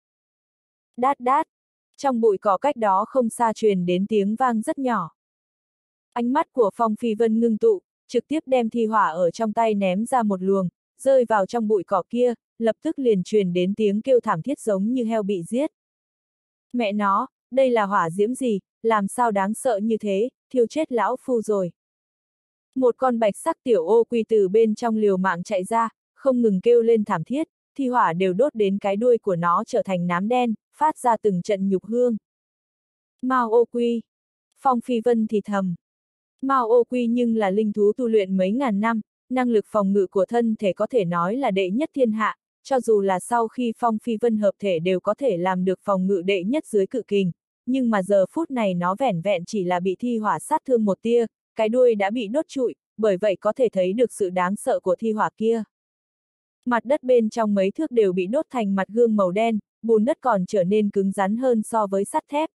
Đát đát, trong bụi cỏ cách đó không xa truyền đến tiếng vang rất nhỏ. Ánh mắt của Phong Phi Vân ngưng tụ, trực tiếp đem thi hỏa ở trong tay ném ra một luồng, rơi vào trong bụi cỏ kia, lập tức liền truyền đến tiếng kêu thảm thiết giống như heo bị giết. Mẹ nó, đây là hỏa diễm gì, làm sao đáng sợ như thế, thiêu chết lão phu rồi. Một con bạch sắc tiểu ô quy từ bên trong liều mạng chạy ra, không ngừng kêu lên thảm thiết, thi hỏa đều đốt đến cái đuôi của nó trở thành nám đen, phát ra từng trận nhục hương. Mao ô quy. Phong Phi Vân thì thầm. Mao ô quy nhưng là linh thú tu luyện mấy ngàn năm, năng lực phòng ngự của thân thể có thể nói là đệ nhất thiên hạ, cho dù là sau khi Phong Phi Vân hợp thể đều có thể làm được phòng ngự đệ nhất dưới cự kình, nhưng mà giờ phút này nó vẻn vẹn chỉ là bị thi hỏa sát thương một tia, cái đuôi đã bị đốt trụi, bởi vậy có thể thấy được sự đáng sợ của thi hỏa kia. Mặt đất bên trong mấy thước đều bị đốt thành mặt gương màu đen, bùn đất còn trở nên cứng rắn hơn so với sắt thép.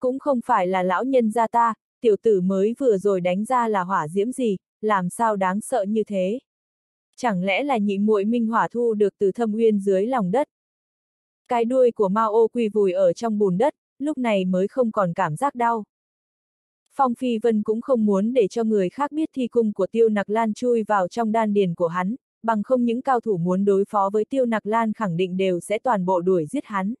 Cũng không phải là lão nhân gia ta, tiểu tử mới vừa rồi đánh ra là hỏa diễm gì, làm sao đáng sợ như thế. Chẳng lẽ là nhị muội minh hỏa thu được từ thâm uyên dưới lòng đất. Cái đuôi của Mao ô quy vùi ở trong bùn đất, lúc này mới không còn cảm giác đau. Phong Phi Vân cũng không muốn để cho người khác biết thi cung của Tiêu Nặc Lan chui vào trong đan điền của hắn, bằng không những cao thủ muốn đối phó với Tiêu Nặc Lan khẳng định đều sẽ toàn bộ đuổi giết hắn.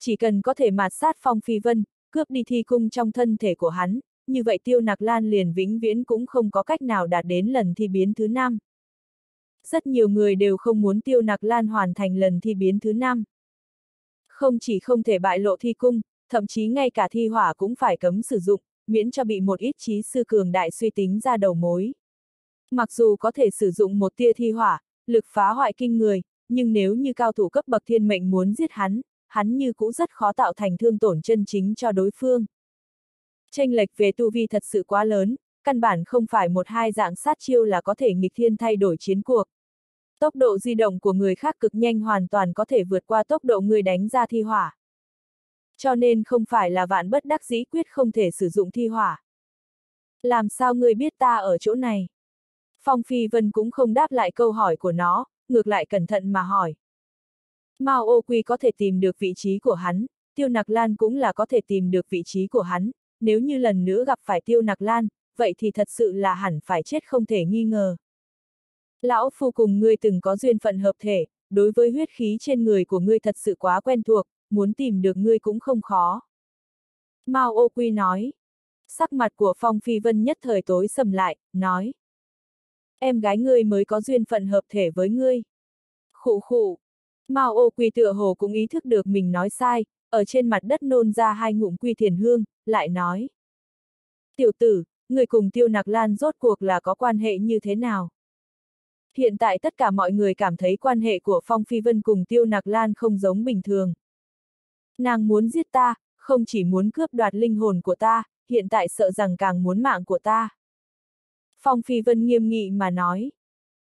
Chỉ cần có thể mạt sát Phong Phi Vân, cướp đi thi cung trong thân thể của hắn, như vậy Tiêu Nặc Lan liền vĩnh viễn cũng không có cách nào đạt đến lần thi biến thứ năm. Rất nhiều người đều không muốn Tiêu Nặc Lan hoàn thành lần thi biến thứ năm. Không chỉ không thể bại lộ thi cung, thậm chí ngay cả thi hỏa cũng phải cấm sử dụng, miễn cho bị một ít trí sư cường đại suy tính ra đầu mối. Mặc dù có thể sử dụng một tia thi hỏa, lực phá hoại kinh người, nhưng nếu như cao thủ cấp bậc thiên mệnh muốn giết hắn, hắn như cũ rất khó tạo thành thương tổn chân chính cho đối phương. Tranh lệch về tu vi thật sự quá lớn, căn bản không phải một hai dạng sát chiêu là có thể nghịch thiên thay đổi chiến cuộc. Tốc độ di động của người khác cực nhanh hoàn toàn có thể vượt qua tốc độ người đánh ra thi hỏa. Cho nên không phải là vạn bất đắc dĩ quyết không thể sử dụng thi hỏa. Làm sao người biết ta ở chỗ này? Phong Phi Vân cũng không đáp lại câu hỏi của nó, ngược lại cẩn thận mà hỏi. Mao Ô Quy có thể tìm được vị trí của hắn, Tiêu Nặc Lan cũng là có thể tìm được vị trí của hắn, nếu như lần nữa gặp phải Tiêu Nặc Lan, vậy thì thật sự là hẳn phải chết không thể nghi ngờ. Lão Phu cùng ngươi từng có duyên phận hợp thể, đối với huyết khí trên người của ngươi thật sự quá quen thuộc, muốn tìm được ngươi cũng không khó. Mao Ô Quy nói. Sắc mặt của Phong Phi Vân nhất thời tối sầm lại, nói. Em gái ngươi mới có duyên phận hợp thể với ngươi. Khụ khụ. Mao Ô Quy tựa hồ cũng ý thức được mình nói sai, ở trên mặt đất nôn ra hai ngụm quy thiền hương, lại nói. Tiểu tử, người cùng tiêu nặc lan rốt cuộc là có quan hệ như thế nào? Hiện tại tất cả mọi người cảm thấy quan hệ của Phong Phi Vân cùng tiêu nặc lan không giống bình thường. Nàng muốn giết ta, không chỉ muốn cướp đoạt linh hồn của ta, hiện tại sợ rằng càng muốn mạng của ta. Phong Phi Vân nghiêm nghị mà nói.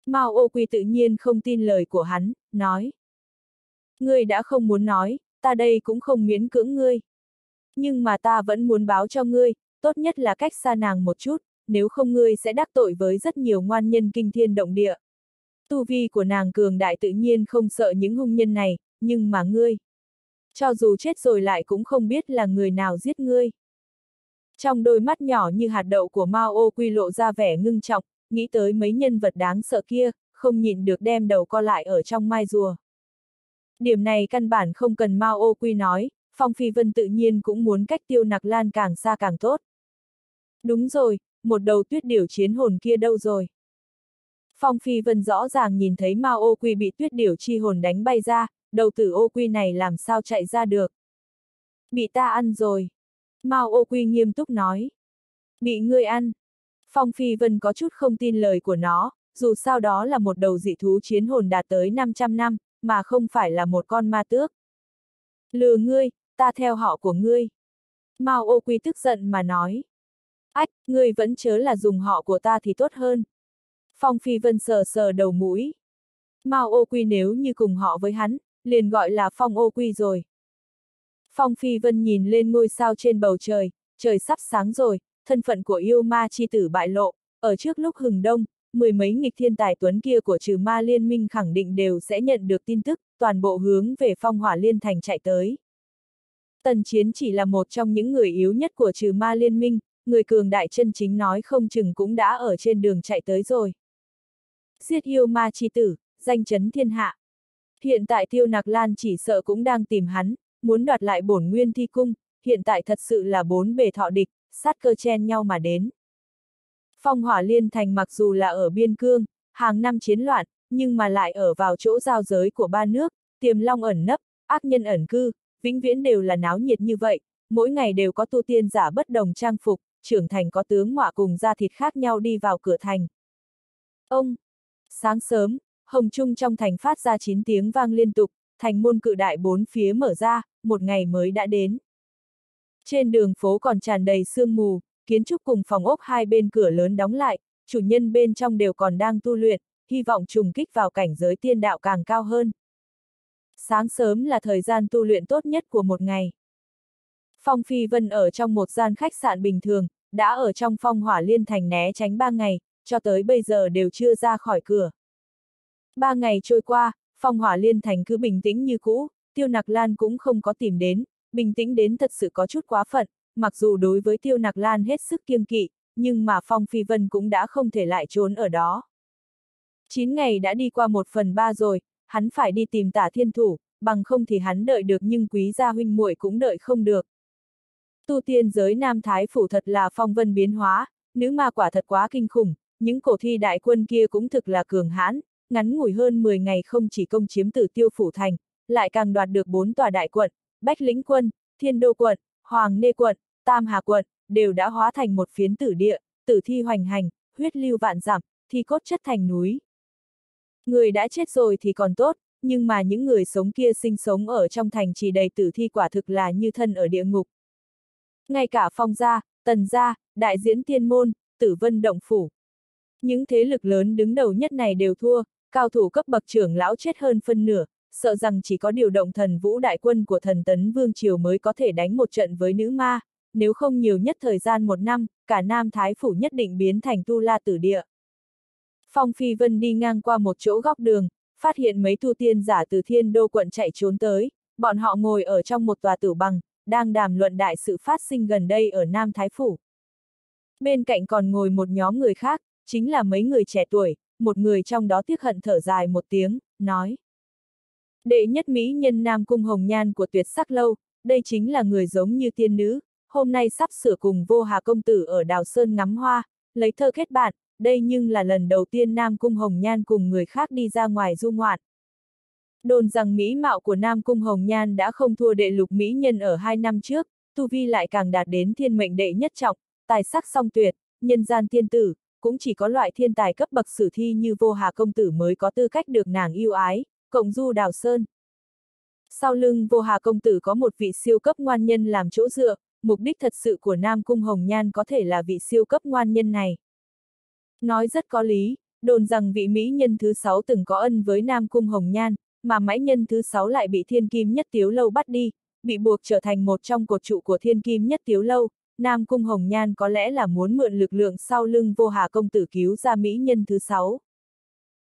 Mao ô quy tự nhiên không tin lời của hắn, nói. Ngươi đã không muốn nói, ta đây cũng không miễn cưỡng ngươi. Nhưng mà ta vẫn muốn báo cho ngươi, tốt nhất là cách xa nàng một chút, nếu không ngươi sẽ đắc tội với rất nhiều ngoan nhân kinh thiên động địa. Tu vi của nàng cường đại tự nhiên không sợ những hung nhân này, nhưng mà ngươi. Cho dù chết rồi lại cũng không biết là người nào giết ngươi. Trong đôi mắt nhỏ như hạt đậu của Mao ô quy lộ ra vẻ ngưng trọng, nghĩ tới mấy nhân vật đáng sợ kia, không nhịn được đem đầu co lại ở trong mai rùa. Điểm này căn bản không cần Mao ô quy nói, Phong Phi Vân tự nhiên cũng muốn cách tiêu nặc lan càng xa càng tốt. Đúng rồi, một đầu tuyết điểu chiến hồn kia đâu rồi? Phong Phi Vân rõ ràng nhìn thấy Mao ô quy bị tuyết điểu chi hồn đánh bay ra, đầu tử ô quy này làm sao chạy ra được? Bị ta ăn rồi. Mao ô quy nghiêm túc nói. Bị ngươi ăn. Phong Phi Vân có chút không tin lời của nó, dù sao đó là một đầu dị thú chiến hồn đạt tới 500 năm, mà không phải là một con ma tước. Lừa ngươi, ta theo họ của ngươi. Mao ô quy tức giận mà nói. Ách, ngươi vẫn chớ là dùng họ của ta thì tốt hơn. Phong Phi Vân sờ sờ đầu mũi. Mao ô quy nếu như cùng họ với hắn, liền gọi là Phong ô quy rồi. Phong Phi Vân nhìn lên ngôi sao trên bầu trời, trời sắp sáng rồi, thân phận của yêu ma chi tử bại lộ, ở trước lúc hừng đông, mười mấy nghịch thiên tài tuấn kia của trừ ma liên minh khẳng định đều sẽ nhận được tin tức, toàn bộ hướng về phong hỏa liên thành chạy tới. Tần Chiến chỉ là một trong những người yếu nhất của trừ ma liên minh, người cường đại chân chính nói không chừng cũng đã ở trên đường chạy tới rồi. Giết yêu ma chi tử, danh chấn thiên hạ. Hiện tại tiêu nặc lan chỉ sợ cũng đang tìm hắn, muốn đoạt lại bổn nguyên thi cung, hiện tại thật sự là bốn bề thọ địch, sát cơ chen nhau mà đến. Phong hỏa liên thành mặc dù là ở biên cương, hàng năm chiến loạn, nhưng mà lại ở vào chỗ giao giới của ba nước, tiềm long ẩn nấp, ác nhân ẩn cư, vĩnh viễn đều là náo nhiệt như vậy, mỗi ngày đều có tu tiên giả bất đồng trang phục, trưởng thành có tướng ngọa cùng da thịt khác nhau đi vào cửa thành. Ông! Sáng sớm, hồng trung trong thành phát ra chín tiếng vang liên tục, thành môn cự đại bốn phía mở ra, một ngày mới đã đến. Trên đường phố còn tràn đầy sương mù, kiến trúc cùng phòng ốc hai bên cửa lớn đóng lại, chủ nhân bên trong đều còn đang tu luyện, hy vọng trùng kích vào cảnh giới tiên đạo càng cao hơn. Sáng sớm là thời gian tu luyện tốt nhất của một ngày. Phong Phi Vân ở trong một gian khách sạn bình thường, đã ở trong phong hỏa liên thành né tránh ba ngày, cho tới bây giờ đều chưa ra khỏi cửa. Ba ngày trôi qua, phong hỏa liên thành cứ bình tĩnh như cũ, tiêu nặc lan cũng không có tìm đến, bình tĩnh đến thật sự có chút quá phận, mặc dù đối với tiêu nặc lan hết sức kiêng kỵ, nhưng mà phong phi vân cũng đã không thể lại trốn ở đó. Chín ngày đã đi qua một phần ba rồi, hắn phải đi tìm tả thiên thủ, bằng không thì hắn đợi được nhưng quý gia huynh muội cũng đợi không được. Tu tiên giới Nam Thái Phủ thật là phong vân biến hóa, nữ ma quả thật quá kinh khủng, những cổ thi đại quân kia cũng thực là cường hãn, ngắn ngủi hơn 10 ngày không chỉ công chiếm tử tiêu phủ thành, lại càng đoạt được bốn tòa đại quận, Bách Lĩnh Quân, Thiên Đô Quận, Hoàng Nê Quận, Tam Hà Quận, đều đã hóa thành một phiến tử địa, tử thi hoành hành, huyết lưu vạn giảm, thi cốt chất thành núi. Người đã chết rồi thì còn tốt, nhưng mà những người sống kia sinh sống ở trong thành trì đầy tử thi quả thực là như thân ở địa ngục. Ngay cả phong gia, tần gia, đại diễn tiên môn, tử vân động phủ. Những thế lực lớn đứng đầu nhất này đều thua, cao thủ cấp bậc trưởng lão chết hơn phân nửa, sợ rằng chỉ có điều động thần vũ đại quân của thần tấn vương triều mới có thể đánh một trận với nữ ma, nếu không nhiều nhất thời gian một năm, cả Nam Thái Phủ nhất định biến thành tu la tử địa. Phong Phi Vân đi ngang qua một chỗ góc đường, phát hiện mấy tu tiên giả từ thiên đô quận chạy trốn tới, bọn họ ngồi ở trong một tòa tử bằng, đang đàm luận đại sự phát sinh gần đây ở Nam Thái Phủ. Bên cạnh còn ngồi một nhóm người khác, chính là mấy người trẻ tuổi, một người trong đó tiếc hận thở dài một tiếng, nói. Đệ nhất Mỹ nhân Nam Cung Hồng Nhan của tuyệt sắc lâu, đây chính là người giống như tiên nữ, hôm nay sắp sửa cùng vô hà công tử ở Đào Sơn ngắm hoa, lấy thơ kết bạn, đây nhưng là lần đầu tiên Nam Cung Hồng Nhan cùng người khác đi ra ngoài du ngoạn. Đồn rằng mỹ mạo của Nam Cung Hồng Nhan đã không thua đệ lục mỹ nhân ở hai năm trước, tu vi lại càng đạt đến thiên mệnh đệ nhất trọng, tài sắc song tuyệt, nhân gian tiên tử, cũng chỉ có loại thiên tài cấp bậc sử thi như vô hà công tử mới có tư cách được nàng yêu ái, cộng du đào sơn. Sau lưng vô hà công tử có một vị siêu cấp ngoan nhân làm chỗ dựa, mục đích thật sự của Nam Cung Hồng Nhan có thể là vị siêu cấp ngoan nhân này. Nói rất có lý, đồn rằng vị Mỹ nhân thứ sáu từng có ân với Nam Cung Hồng Nhan, mà mãi nhân thứ sáu lại bị thiên kim nhất tiếu lâu bắt đi, bị buộc trở thành một trong cột trụ của thiên kim nhất tiếu lâu, Nam Cung Hồng Nhan có lẽ là muốn mượn lực lượng sau lưng vô hà công tử cứu ra Mỹ nhân thứ sáu.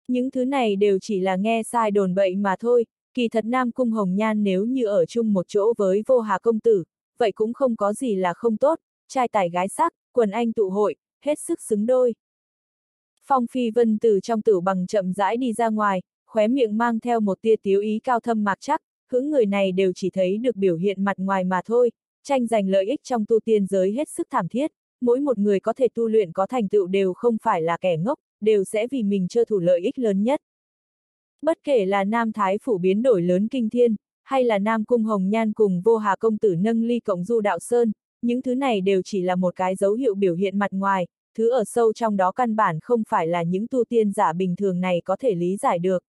Những thứ này đều chỉ là nghe sai đồn bậy mà thôi, kỳ thật Nam Cung Hồng Nhan nếu như ở chung một chỗ với vô hà công tử, vậy cũng không có gì là không tốt, trai tài gái sắc, quần anh tụ hội, hết sức xứng đôi. Phong Phi Vân từ trong tử bằng chậm rãi đi ra ngoài, khóe miệng mang theo một tia tiếu ý cao thâm mạc chắc, hướng người này đều chỉ thấy được biểu hiện mặt ngoài mà thôi, tranh giành lợi ích trong tu tiên giới hết sức thảm thiết, mỗi một người có thể tu luyện có thành tựu đều không phải là kẻ ngốc, đều sẽ vì mình trơ thủ lợi ích lớn nhất. Bất kể là Nam Thái phủ biến đổi lớn kinh thiên, hay là Nam Cung Hồng Nhan cùng vô hà công tử nâng ly cộng du đạo sơn, những thứ này đều chỉ là một cái dấu hiệu biểu hiện mặt ngoài, thứ ở sâu trong đó căn bản không phải là những tu tiên giả bình thường này có thể lý giải được.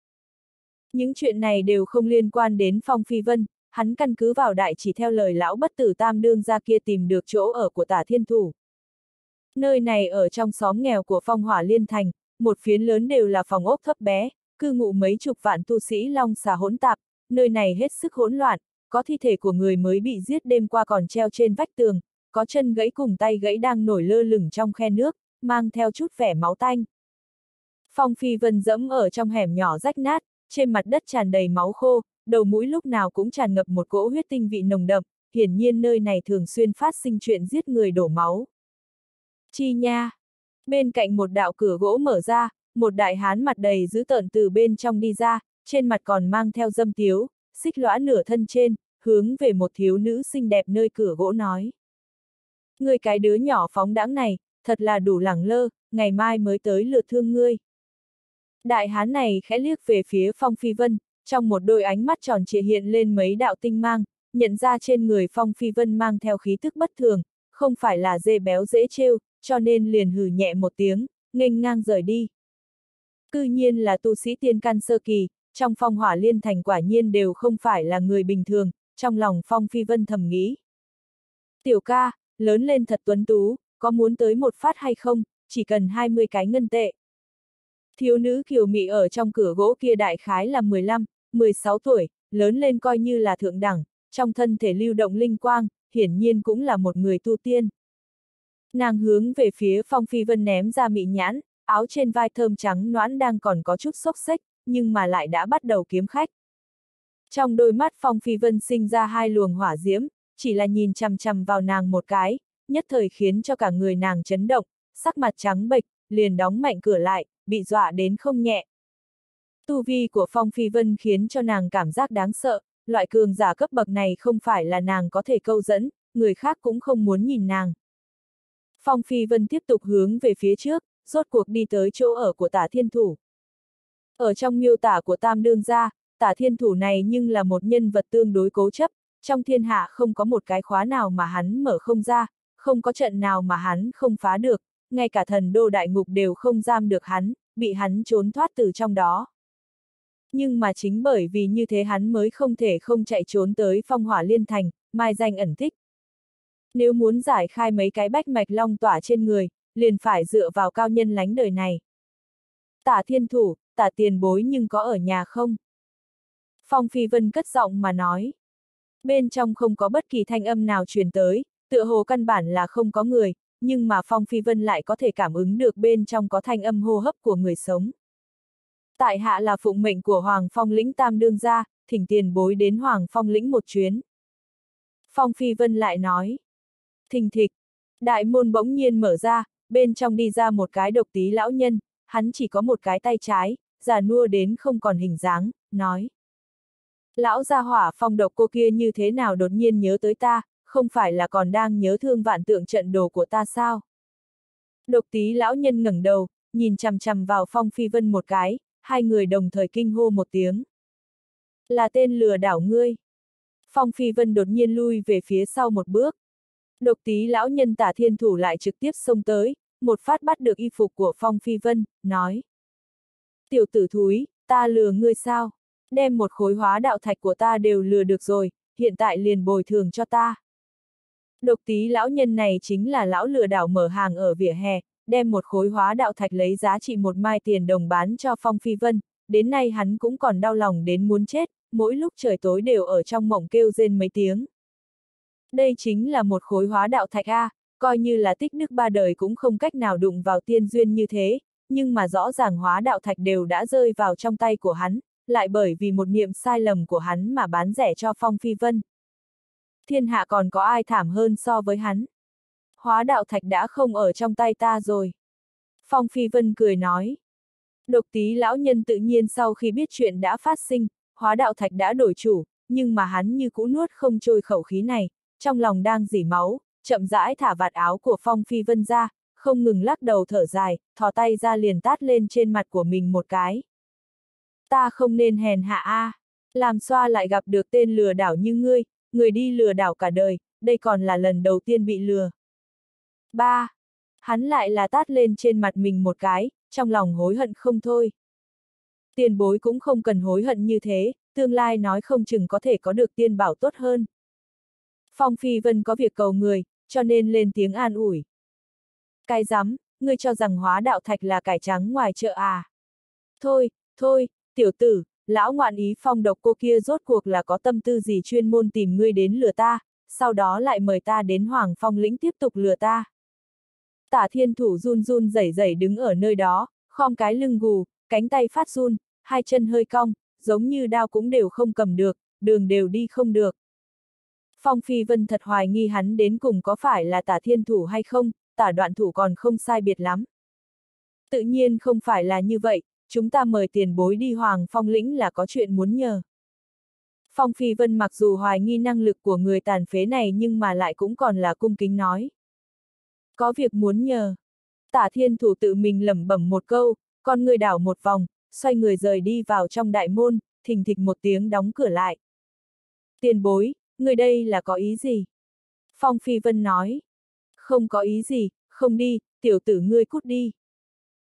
Những chuyện này đều không liên quan đến Phong Phi Vân, hắn căn cứ vào đại chỉ theo lời lão bất tử tam đương ra kia tìm được chỗ ở của tả thiên thủ. Nơi này ở trong xóm nghèo của phong hỏa liên thành, một phiến lớn đều là phòng ốc thấp bé, cư ngụ mấy chục vạn tu sĩ long xà hỗn tạp, nơi này hết sức hỗn loạn, có thi thể của người mới bị giết đêm qua còn treo trên vách tường, có chân gãy cùng tay gãy đang nổi lơ lửng trong khe nước, mang theo chút vẻ máu tanh. Phong Phi Vân dẫm ở trong hẻm nhỏ rách nát, trên mặt đất tràn đầy máu khô, đầu mũi lúc nào cũng tràn ngập một cỗ huyết tinh vị nồng đậm, hiển nhiên nơi này thường xuyên phát sinh chuyện giết người đổ máu. Chi nha! Bên cạnh một đạo cửa gỗ mở ra, một đại hán mặt đầy dữ tợn từ bên trong đi ra, trên mặt còn mang theo dâm tiếu, xích lõa nửa thân trên, hướng về một thiếu nữ xinh đẹp nơi cửa gỗ nói. Người cái đứa nhỏ phóng đãng này, thật là đủ lẳng lơ, ngày mai mới tới lượt thương ngươi. Đại hán này khẽ liếc về phía Phong Phi Vân, trong một đôi ánh mắt tròn trịa hiện lên mấy đạo tinh mang, nhận ra trên người Phong Phi Vân mang theo khí thức bất thường, không phải là dê béo dễ trêu, cho nên liền hừ nhẹ một tiếng, nghênh ngang rời đi. Cư nhiên là tu sĩ tiên căn sơ kỳ, trong phong hỏa liên thành quả nhiên đều không phải là người bình thường, trong lòng Phong Phi Vân thầm nghĩ. Tiểu ca, lớn lên thật tuấn tú, có muốn tới một phát hay không, chỉ cần 20 cái ngân tệ. Thiếu nữ kiều mị ở trong cửa gỗ kia đại khái là 15, 16 tuổi, lớn lên coi như là thượng đẳng, trong thân thể lưu động linh quang, hiển nhiên cũng là một người tu tiên. Nàng hướng về phía Phong Phi Vân ném ra mị nhãn, áo trên vai thơm trắng noãn đang còn có chút xốc xếch, nhưng mà lại đã bắt đầu kiếm khách. Trong đôi mắt Phong Phi Vân sinh ra hai luồng hỏa diễm, chỉ là nhìn chằm chằm vào nàng một cái, nhất thời khiến cho cả người nàng chấn động, sắc mặt trắng bệch, liền đóng mạnh cửa lại, bị dọa đến không nhẹ. Tu vi của Phong Phi Vân khiến cho nàng cảm giác đáng sợ, loại cường giả cấp bậc này không phải là nàng có thể câu dẫn, người khác cũng không muốn nhìn nàng. Phong Phi Vân tiếp tục hướng về phía trước, rốt cuộc đi tới chỗ ở của tả thiên thủ. Ở trong miêu tả của Tam Đương gia, tả thiên thủ này nhưng là một nhân vật tương đối cố chấp, trong thiên hạ không có một cái khóa nào mà hắn mở không ra, không có trận nào mà hắn không phá được, ngay cả thần đô đại ngục đều không giam được hắn, bị hắn trốn thoát từ trong đó. Nhưng mà chính bởi vì như thế hắn mới không thể không chạy trốn tới phong hỏa liên thành, mai danh ẩn thích. Nếu muốn giải khai mấy cái bách mạch long tỏa trên người, liền phải dựa vào cao nhân lánh đời này. Tả thiên thủ, tả tiền bối nhưng có ở nhà không? Phong Phi Vân cất giọng mà nói. Bên trong không có bất kỳ thanh âm nào truyền tới, tựa hồ căn bản là không có người, nhưng mà Phong Phi Vân lại có thể cảm ứng được bên trong có thanh âm hô hấp của người sống. Tại hạ là phụng mệnh của Hoàng Phong lĩnh Tam Đương gia, thỉnh tiền bối đến Hoàng Phong lĩnh một chuyến. Phong Phi Vân lại nói. Thình thịch, đại môn bỗng nhiên mở ra, bên trong đi ra một cái độc tí lão nhân, hắn chỉ có một cái tay trái, già nua đến không còn hình dáng, nói. Lão gia hỏa phong độc cô kia như thế nào đột nhiên nhớ tới ta, không phải là còn đang nhớ thương vạn tượng trận đồ của ta sao? Độc tí lão nhân ngẩng đầu, nhìn chằm chằm vào phong phi vân một cái, hai người đồng thời kinh hô một tiếng. Là tên lừa đảo ngươi. Phong phi vân đột nhiên lui về phía sau một bước. Độc tí lão nhân tả thiên thủ lại trực tiếp xông tới, một phát bắt được y phục của phong phi vân, nói. Tiểu tử thúi, ta lừa ngươi sao? Đem một khối hóa đạo thạch của ta đều lừa được rồi, hiện tại liền bồi thường cho ta. Độc tí lão nhân này chính là lão lừa đảo mở hàng ở vỉa hè, đem một khối hóa đạo thạch lấy giá trị một mai tiền đồng bán cho Phong Phi Vân, đến nay hắn cũng còn đau lòng đến muốn chết, mỗi lúc trời tối đều ở trong mộng kêu rên mấy tiếng. Đây chính là một khối hóa đạo thạch A, coi như là tích đức ba đời cũng không cách nào đụng vào tiên duyên như thế, nhưng mà rõ ràng hóa đạo thạch đều đã rơi vào trong tay của hắn, lại bởi vì một niệm sai lầm của hắn mà bán rẻ cho Phong Phi Vân. Thiên hạ còn có ai thảm hơn so với hắn? Hóa đạo thạch đã không ở trong tay ta rồi. Phong Phi Vân cười nói. Độc tí lão nhân tự nhiên sau khi biết chuyện đã phát sinh, hóa đạo thạch đã đổi chủ, nhưng mà hắn như cũ nuốt không trôi khẩu khí này, trong lòng đang dỉ máu, chậm rãi thả vạt áo của Phong Phi Vân ra, không ngừng lắc đầu thở dài, thò tay ra liền tát lên trên mặt của mình một cái. Ta không nên hèn hạ a, làm xoa lại gặp được tên lừa đảo như ngươi, người đi lừa đảo cả đời, đây còn là lần đầu tiên bị lừa. Ba, Hắn lại là tát lên trên mặt mình một cái, trong lòng hối hận không thôi. Tiền bối cũng không cần hối hận như thế, tương lai nói không chừng có thể có được tiên bảo tốt hơn. Phong Phi Vân có việc cầu người, cho nên lên tiếng an ủi. Cái rắm, ngươi cho rằng hóa đạo thạch là cải trắng ngoài chợ à? Thôi, thôi, tiểu tử, lão ngoạn ý phong độc cô kia rốt cuộc là có tâm tư gì chuyên môn tìm ngươi đến lừa ta, sau đó lại mời ta đến Hoàng Phong lĩnh tiếp tục lừa ta. Tả thiên thủ run run rẩy rẩy đứng ở nơi đó, khom cái lưng gù, cánh tay phát run, hai chân hơi cong, giống như đao cũng đều không cầm được, đường đều đi không được. Phong Phi Vân thật hoài nghi hắn đến cùng có phải là tả thiên thủ hay không, tả đoạn thủ còn không sai biệt lắm. Tự nhiên không phải là như vậy, chúng ta mời tiền bối đi Hoàng Phong lĩnh là có chuyện muốn nhờ. Phong Phi Vân mặc dù hoài nghi năng lực của người tàn phế này nhưng mà lại cũng còn là cung kính nói. Có việc muốn nhờ. Tả thiên thủ tự mình lẩm bẩm một câu, con người đảo một vòng, xoay người rời đi vào trong đại môn, thình thịch một tiếng đóng cửa lại. Tiền bối, người đây là có ý gì? Phong Phi Vân nói. Không có ý gì, không đi, tiểu tử ngươi cút đi.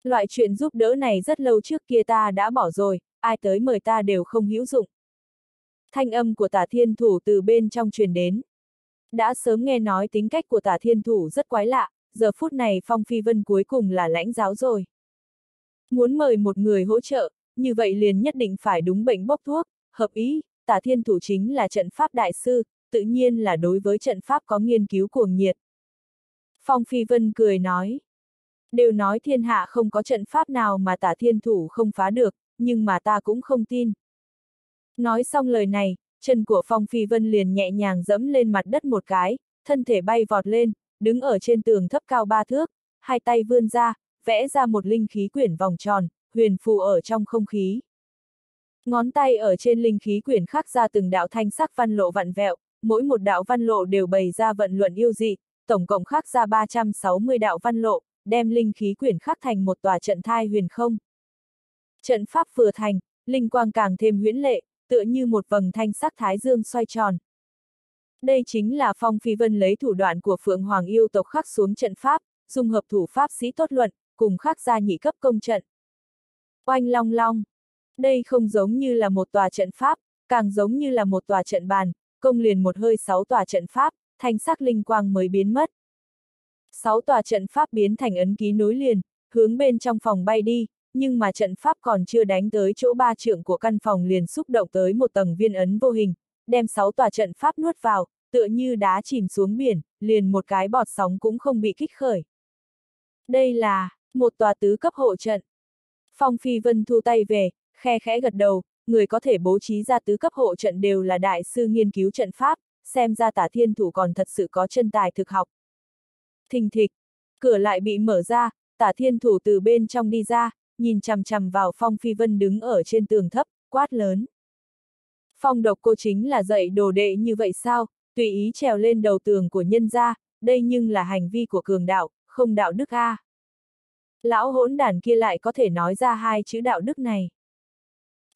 Loại chuyện giúp đỡ này rất lâu trước kia ta đã bỏ rồi, ai tới mời ta đều không hữu dụng. Thanh âm của tả thiên thủ từ bên trong truyền đến. Đã sớm nghe nói tính cách của tả thiên thủ rất quái lạ, giờ phút này Phong Phi Vân cuối cùng là lãnh giáo rồi. Muốn mời một người hỗ trợ, như vậy liền nhất định phải đúng bệnh bốc thuốc, hợp ý, tả thiên thủ chính là trận pháp đại sư, tự nhiên là đối với trận pháp có nghiên cứu cuồng nhiệt. Phong Phi Vân cười nói. Đều nói thiên hạ không có trận pháp nào mà tả thiên thủ không phá được, nhưng mà ta cũng không tin. Nói xong lời này, chân của Phong Phi Vân liền nhẹ nhàng dẫm lên mặt đất một cái, thân thể bay vọt lên, đứng ở trên tường thấp cao ba thước, hai tay vươn ra, vẽ ra một linh khí quyển vòng tròn, huyền phù ở trong không khí. Ngón tay ở trên linh khí quyển khắc ra từng đạo thanh sắc văn lộ vặn vẹo, mỗi một đạo văn lộ đều bày ra vận luận yêu dị, tổng cộng khắc ra 360 đạo văn lộ, đem linh khí quyển khắc thành một tòa trận thai huyền không. Trận pháp vừa thành, linh quang càng thêm huyễn lệ, tựa như một vầng thanh sắc thái dương xoay tròn. Đây chính là Phong Phi Vân lấy thủ đoạn của Phượng Hoàng yêu tộc khắc xuống trận pháp, dùng hợp thủ pháp sĩ tốt luận, cùng khắc ra nhị cấp công trận. Oanh long long. Đây không giống như là một tòa trận pháp, càng giống như là một tòa trận bàn, công liền một hơi sáu tòa trận pháp, thanh sắc linh quang mới biến mất. Sáu tòa trận pháp biến thành ấn ký nối liền, hướng bên trong phòng bay đi, nhưng mà trận pháp còn chưa đánh tới chỗ ba trượng của căn phòng liền xúc động tới một tầng viên ấn vô hình, đem sáu tòa trận pháp nuốt vào, tựa như đá chìm xuống biển, liền một cái bọt sóng cũng không bị kích khởi. Đây là, một tòa tứ cấp hộ trận. Phong Phi Vân thu tay về, khe khẽ gật đầu, người có thể bố trí ra tứ cấp hộ trận đều là đại sư nghiên cứu trận pháp, xem ra tả thiên thủ còn thật sự có chân tài thực học. Thình thịch, cửa lại bị mở ra, tả thiên thủ từ bên trong đi ra, nhìn chằm chằm vào Phong Phi Vân đứng ở trên tường thấp, quát lớn. Phong độc cô chính là dạy đồ đệ như vậy sao, tùy ý trèo lên đầu tường của nhân gia, đây nhưng là hành vi của cường đạo, không đạo đức a. Lão hỗn đàn kia lại có thể nói ra hai chữ đạo đức này.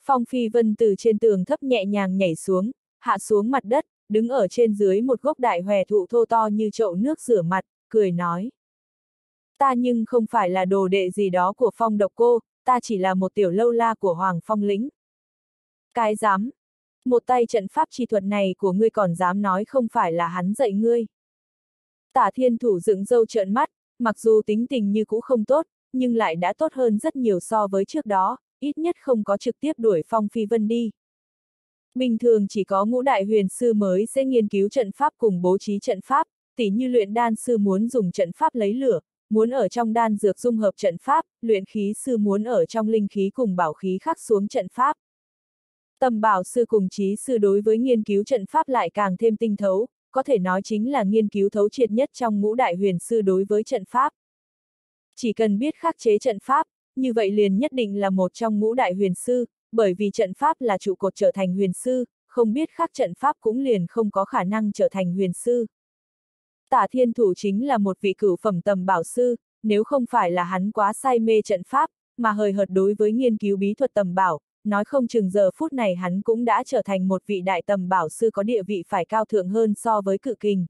Phong Phi Vân từ trên tường thấp nhẹ nhàng nhảy xuống, hạ xuống mặt đất, đứng ở trên dưới một gốc đại hòe thụ thô to như chậu nước rửa mặt, cười nói. Ta nhưng không phải là đồ đệ gì đó của Phong độc cô, ta chỉ là một tiểu lâu la của Hoàng Phong lĩnh. Cái dám, một tay trận pháp chi thuật này của ngươi còn dám nói không phải là hắn dạy ngươi. Tả thiên thủ dựng dâu trợn mắt, mặc dù tính tình như cũ không tốt, nhưng lại đã tốt hơn rất nhiều so với trước đó, ít nhất không có trực tiếp đuổi Phong Phi Vân đi. Bình thường chỉ có ngũ đại huyền sư mới sẽ nghiên cứu trận pháp cùng bố trí trận pháp, tỉ như luyện đan sư muốn dùng trận pháp lấy lửa, muốn ở trong đan dược dung hợp trận pháp, luyện khí sư muốn ở trong linh khí cùng bảo khí khắc xuống trận pháp. Tầm bảo sư cùng trí sư đối với nghiên cứu trận pháp lại càng thêm tinh thấu, có thể nói chính là nghiên cứu thấu triệt nhất trong ngũ đại huyền sư đối với trận pháp. Chỉ cần biết khắc chế trận pháp, như vậy liền nhất định là một trong ngũ đại huyền sư, bởi vì trận pháp là trụ cột trở thành huyền sư, không biết khắc trận pháp cũng liền không có khả năng trở thành huyền sư. Tả thiên thủ chính là một vị cửu phẩm tầm bảo sư, nếu không phải là hắn quá say mê trận pháp, mà hời hợt đối với nghiên cứu bí thuật tầm bảo, nói không chừng giờ phút này hắn cũng đã trở thành một vị đại tầm bảo sư có địa vị phải cao thượng hơn so với cự kình.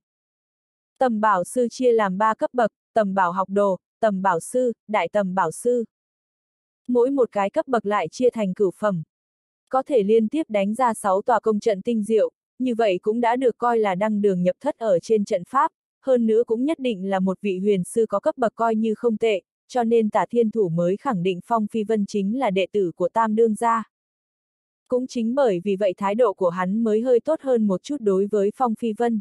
Tầm bảo sư chia làm ba cấp bậc, tầm bảo học đồ, tầm bảo sư, đại tầm bảo sư. Mỗi một cái cấp bậc lại chia thành cửu phẩm. Có thể liên tiếp đánh ra 6 tòa công trận tinh diệu, như vậy cũng đã được coi là đăng đường nhập thất ở trên trận pháp, hơn nữa cũng nhất định là một vị huyền sư có cấp bậc coi như không tệ, cho nên tả thiên thủ mới khẳng định Phong Phi Vân chính là đệ tử của Tam Đương gia. Cũng chính bởi vì vậy thái độ của hắn mới hơi tốt hơn một chút đối với Phong Phi Vân.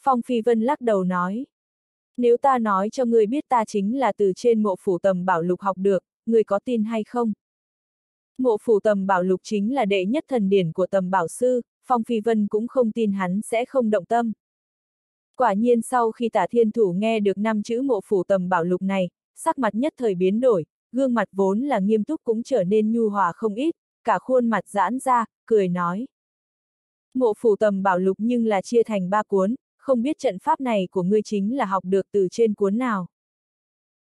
Phong Phi Vân lắc đầu nói. Nếu ta nói cho ngươi biết ta chính là từ trên mộ phủ tầm bảo lục học được, ngươi có tin hay không? Mộ phủ tầm bảo lục chính là đệ nhất thần điển của tầm bảo sư, Phong Phi Vân cũng không tin hắn sẽ không động tâm. Quả nhiên sau khi tả thiên thủ nghe được năm chữ mộ phủ tầm bảo lục này, sắc mặt nhất thời biến đổi, gương mặt vốn là nghiêm túc cũng trở nên nhu hòa không ít, cả khuôn mặt giãn ra, cười nói. Mộ phủ tầm bảo lục nhưng là chia thành ba cuốn, không biết trận pháp này của ngươi chính là học được từ trên cuốn nào.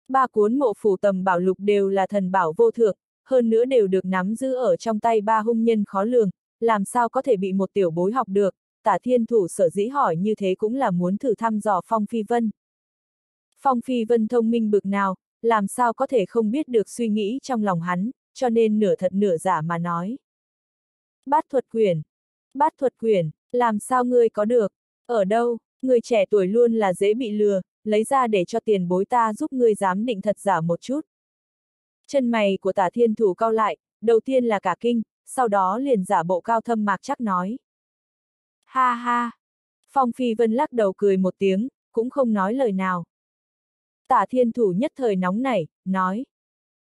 Ba cuốn mộ phủ tầm bảo lục đều là thần bảo vô thượng, hơn nữa đều được nắm giữ ở trong tay ba hung nhân khó lường, làm sao có thể bị một tiểu bối học được, tả thiên thủ sở dĩ hỏi như thế cũng là muốn thử thăm dò Phong Phi Vân. Phong Phi Vân thông minh bực nào, làm sao có thể không biết được suy nghĩ trong lòng hắn, cho nên nửa thật nửa giả mà nói. Bát thuật quyển. Bát thuật quyển, làm sao ngươi có được? Ở đâu? Người trẻ tuổi luôn là dễ bị lừa, lấy ra để cho tiền bối ta giúp ngươi dám định thật giả một chút. Chân mày của tả thiên thủ cao lại, đầu tiên là cả kinh, sau đó liền giả bộ cao thâm mạc chắc nói. Ha ha! Phong Phi Vân lắc đầu cười một tiếng, cũng không nói lời nào. Tả thiên thủ nhất thời nóng nảy, nói.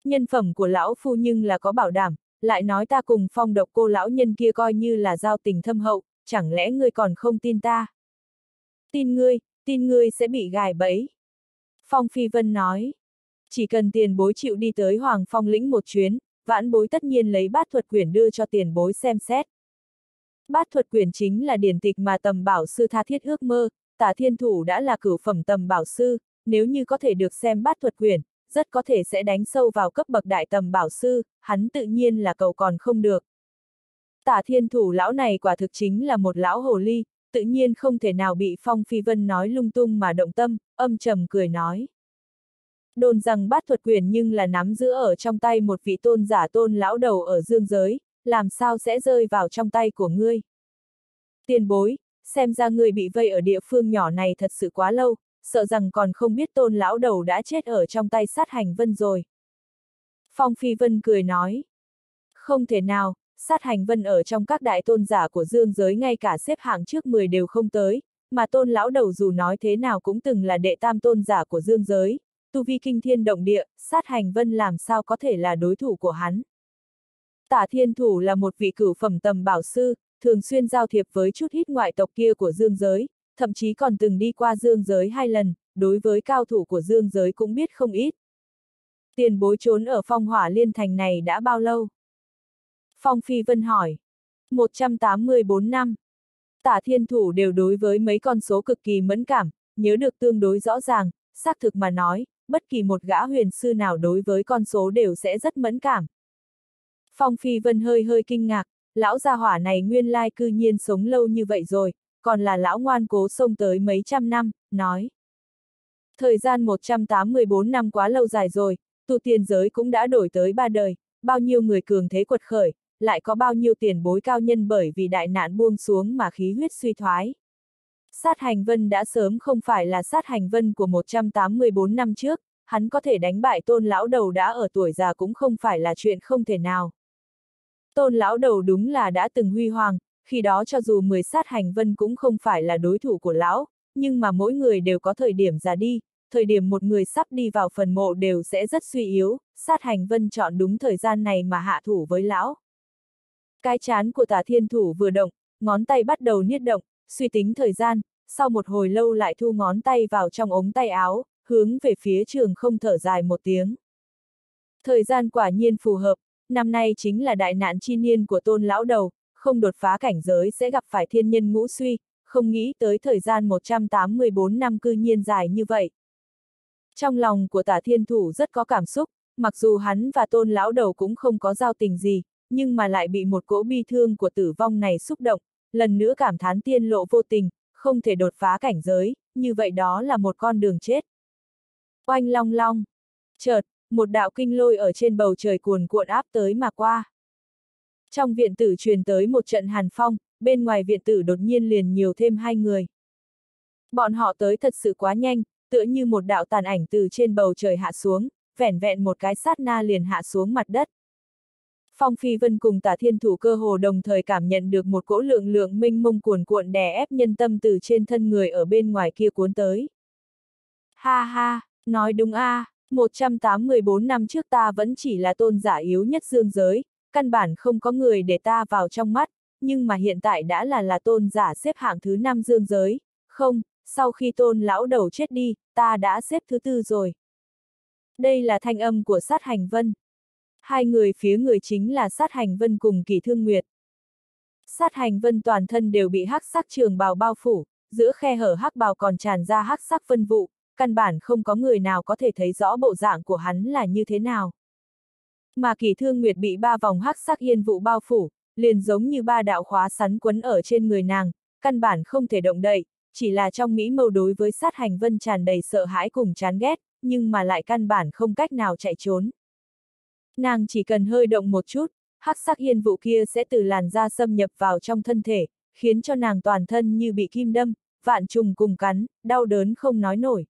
Nhân phẩm của lão phu nhưng là có bảo đảm, lại nói ta cùng phong độc cô lão nhân kia coi như là giao tình thâm hậu, chẳng lẽ ngươi còn không tin ta? Tin ngươi, tin ngươi sẽ bị gài bẫy. Phong Phi Vân nói. Chỉ cần tiền bối chịu đi tới Hoàng Phong lĩnh một chuyến, vãn bối tất nhiên lấy bát thuật quyển đưa cho tiền bối xem xét. Bát thuật quyển chính là điển tịch mà tầm bảo sư tha thiết ước mơ, tả thiên thủ đã là cửu phẩm tầm bảo sư, nếu như có thể được xem bát thuật quyển, rất có thể sẽ đánh sâu vào cấp bậc đại tầm bảo sư, hắn tự nhiên là cầu còn không được. Tả thiên thủ lão này quả thực chính là một lão hồ ly, tự nhiên không thể nào bị Phong Phi Vân nói lung tung mà động tâm, âm trầm cười nói. Đồn rằng bát thuật quyền nhưng là nắm giữ ở trong tay một vị tôn giả tôn lão đầu ở dương giới, làm sao sẽ rơi vào trong tay của ngươi. Tiền bối, xem ra ngươi bị vây ở địa phương nhỏ này thật sự quá lâu, sợ rằng còn không biết tôn lão đầu đã chết ở trong tay sát hành vân rồi. Phong Phi Vân cười nói. Không thể nào, sát hành vân ở trong các đại tôn giả của dương giới ngay cả xếp hạng trước 10 đều không tới, mà tôn lão đầu dù nói thế nào cũng từng là đệ tam tôn giả của dương giới, tu vi kinh thiên động địa, sát hành vân làm sao có thể là đối thủ của hắn. Tả thiên thủ là một vị cửu phẩm tầm bảo sư, thường xuyên giao thiệp với chút ít ngoại tộc kia của dương giới, thậm chí còn từng đi qua dương giới hai lần, đối với cao thủ của dương giới cũng biết không ít. Tiền bối trốn ở phong hỏa liên thành này đã bao lâu? Phong Phi Vân hỏi. 184 năm. Tả thiên thủ đều đối với mấy con số cực kỳ mẫn cảm, nhớ được tương đối rõ ràng, xác thực mà nói, bất kỳ một gã huyền sư nào đối với con số đều sẽ rất mẫn cảm. Phong Phi Vân hơi hơi kinh ngạc, lão gia hỏa này nguyên lai cư nhiên sống lâu như vậy rồi, còn là lão ngoan cố sông tới mấy trăm năm, nói. Thời gian 184 năm quá lâu dài rồi, tu tiên giới cũng đã đổi tới ba đời, bao nhiêu người cường thế quật khởi, lại có bao nhiêu tiền bối cao nhân bởi vì đại nạn buông xuống mà khí huyết suy thoái. Sát hành vân đã sớm không phải là sát hành vân của 184 năm trước, hắn có thể đánh bại tôn lão đầu đã ở tuổi già cũng không phải là chuyện không thể nào. Tôn lão đầu đúng là đã từng huy hoàng, khi đó cho dù 10 sát hành vân cũng không phải là đối thủ của lão, nhưng mà mỗi người đều có thời điểm già đi, thời điểm một người sắp đi vào phần mộ đều sẽ rất suy yếu, sát hành vân chọn đúng thời gian này mà hạ thủ với lão. Cái chán của tà thiên thủ vừa động, ngón tay bắt đầu niết động, suy tính thời gian, sau một hồi lâu lại thu ngón tay vào trong ống tay áo, hướng về phía trường không thở dài một tiếng. Thời gian quả nhiên phù hợp, năm nay chính là đại nạn chi niên của tôn lão đầu, không đột phá cảnh giới sẽ gặp phải thiên nhân ngũ suy, không nghĩ tới thời gian 184 năm cư nhiên dài như vậy. Trong lòng của tả thiên thủ rất có cảm xúc, mặc dù hắn và tôn lão đầu cũng không có giao tình gì, nhưng mà lại bị một cỗ bi thương của tử vong này xúc động, lần nữa cảm thán tiên lộ vô tình, không thể đột phá cảnh giới, như vậy đó là một con đường chết. Oanh long long. Chợt, một đạo kinh lôi ở trên bầu trời cuồn cuộn áp tới mà qua. Trong viện tử truyền tới một trận hàn phong, bên ngoài viện tử đột nhiên liền nhiều thêm hai người. Bọn họ tới thật sự quá nhanh, tựa như một đạo tàn ảnh từ trên bầu trời hạ xuống, vẻn vẹn một cái sát na liền hạ xuống mặt đất. Phong Phi Vân cùng tả thiên thủ cơ hồ đồng thời cảm nhận được một cỗ lượng lượng minh mông cuồn cuộn đè ép nhân tâm từ trên thân người ở bên ngoài kia cuốn tới. Ha ha, nói đúng a, à, 184 năm trước ta vẫn chỉ là tôn giả yếu nhất dương giới, căn bản không có người để ta vào trong mắt, nhưng mà hiện tại đã là là tôn giả xếp hạng thứ năm dương giới, không, sau khi tôn lão đầu chết đi, ta đã xếp thứ tư rồi. Đây là thanh âm của sát hành vân. Hai người phía người chính là sát hành vân cùng kỳ thương nguyệt. Sát hành vân toàn thân đều bị hắc sắc trường bào bao phủ, giữa khe hở hắc bào còn tràn ra hắc sắc vân vụ, căn bản không có người nào có thể thấy rõ bộ dạng của hắn là như thế nào. Mà kỳ thương nguyệt bị ba vòng hắc sắc yên vụ bao phủ, liền giống như ba đạo khóa sắn quấn ở trên người nàng, căn bản không thể động đậy, chỉ là trong mỹ mâu đối với sát hành vân tràn đầy sợ hãi cùng chán ghét, nhưng mà lại căn bản không cách nào chạy trốn. Nàng chỉ cần hơi động một chút, hắc sắc yên vụ kia sẽ từ làn da xâm nhập vào trong thân thể, khiến cho nàng toàn thân như bị kim đâm, vạn trùng cùng cắn, đau đớn không nói nổi.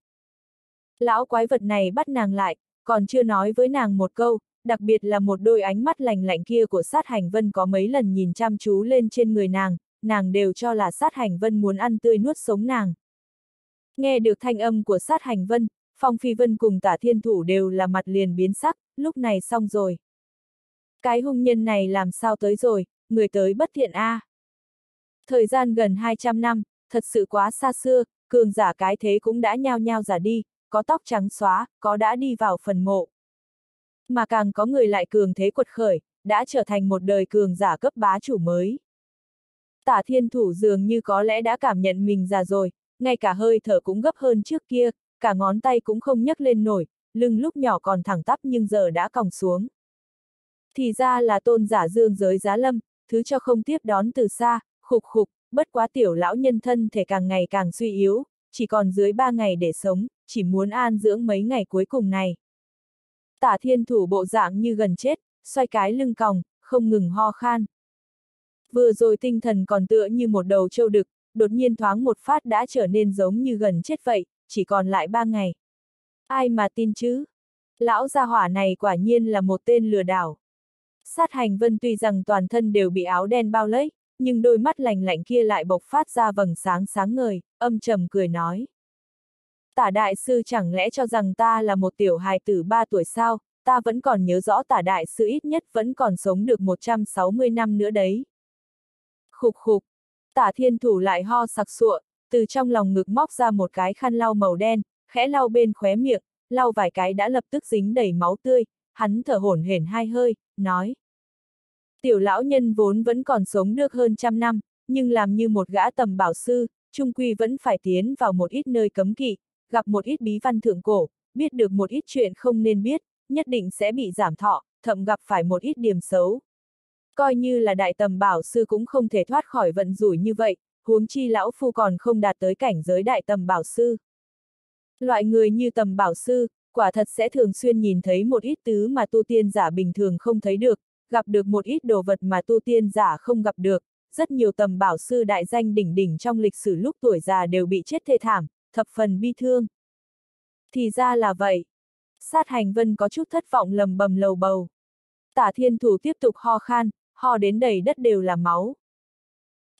Lão quái vật này bắt nàng lại, còn chưa nói với nàng một câu, đặc biệt là một đôi ánh mắt lành lạnh kia của sát hành vân có mấy lần nhìn chăm chú lên trên người nàng, nàng đều cho là sát hành vân muốn ăn tươi nuốt sống nàng. Nghe được thanh âm của sát hành vân, Phong Phi Vân cùng tả thiên thủ đều là mặt liền biến sắc, lúc này xong rồi. Cái hung nhân này làm sao tới rồi, người tới bất thiện a. À. Thời gian gần 200 năm, thật sự quá xa xưa, cường giả cái thế cũng đã nhao nhao giả đi, có tóc trắng xóa, có đã đi vào phần mộ. Mà càng có người lại cường thế quật khởi, đã trở thành một đời cường giả cấp bá chủ mới. Tả thiên thủ dường như có lẽ đã cảm nhận mình già rồi, ngay cả hơi thở cũng gấp hơn trước kia, cả ngón tay cũng không nhấc lên nổi, lưng lúc nhỏ còn thẳng tắp nhưng giờ đã còng xuống. Thì ra là tôn giả dương giới giá lâm, thứ cho không tiếp đón từ xa, khục khục, bất quá tiểu lão nhân thân thể càng ngày càng suy yếu, chỉ còn dưới ba ngày để sống, chỉ muốn an dưỡng mấy ngày cuối cùng này. Tả thiên thủ bộ dạng như gần chết, xoay cái lưng còng, không ngừng ho khan. Vừa rồi tinh thần còn tựa như một đầu trâu đực, đột nhiên thoáng một phát đã trở nên giống như gần chết vậy, chỉ còn lại ba ngày. Ai mà tin chứ? Lão gia hỏa này quả nhiên là một tên lừa đảo. Sát hành vân tuy rằng toàn thân đều bị áo đen bao lấy, nhưng đôi mắt lành lạnh kia lại bộc phát ra vầng sáng sáng ngời, âm trầm cười nói. Tả đại sư chẳng lẽ cho rằng ta là một tiểu hài tử ba tuổi sao, ta vẫn còn nhớ rõ tả đại sư ít nhất vẫn còn sống được 160 năm nữa đấy. Khục khục, tả thiên thủ lại ho sặc sụa, từ trong lòng ngực móc ra một cái khăn lau màu đen, khẽ lau bên khóe miệng, lau vài cái đã lập tức dính đầy máu tươi, hắn thở hổn hển hai hơi, nói. Tiểu lão nhân vốn vẫn còn sống được hơn trăm năm, nhưng làm như một gã tầm bảo sư, trung quy vẫn phải tiến vào một ít nơi cấm kỵ, gặp một ít bí văn thượng cổ, biết được một ít chuyện không nên biết, nhất định sẽ bị giảm thọ, thậm gặp phải một ít điểm xấu. Coi như là đại tầm bảo sư cũng không thể thoát khỏi vận rủi như vậy, huống chi lão phu còn không đạt tới cảnh giới đại tầm bảo sư. Loại người như tầm bảo sư, quả thật sẽ thường xuyên nhìn thấy một ít tứ mà tu tiên giả bình thường không thấy được, gặp được một ít đồ vật mà tu tiên giả không gặp được, rất nhiều tầm bảo sư đại danh đỉnh đỉnh trong lịch sử lúc tuổi già đều bị chết thê thảm, thập phần bi thương. Thì ra là vậy. Sát hành vân có chút thất vọng lầm bầm lầu bầu. Tả thiên thủ tiếp tục ho khan, ho đến đầy đất đều là máu.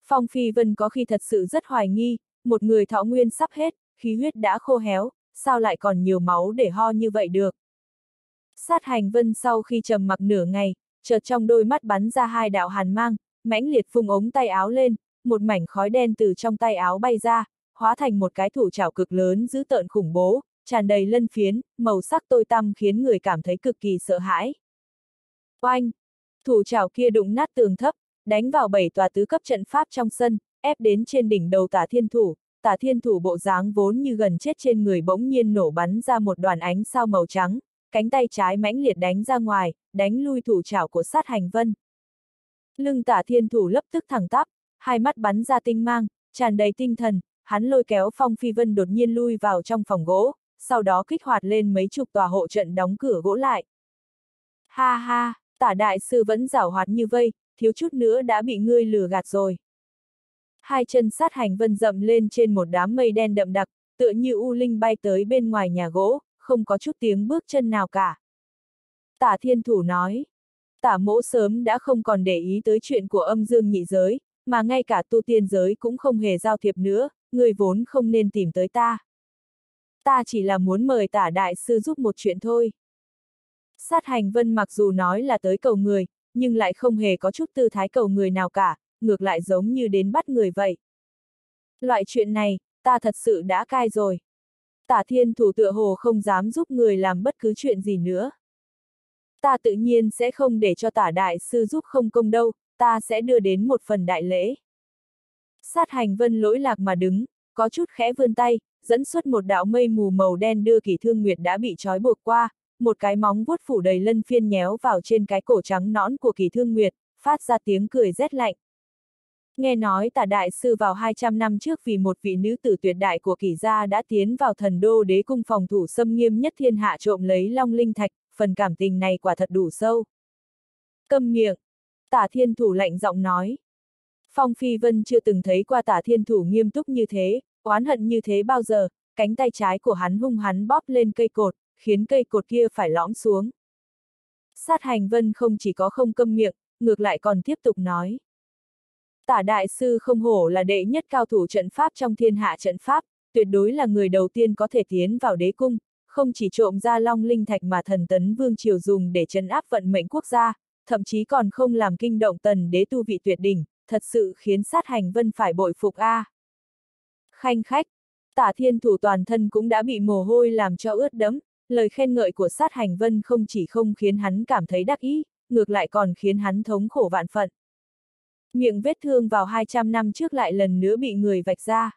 Phong Phi Vân có khi thật sự rất hoài nghi, một người thọ nguyên sắp hết, khí huyết đã khô héo, sao lại còn nhiều máu để ho như vậy được. Sát hành vân sau khi trầm mặc nửa ngày, chợt trong đôi mắt bắn ra hai đạo hàn mang, mãnh liệt phung ống tay áo lên, một mảnh khói đen từ trong tay áo bay ra, hóa thành một cái thủ trảo cực lớn dữ tợn khủng bố, tràn đầy lân phiến, màu sắc tôi tăm khiến người cảm thấy cực kỳ sợ hãi. Oanh! Thủ trảo kia đụng nát tường thấp, đánh vào bảy tòa tứ cấp trận pháp trong sân, ép đến trên đỉnh đầu tả thiên thủ, tả thiên thủ bộ dáng vốn như gần chết trên người bỗng nhiên nổ bắn ra một đoàn ánh sao màu trắng, cánh tay trái mãnh liệt đánh ra ngoài, đánh lui thủ trảo của sát hành vân. Lưng tả thiên thủ lập tức thẳng tắp, hai mắt bắn ra tinh mang, tràn đầy tinh thần, hắn lôi kéo Phong Phi Vân đột nhiên lui vào trong phòng gỗ, sau đó kích hoạt lên mấy chục tòa hộ trận đóng cửa gỗ lại. Ha ha, tả đại sư vẫn giảo hoạt như vây, thiếu chút nữa đã bị ngươi lừa gạt rồi. Hai chân sát hành vân dậm lên trên một đám mây đen đậm đặc, tựa như u linh bay tới bên ngoài nhà gỗ, không có chút tiếng bước chân nào cả. Tả thiên thủ nói, tả mỗ sớm đã không còn để ý tới chuyện của âm dương nhị giới, mà ngay cả tu tiên giới cũng không hề giao thiệp nữa, người vốn không nên tìm tới ta. Ta chỉ là muốn mời tả đại sư giúp một chuyện thôi. Sát hành vân mặc dù nói là tới cầu người, nhưng lại không hề có chút tư thái cầu người nào cả, ngược lại giống như đến bắt người vậy. Loại chuyện này, ta thật sự đã cai rồi. Tả thiên thủ tựa hồ không dám giúp người làm bất cứ chuyện gì nữa. Ta tự nhiên sẽ không để cho tả đại sư giúp không công đâu, ta sẽ đưa đến một phần đại lễ. Sát hành vân lỗi lạc mà đứng, có chút khẽ vươn tay, dẫn xuất một đạo mây mù màu đen đưa kỷ thương nguyệt đã bị trói buộc qua, một cái móng vuốt phủ đầy lân phiên nhéo vào trên cái cổ trắng nõn của kỷ thương nguyệt, phát ra tiếng cười rét lạnh. Nghe nói tả đại sư vào 200 năm trước vì một vị nữ tử tuyệt đại của kỷ gia đã tiến vào thần đô đế cung phòng thủ xâm nghiêm nhất thiên hạ trộm lấy long linh thạch, phần cảm tình này quả thật đủ sâu. Câm miệng, tả thiên thủ lạnh giọng nói. Phong Phi Vân chưa từng thấy qua tả thiên thủ nghiêm túc như thế, oán hận như thế bao giờ, cánh tay trái của hắn hung hắn bóp lên cây cột, khiến cây cột kia phải lõm xuống. Sát hành vân không chỉ có không câm miệng, ngược lại còn tiếp tục nói. Tả đại sư không hổ là đệ nhất cao thủ trận pháp trong thiên hạ trận pháp, tuyệt đối là người đầu tiên có thể tiến vào đế cung, không chỉ trộm ra long linh thạch mà thần tấn vương triều dùng để chấn áp vận mệnh quốc gia, thậm chí còn không làm kinh động tần đế tu vị tuyệt đỉnh, thật sự khiến sát hành vân phải bội phục a. À. Khanh khách, tả thiên thủ toàn thân cũng đã bị mồ hôi làm cho ướt đẫm, lời khen ngợi của sát hành vân không chỉ không khiến hắn cảm thấy đắc ý, ngược lại còn khiến hắn thống khổ vạn phận. Miệng vết thương vào 200 năm trước lại lần nữa bị người vạch ra.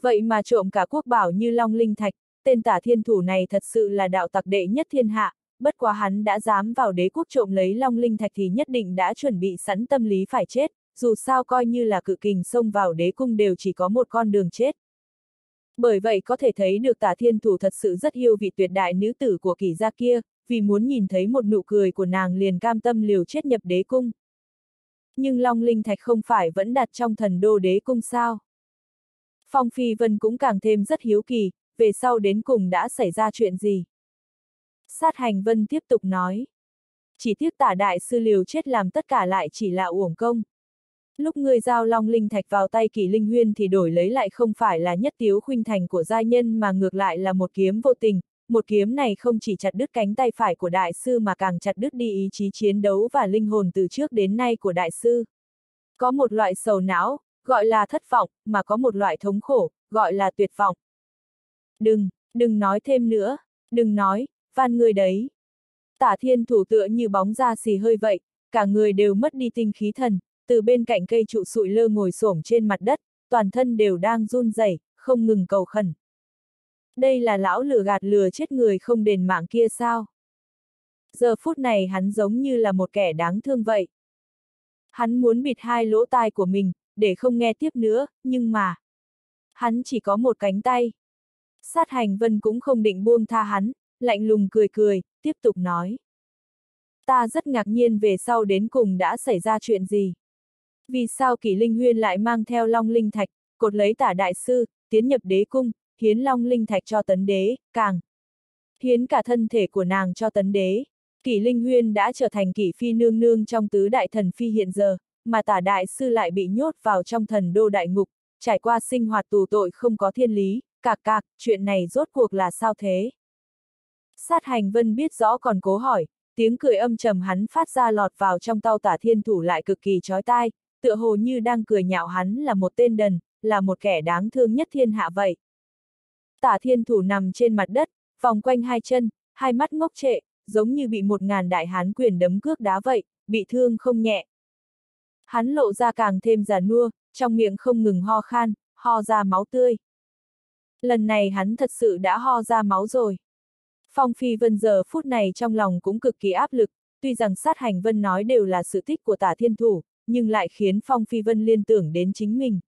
Vậy mà trộm cả quốc bảo như Long Linh Thạch, tên tả thiên thủ này thật sự là đạo tặc đệ nhất thiên hạ, bất quá hắn đã dám vào đế quốc trộm lấy Long Linh Thạch thì nhất định đã chuẩn bị sẵn tâm lý phải chết, dù sao coi như là cự kình xông vào đế cung đều chỉ có một con đường chết. Bởi vậy có thể thấy được tả thiên thủ thật sự rất yêu vị tuyệt đại nữ tử của kỷ gia kia, vì muốn nhìn thấy một nụ cười của nàng liền cam tâm liều chết nhập đế cung. Nhưng Long Linh Thạch không phải vẫn đặt trong thần đô đế cung sao? Phong Phi Vân cũng càng thêm rất hiếu kỳ, về sau đến cùng đã xảy ra chuyện gì? Sát hành Vân tiếp tục nói. Chỉ tiếc tả đại sư liều chết làm tất cả lại chỉ là uổng công. Lúc ngươi giao long linh thạch vào tay kỳ linh huyên thì đổi lấy lại không phải là nhất tiếu khuynh thành của gia nhân mà ngược lại là một kiếm vô tình, một kiếm này không chỉ chặt đứt cánh tay phải của đại sư mà càng chặt đứt đi ý chí chiến đấu và linh hồn từ trước đến nay của đại sư. Có một loại sầu não, gọi là thất vọng, mà có một loại thống khổ, gọi là tuyệt vọng. Đừng, đừng nói thêm nữa, đừng nói, van người đấy. Tả thiên thủ tựa như bóng ra xì hơi vậy, cả người đều mất đi tinh khí thần, từ bên cạnh cây trụ sụi lơ ngồi xổm trên mặt đất, toàn thân đều đang run rẩy, không ngừng cầu khẩn. Đây là lão lừa gạt lừa chết người không đền mạng kia sao? Giờ phút này hắn giống như là một kẻ đáng thương vậy. Hắn muốn bịt hai lỗ tai của mình, để không nghe tiếp nữa, nhưng mà... Hắn chỉ có một cánh tay. Sát hành vân cũng không định buông tha hắn, lạnh lùng cười cười, tiếp tục nói. Ta rất ngạc nhiên về sau đến cùng đã xảy ra chuyện gì. Vì sao kỷ linh huyên lại mang theo long linh thạch, cột lấy tả đại sư, tiến nhập đế cung, hiến long linh thạch cho tấn đế, càng hiến cả thân thể của nàng cho tấn đế. Kỷ Linh Huyên đã trở thành kỷ phi nương nương trong tứ đại thần phi hiện giờ, mà tả đại sư lại bị nhốt vào trong thần đô đại ngục, trải qua sinh hoạt tù tội không có thiên lý, cạc cạc, chuyện này rốt cuộc là sao thế? Sát hành vân biết rõ còn cố hỏi, tiếng cười âm trầm hắn phát ra lọt vào trong tao tả thiên thủ lại cực kỳ chói tai, tựa hồ như đang cười nhạo hắn là một tên đần, là một kẻ đáng thương nhất thiên hạ vậy. Tả thiên thủ nằm trên mặt đất, vòng quanh hai chân, hai mắt ngốc trệ, giống như bị một ngàn đại hán quyền đấm cước đá vậy, bị thương không nhẹ. Hắn lộ ra càng thêm già nua, trong miệng không ngừng ho khan, ho ra máu tươi. Lần này hắn thật sự đã ho ra máu rồi. Phong Phi Vân giờ phút này trong lòng cũng cực kỳ áp lực, tuy rằng sát hành Vân nói đều là sự tích của tả thiên thủ, nhưng lại khiến Phong Phi Vân liên tưởng đến chính mình.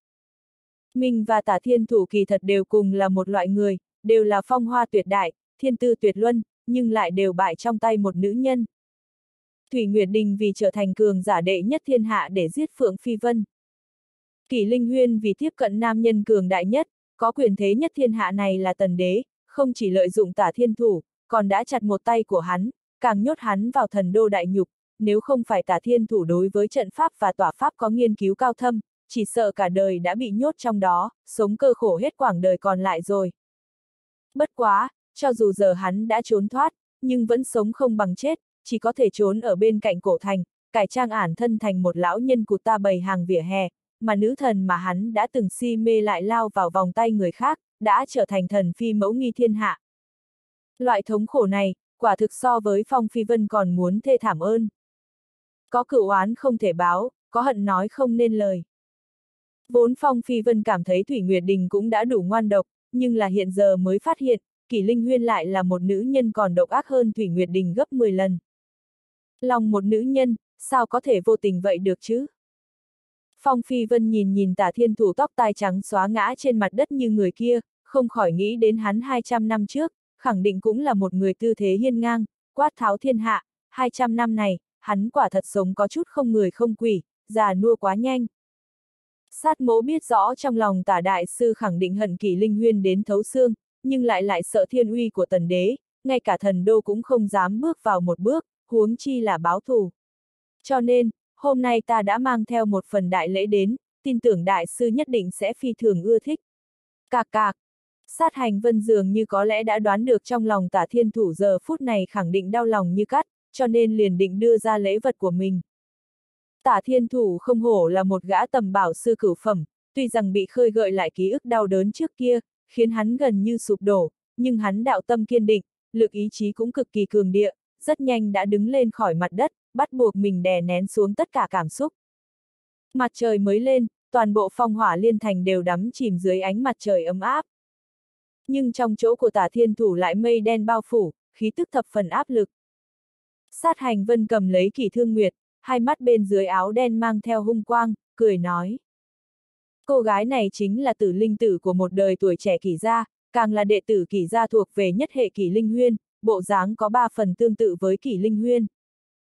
Mình và tả thiên thủ kỳ thật đều cùng là một loại người, đều là phong hoa tuyệt đại, thiên tư tuyệt luân, nhưng lại đều bại trong tay một nữ nhân. Thủy Nguyệt Đình vì trở thành cường giả đệ nhất thiên hạ để giết Phượng Phi Vân. Kỷ Linh Huyên vì tiếp cận nam nhân cường đại nhất, có quyền thế nhất thiên hạ này là tần đế, không chỉ lợi dụng tả thiên thủ, còn đã chặt một tay của hắn, càng nhốt hắn vào thần đô đại nhục, nếu không phải tả thiên thủ đối với trận pháp và tỏa pháp có nghiên cứu cao thâm, chỉ sợ cả đời đã bị nhốt trong đó, sống cơ khổ hết quảng đời còn lại rồi. Bất quá, cho dù giờ hắn đã trốn thoát, nhưng vẫn sống không bằng chết, chỉ có thể trốn ở bên cạnh cổ thành, cải trang ản thân thành một lão nhân cụt ta bày hàng vỉa hè, mà nữ thần mà hắn đã từng si mê lại lao vào vòng tay người khác, đã trở thành thần phi mẫu nghi thiên hạ. Loại thống khổ này, quả thực so với Phong Phi Vân còn muốn thê thảm ơn. Có cựu oán không thể báo, có hận nói không nên lời. Vốn Phong Phi Vân cảm thấy Thủy Nguyệt Đình cũng đã đủ ngoan độc, nhưng là hiện giờ mới phát hiện, Kỷ Linh Huyên lại là một nữ nhân còn độc ác hơn Thủy Nguyệt Đình gấp 10 lần. Lòng một nữ nhân, sao có thể vô tình vậy được chứ? Phong Phi Vân nhìn nhìn tả thiên thủ tóc tai trắng xóa ngã trên mặt đất như người kia, không khỏi nghĩ đến hắn 200 năm trước, khẳng định cũng là một người tư thế hiên ngang, quát tháo thiên hạ, 200 năm này, hắn quả thật sống có chút không người không quỷ, già nua quá nhanh. Sát mỗ biết rõ trong lòng tả đại sư khẳng định hận kỷ linh huyên đến thấu xương, nhưng lại lại sợ thiên uy của tần đế, ngay cả thần đô cũng không dám bước vào một bước, huống chi là báo thù. Cho nên, hôm nay ta đã mang theo một phần đại lễ đến, tin tưởng đại sư nhất định sẽ phi thường ưa thích. Cạc cạc, sát hành vân dường như có lẽ đã đoán được trong lòng tả thiên thủ giờ phút này khẳng định đau lòng như cắt, cho nên liền định đưa ra lễ vật của mình. Tả thiên thủ không hổ là một gã tầm bảo sư cửu phẩm, tuy rằng bị khơi gợi lại ký ức đau đớn trước kia, khiến hắn gần như sụp đổ, nhưng hắn đạo tâm kiên định, lực ý chí cũng cực kỳ cường địa, rất nhanh đã đứng lên khỏi mặt đất, bắt buộc mình đè nén xuống tất cả cảm xúc. Mặt trời mới lên, toàn bộ phong hỏa liên thành đều đắm chìm dưới ánh mặt trời ấm áp. Nhưng trong chỗ của tả thiên thủ lại mây đen bao phủ, khí tức thập phần áp lực. Sát hành vân cầm lấy kỷ thương nguyệt, hai mắt bên dưới áo đen mang theo hung quang, cười nói. Cô gái này chính là tử linh tử của một đời tuổi trẻ kỷ gia, càng là đệ tử kỷ gia thuộc về nhất hệ kỷ linh huyên, bộ dáng có ba phần tương tự với kỷ linh huyên.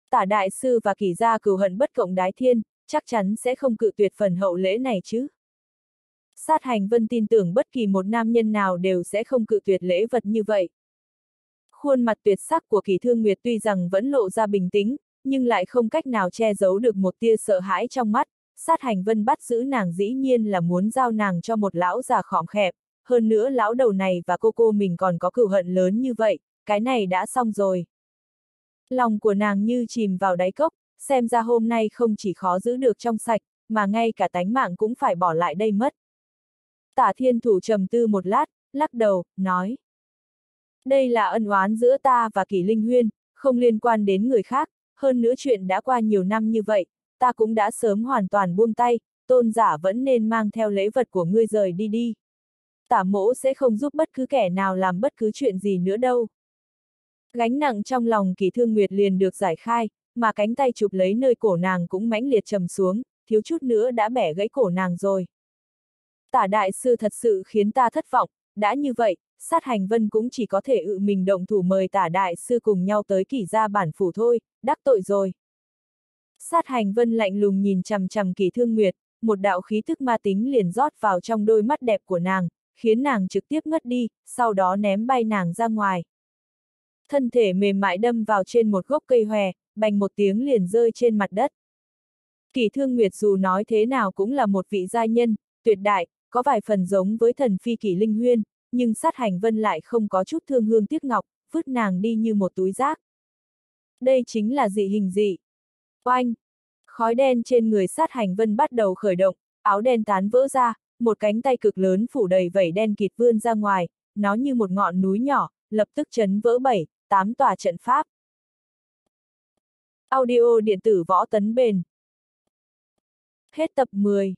Tả đại sư và kỷ gia cừu hận bất cộng đái thiên, chắc chắn sẽ không cự tuyệt phần hậu lễ này chứ. Sát hành vân tin tưởng bất kỳ một nam nhân nào đều sẽ không cự tuyệt lễ vật như vậy. Khuôn mặt tuyệt sắc của kỳ thương nguyệt tuy rằng vẫn lộ ra bình tĩnh, nhưng lại không cách nào che giấu được một tia sợ hãi trong mắt, sát hành vân bắt giữ nàng dĩ nhiên là muốn giao nàng cho một lão già khỏm khẹp, hơn nữa lão đầu này và cô cô mình còn có cửu hận lớn như vậy, cái này đã xong rồi. Lòng của nàng như chìm vào đáy cốc, xem ra hôm nay không chỉ khó giữ được trong sạch, mà ngay cả tánh mạng cũng phải bỏ lại đây mất. Tả thiên thủ trầm tư một lát, lắc đầu, nói. Đây là ân oán giữa ta và kỷ linh huyên, không liên quan đến người khác, hơn nữa chuyện đã qua nhiều năm như vậy, ta cũng đã sớm hoàn toàn buông tay, tôn giả vẫn nên mang theo lễ vật của ngươi rời đi đi. Tả mỗ sẽ không giúp bất cứ kẻ nào làm bất cứ chuyện gì nữa đâu. Gánh nặng trong lòng kỳ thương nguyệt liền được giải khai, mà cánh tay chụp lấy nơi cổ nàng cũng mãnh liệt trầm xuống, thiếu chút nữa đã bẻ gãy cổ nàng rồi. Tả đại sư thật sự khiến ta thất vọng, đã như vậy, sát hành vân cũng chỉ có thể ự mình động thủ mời tả đại sư cùng nhau tới kỷ gia bản phủ thôi, đắc tội rồi. Sát hành vân lạnh lùng nhìn chằm chằm kỳ thương nguyệt, một đạo khí thức ma tính liền rót vào trong đôi mắt đẹp của nàng, khiến nàng trực tiếp ngất đi, sau đó ném bay nàng ra ngoài. Thân thể mềm mại đâm vào trên một gốc cây hòe, bành một tiếng liền rơi trên mặt đất. Kỳ thương nguyệt dù nói thế nào cũng là một vị gia nhân, tuyệt đại, có vài phần giống với thần phi kỷ linh huyên, nhưng sát hành vân lại không có chút thương hương tiếc ngọc, vứt nàng đi như một túi rác. Đây chính là dị hình dị. Oanh! Khói đen trên người sát hành vân bắt đầu khởi động, áo đen tán vỡ ra, một cánh tay cực lớn phủ đầy vảy đen kịt vươn ra ngoài, nó như một ngọn núi nhỏ, lập tức chấn vỡ bảy, tám tòa trận pháp. Audio điện tử võ tấn bền. Hết tập 10